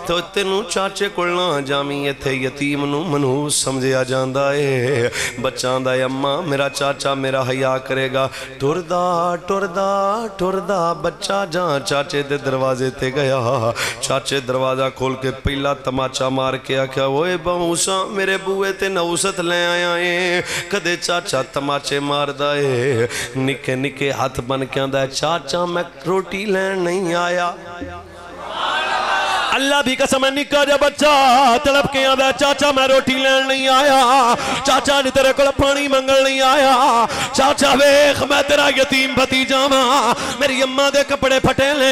तो तेनू चाचे कोल ना जामी इथे यतीम नु मनहूस समझया जांदा है। बच्चा ਮਨਹੂਸ ਸਮਝਿਆ ਜਾਂਦਾ ਏ ਬੱਚਾ ਦਾ ਅੰਮਾ ਮੇਰਾ ਚਾਚਾ ਮੇਰਾ ਹਿਆ ਕਰੇਗਾ ਟੁਰਦਾ ਟੁਰਦਾ ਟੁਰਦਾ ਬੱਚਾ ਜਾਂ ਚਾਚੇ ਦੇ ਦਰਵਾਜ਼ੇ ਤੇ ਗਿਆ ਚਾਚੇ ਦਰਵਾਜ਼ਾ ਖੋਲ ਕੇ ਪਹਿਲਾ ਤਮਾਚਾ ਮਾਰ ਕੇ ਆਖਿਆ ਓਏ ਬਹੂਸਾ ਮੇਰੇ ਬੂਏ ਤੇ ਨੌਸਤ ਲੈ ਆਇਆ ਏ ਕਦੇ ਚਾਚਾ ਤਮਾਚੇ ਮਾਰਦਾ ਏ ਨਿੱਕੇ ਨਿੱਕੇ ਹੱਥ ਬਨ ਕੇ ਆਂਦਾ ਚਾਚਾ ਮੈਂ ਰੋਟੀ ਲੈਣ ਨਹੀਂ ਆਇਆ अल्लाह भी कसम है निका जा बच्चा तड़प के आदा चाचा मैं रोटी लैन नहीं आया, चाचा ने तेरे को पानी मंगल नहीं आया, चाचा वेख, मैं तेरा यतीम भतीजा वा, मेरी अम्मा दे कपड़े फटे ने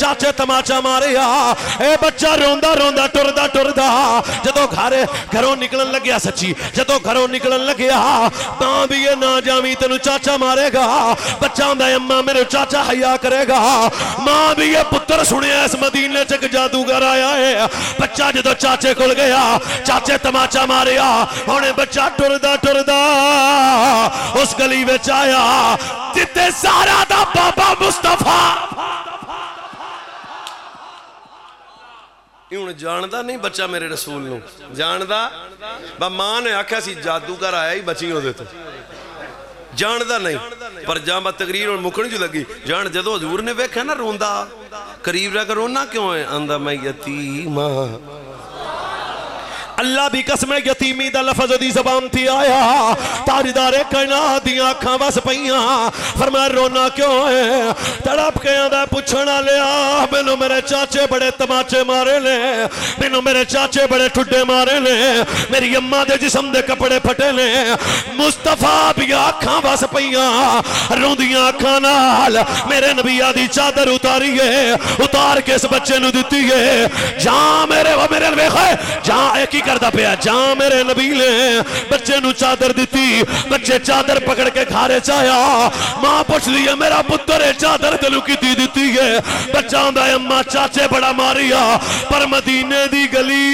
चाचे तमाचा मारिया ए बच्चा रोंदा रोंदा, टुरदा टुरदा, जदों घर, घरों निकलन लग्या सच्ची, जदों घरों निकलन लग्या, ता भी ये ना जावी तेन चाचा मारेगा, बच्चा आंदा, अम्मा मेरे चाचा हया करेगा, माँ भी ये पुत्र सुने इस मदीने च जादूगर ਜਾਦੂਗਰ ਆਇਆ ਹੈ ਬੱਚਾ ਜਦੋਂ ਚਾਚੇ ਕੋਲ ਗਿਆ ਚਾਚੇ ਤਮਾਚਾ ਮਾਰਿਆ ਹੁਣੇ ਬੱਚਾ ਟੁਰਦਾ ਟੁਰਦਾ ਉਸ ਗਲੀ ਵਿੱਚ ਆਇਆ ਜਿੱਤੇ ਸਾਰਾ ਦਾ ਬਾਬਾ ਮੁਸਤਫਾ ਇਹ ਹੁਣ ਜਾਣਦਾ ਨਹੀਂ ਬੱਚਾ ਮੇਰੇ ਰਸੂਲ ਨੂੰ ਜਾਣਦਾ ਬਾ ਮਾਂ ਨੇ ਆਖਿਆ ਸੀ ਜਾਦੂਗਰ ਆਇਆ ਹੀ ਬਚੀ ਉਹਦੇ ਤੋਂ ਜਾਣਦਾ ਨਹੀਂ ਪਰ ਜਾਂ ਬਾ ਤਕਰੀਰ ਹੁਣ ਮੁੱਕਣ ਜੂ ਲੱਗੀ ਜਾਣ ਜਦੋਂ ਹਜ਼ੂਰ ਨੇ ਵੇਖਿਆ ਨਾ ਰੋਂਦਾ करीब रह कर रोना क्यों है? आंदा मैं यतीमा। अल्लाह भी कसम यतीमी का लफज की जबान थी आया। तारीदारे कहना दिया अखा बस पइया फरमाया, रोना क्यों है? तड़प के आदा पुछण लिया मैनु मेरे चाचे बड़े तमाचे मारे ने। मैनु मेरे चाचे बड़े ठुडे मारे ने। मेरी अम्मा के जिसम के कपड़े फटे ने। मुस्तफ़ा भी अखा बस पइया रोंदिया अखा न मेरे नबिया की चादर उतारी है। उतार के इस बच्चे दिती है। जा मेरे मेरे वेख जा एक करता पे जा मेरे नबी ने बच्चे चादर दी बच्चे चादर पकड़ के खारे चाया माँ पुछ ली है मेरा पुत्र चादर तेन की दी है बच्चा आंदा अम्मा चाचे बड़ा मारिया, पर मदीने दी गली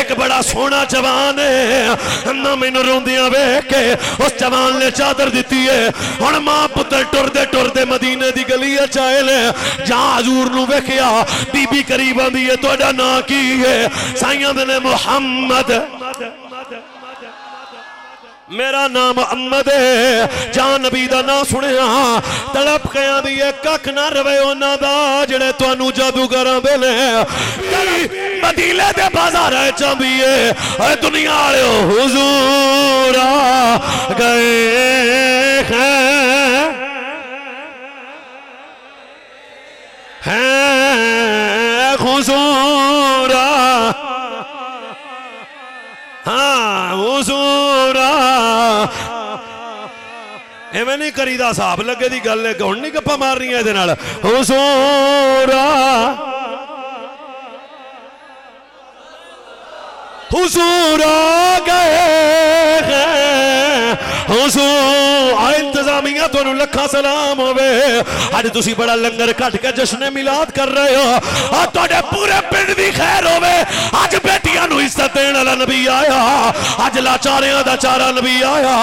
एक बड़ा सोहना जवान है ना मैनू रोंदिया वेख के उस जवान ने चादर दी है हम माँ पुत्र टुरते टुरते मदीने की गली है चाहे ले जा हजूर नेखिया बीबी करीब आंदी है तो ना की है साई आखियाँ ने मुहम्मद। मेरा नाम अहमद है। जान नबी का ना सुने तड़प क्या भी है, कख ना रवे उन्होंने जेडे जड़े जादूगर आते पतीले मदीले के बाज़ार चाहती है। दुनिया हजूरा गए हैं। हैं खुजूरा ਹਾਂ ਹਜ਼ੂਰਾ। ਐਵੇਂ ਨਹੀਂ ਕਰੀਦਾ ਹਿਸਾਬ ਲੱਗੇ ਦੀ ਗੱਲ ਹੈ। ਹੁਣ ਨਹੀਂ ਗੱਪਾਂ ਮਾਰ ਰਹੀਆਂ ਇਹਦੇ ਨਾਲ। ਹਜ਼ੂਰਾ। ਹਜ਼ੂਰਾ ਗਏ हुजूर आ इंतजामिया ਤੁਹਾਨੂੰ ਲੱਖਾਂ ਸਲਾਮ ਹੋਵੇ ਅੱਜ ਤੁਸੀਂ ਬੜਾ ਲੰਗਰ ਕੱਟ ਕੇ ਜਸ਼ਨ ਮਿਲਾਦ ਕਰ ਰਹੇ ਹੋ ਆ ਤੁਹਾਡੇ ਪੂਰੇ ਪਿੰਡ ਦੀ ਖੈਰ ਹੋਵੇ ਅੱਜ ਬੇਟੀਆਂ ਨੂੰ ਇੱਜ਼ਤ ਦੇਣ ਵਾਲਾ ਨਬੀ ਆਇਆ ਅੱਜ ਲਾਚਾਰਿਆਂ ਦਾ ਚਾਰਾ ਨਬੀ ਆਇਆ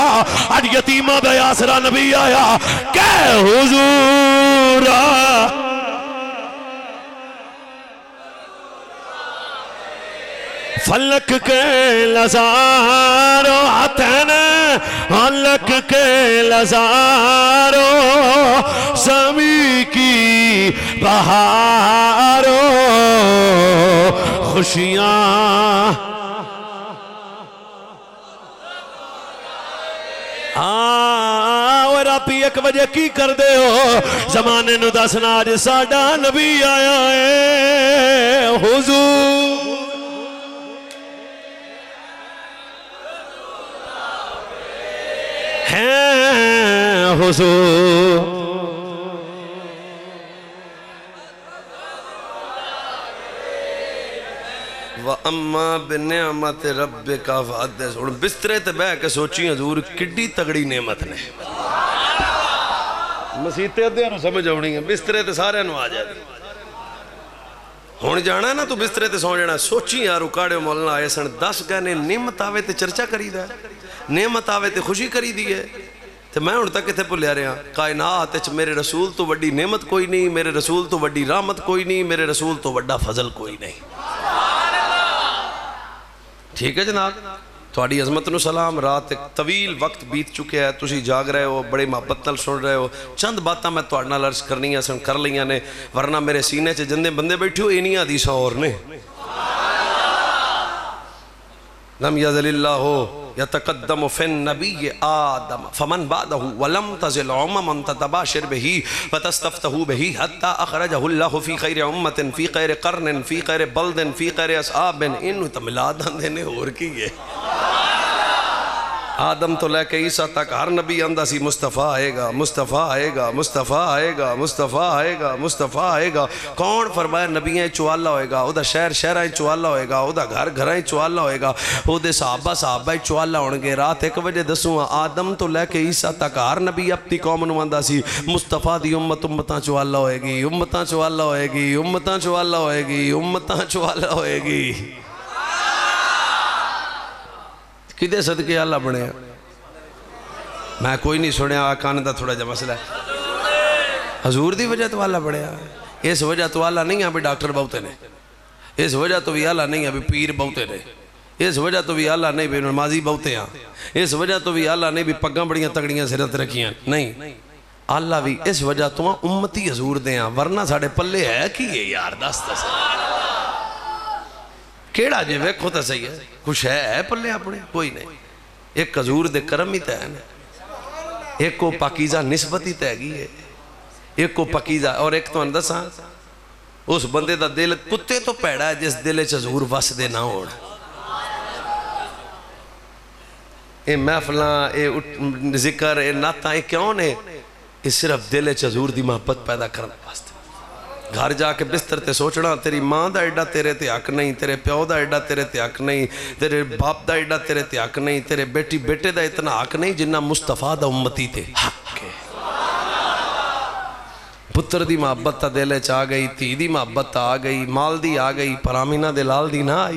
ਅੱਜ ਯਤੀਮਾਂ ਦਾ ਆਸਰਾ ਨਬੀ ਆਇਆ ਕਹਿ ਹੁਜ਼ੂਰ फलक के लजारो हथन फलक के लजारो समी की बहारो, खुशियाँ। हाँ राती एक बजे की कर दे हो? जमाने दसना अज साडा नबी आया है, हुजूर। हैं हुजूर व अम्मा बिनियामत रब का वाद हुन बिस्तरे ते बह के सोची हजूर किड्डी तगड़ी नेमत ने ਮਸੀਤੇ ਅੱਧਿਆਂ ਨੂੰ ਸਮਝ ਆਉਣੀ ਹੈ ਬਿਸਤਰੇ ਤੇ ਸਾਰਿਆਂ ਨੂੰ ਆ ਜਾਏ ਹੁਣ ਜਾਣਾ ਨਾ ਤੂੰ ਬਿਸਤਰੇ ਤੇ ਸੌ ਜਾਣਾ ਸੋਚੀ ਯਾਰ ਉਕਾੜੇ ਮੁੱਲ ਨਾਲ ਆਏ ਸਨ 10 ਕਹਿੰਦੇ ਨਿਮਤ ਆਵੇ ਤੇ ਚਰਚਾ ਕਰੀਦਾ नेमत आवे तो खुशी करी दी है। तो मैं हूँ तक कितने भुलिया रहा, कायनात मेरे रसूल तो वही नेमत कोई नहीं, मेरे रसूल तो वही रामत कोई नहीं, मेरे रसूल तो व्डा फजल कोई नहीं। ठीक है जनाब? थोड़ी अजमत सलाम, रात एक तवील वक्त बीत चुके है तुम जाग रहे हो, बड़े मुहब्बत सुन रहे हो। चंद बात मैं थोड़े नाल अर्ज़ करनी सन, कर लिया ने, वरना मेरे सीने से जन्दे बंदे बैठे हो इनिया दिशा और ने। नम यजलिल्ला हो यतकदम फिन नबी आदम फमन बादहु वलम तजिल उममन ततबाशिर बिही फतस्तफ्तहु बिही हत्ता अखरजहु अल्लाह फ़ी खैर उम्मतिन फ़ी खैर कर्निन फ़ी खैर बलदिन फ़ी खैर असहाबिन इन तमिलादन देने और की है आदम तो लैके ईसा तक हर नबी आंदा सी, मुस्तफ़ा आएगा मुस्तफ़ा आएगा मुस्तफ़ा आएगा मुस्तफ़ा आएगा मुस्तफ़ा आएगा। कौन फरमाया नबिया चुआला होएगा वह शहर शहर चुआला होएगा वह घर घर चुआला होएगा वह सहाबा सहाबा चुआला होने रात एक बजे दसूँ, आदम तो लैके ईसा तक हर नबी अपनी कौम आंदा सी, मुस्तफ़ा की उम्मत उम्मत चुआला होएगी, उम्मत चुआला होएगी, उम्मत चुआला होएगी, उम्मत चुआला होएगी। कि सदके आला बने मैं कोई नहीं सुने कान का थोड़ा जहा मसला हजूर की वजह तो आला बनया इस वजह तो आला नहीं है भी डॉक्टर बहुते ने। इस वजह तो भी आला नहीं है भी पीर बहुते ने। इस वजह तो भी आला नहीं भी नमाजी बहुते हैं। इस वजह तो भी आला नहीं भी पग्गा बड़िया तगड़िया सिरत रखिया। नहीं। आला भी इस वजह तो उम्मती हजूर दे वरना साढ़े पल्ले है कि यार? दस दस। ਕਿਹੜਾ ਜੇ ਵੇਖੋ ਤਾਂ ਸਹੀ ਹੈ ਕੁਛ ਹੈ ਪੱਲੇ ਆਪਣੇ ਕੋਈ ਨਹੀਂ ਇੱਕ ਹਜ਼ੂਰ ਦੇ ਕਰਮ ਹੀ ਤਾਂ ਹੈ ਨਾ ਇੱਕ ਉਹ ਪਾਕੀਜ਼ਾ ਨਿਸਬਤ ਹੀ ਤਾਂ ਹੈਗੀ ਹੈ ਇੱਕ ਉਹ ਪਾਕੀਜ਼ਾ ਔਰ ਇੱਕ ਤੁਹਾਨੂੰ ਦੱਸਾਂ ਉਸ ਬੰਦੇ ਦਾ ਦਿਲ ਕੁੱਤੇ ਤੋਂ ਭੈੜਾ ਹੈ ਜਿਸ ਦਿਲ 'ਚ ਹਜ਼ੂਰ ਵਸਦੇ ਨਾ ਹੋਣ ਇਹ ਮਹਿਫਲਾਂ ਇਹ ਉਠ- ਜ਼ਿਕਰ ਇਹ ਨਾਤਾਂ ਇਹ ਕਿਉਂ ਨੇ ਇਹ ਸਿਰਫ ਦਿਲ 'ਚ ਹਜ਼ੂਰ ਦੀ ਮੁਹੱਬਤ ਪੈਦਾ ਕਰਨ ਵਾਸਤੇ ਘਰ ਜਾ ਕੇ ਬਿਸਤਰ ਤੇ ਸੋਚਣਾ ਤੇਰੀ ਮਾਂ ਦਾ ਐਡਾ ਤੇਰੇ ਤੇ ਹੱਕ ਨਹੀਂ ਤੇਰੇ ਪਿਓ ਦਾ ਐਡਾ ਤੇਰੇ ਤੇ ਹੱਕ ਨਹੀਂ ਤੇਰੇ ਬਾਪ ਦਾ ਐਡਾ ਤੇਰੇ ਤੇ ਹੱਕ ਨਹੀਂ ਤੇਰੇ ਬੇਟੀ ਬੇਟੇ ਦਾ ਇਤਨਾ ਹੱਕ ਨਹੀਂ ਜਿੰਨਾ ਮੁਸਤਫਾ ਦਾ ਉਮਤੀ ਤੇ ਹੱਕ ਹੈ ਪੁੱਤਰ ਦੀ ਮੁਹੱਬਤ ਤਾਂ ਦਿਲ 'ਚ ਆ ਗਈ ਧੀ ਦੀ ਮੁਹੱਬਤ ਆ ਗਈ ਮਾਲ ਦੀ ਆ ਗਈ ਪਰ ਆਮੀਨਾ ਦੇ ਲਾਲ ਦੀ ਨਾ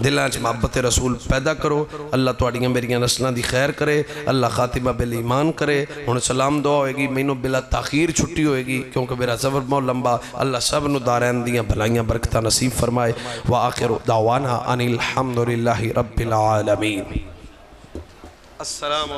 दिलों मुहब्बत रसूल पैदा करो। अल्लाह थोड़िया मेरिया नस्लों की खैर करे। अल्लाह खातिमा बिल ईमान करे। हूँ सलाम दुआ होएगी, मैनू बिला ताखीर छुट्टी होएगी, क्योंकि मेरा सबर बहुत लंबा। अल्लाह सब दारैन दियाँ भलाइया बरकत नसीब फरमाए। व आखिर दावाना अनिल हमदुल्ला रबीआलमीन असलम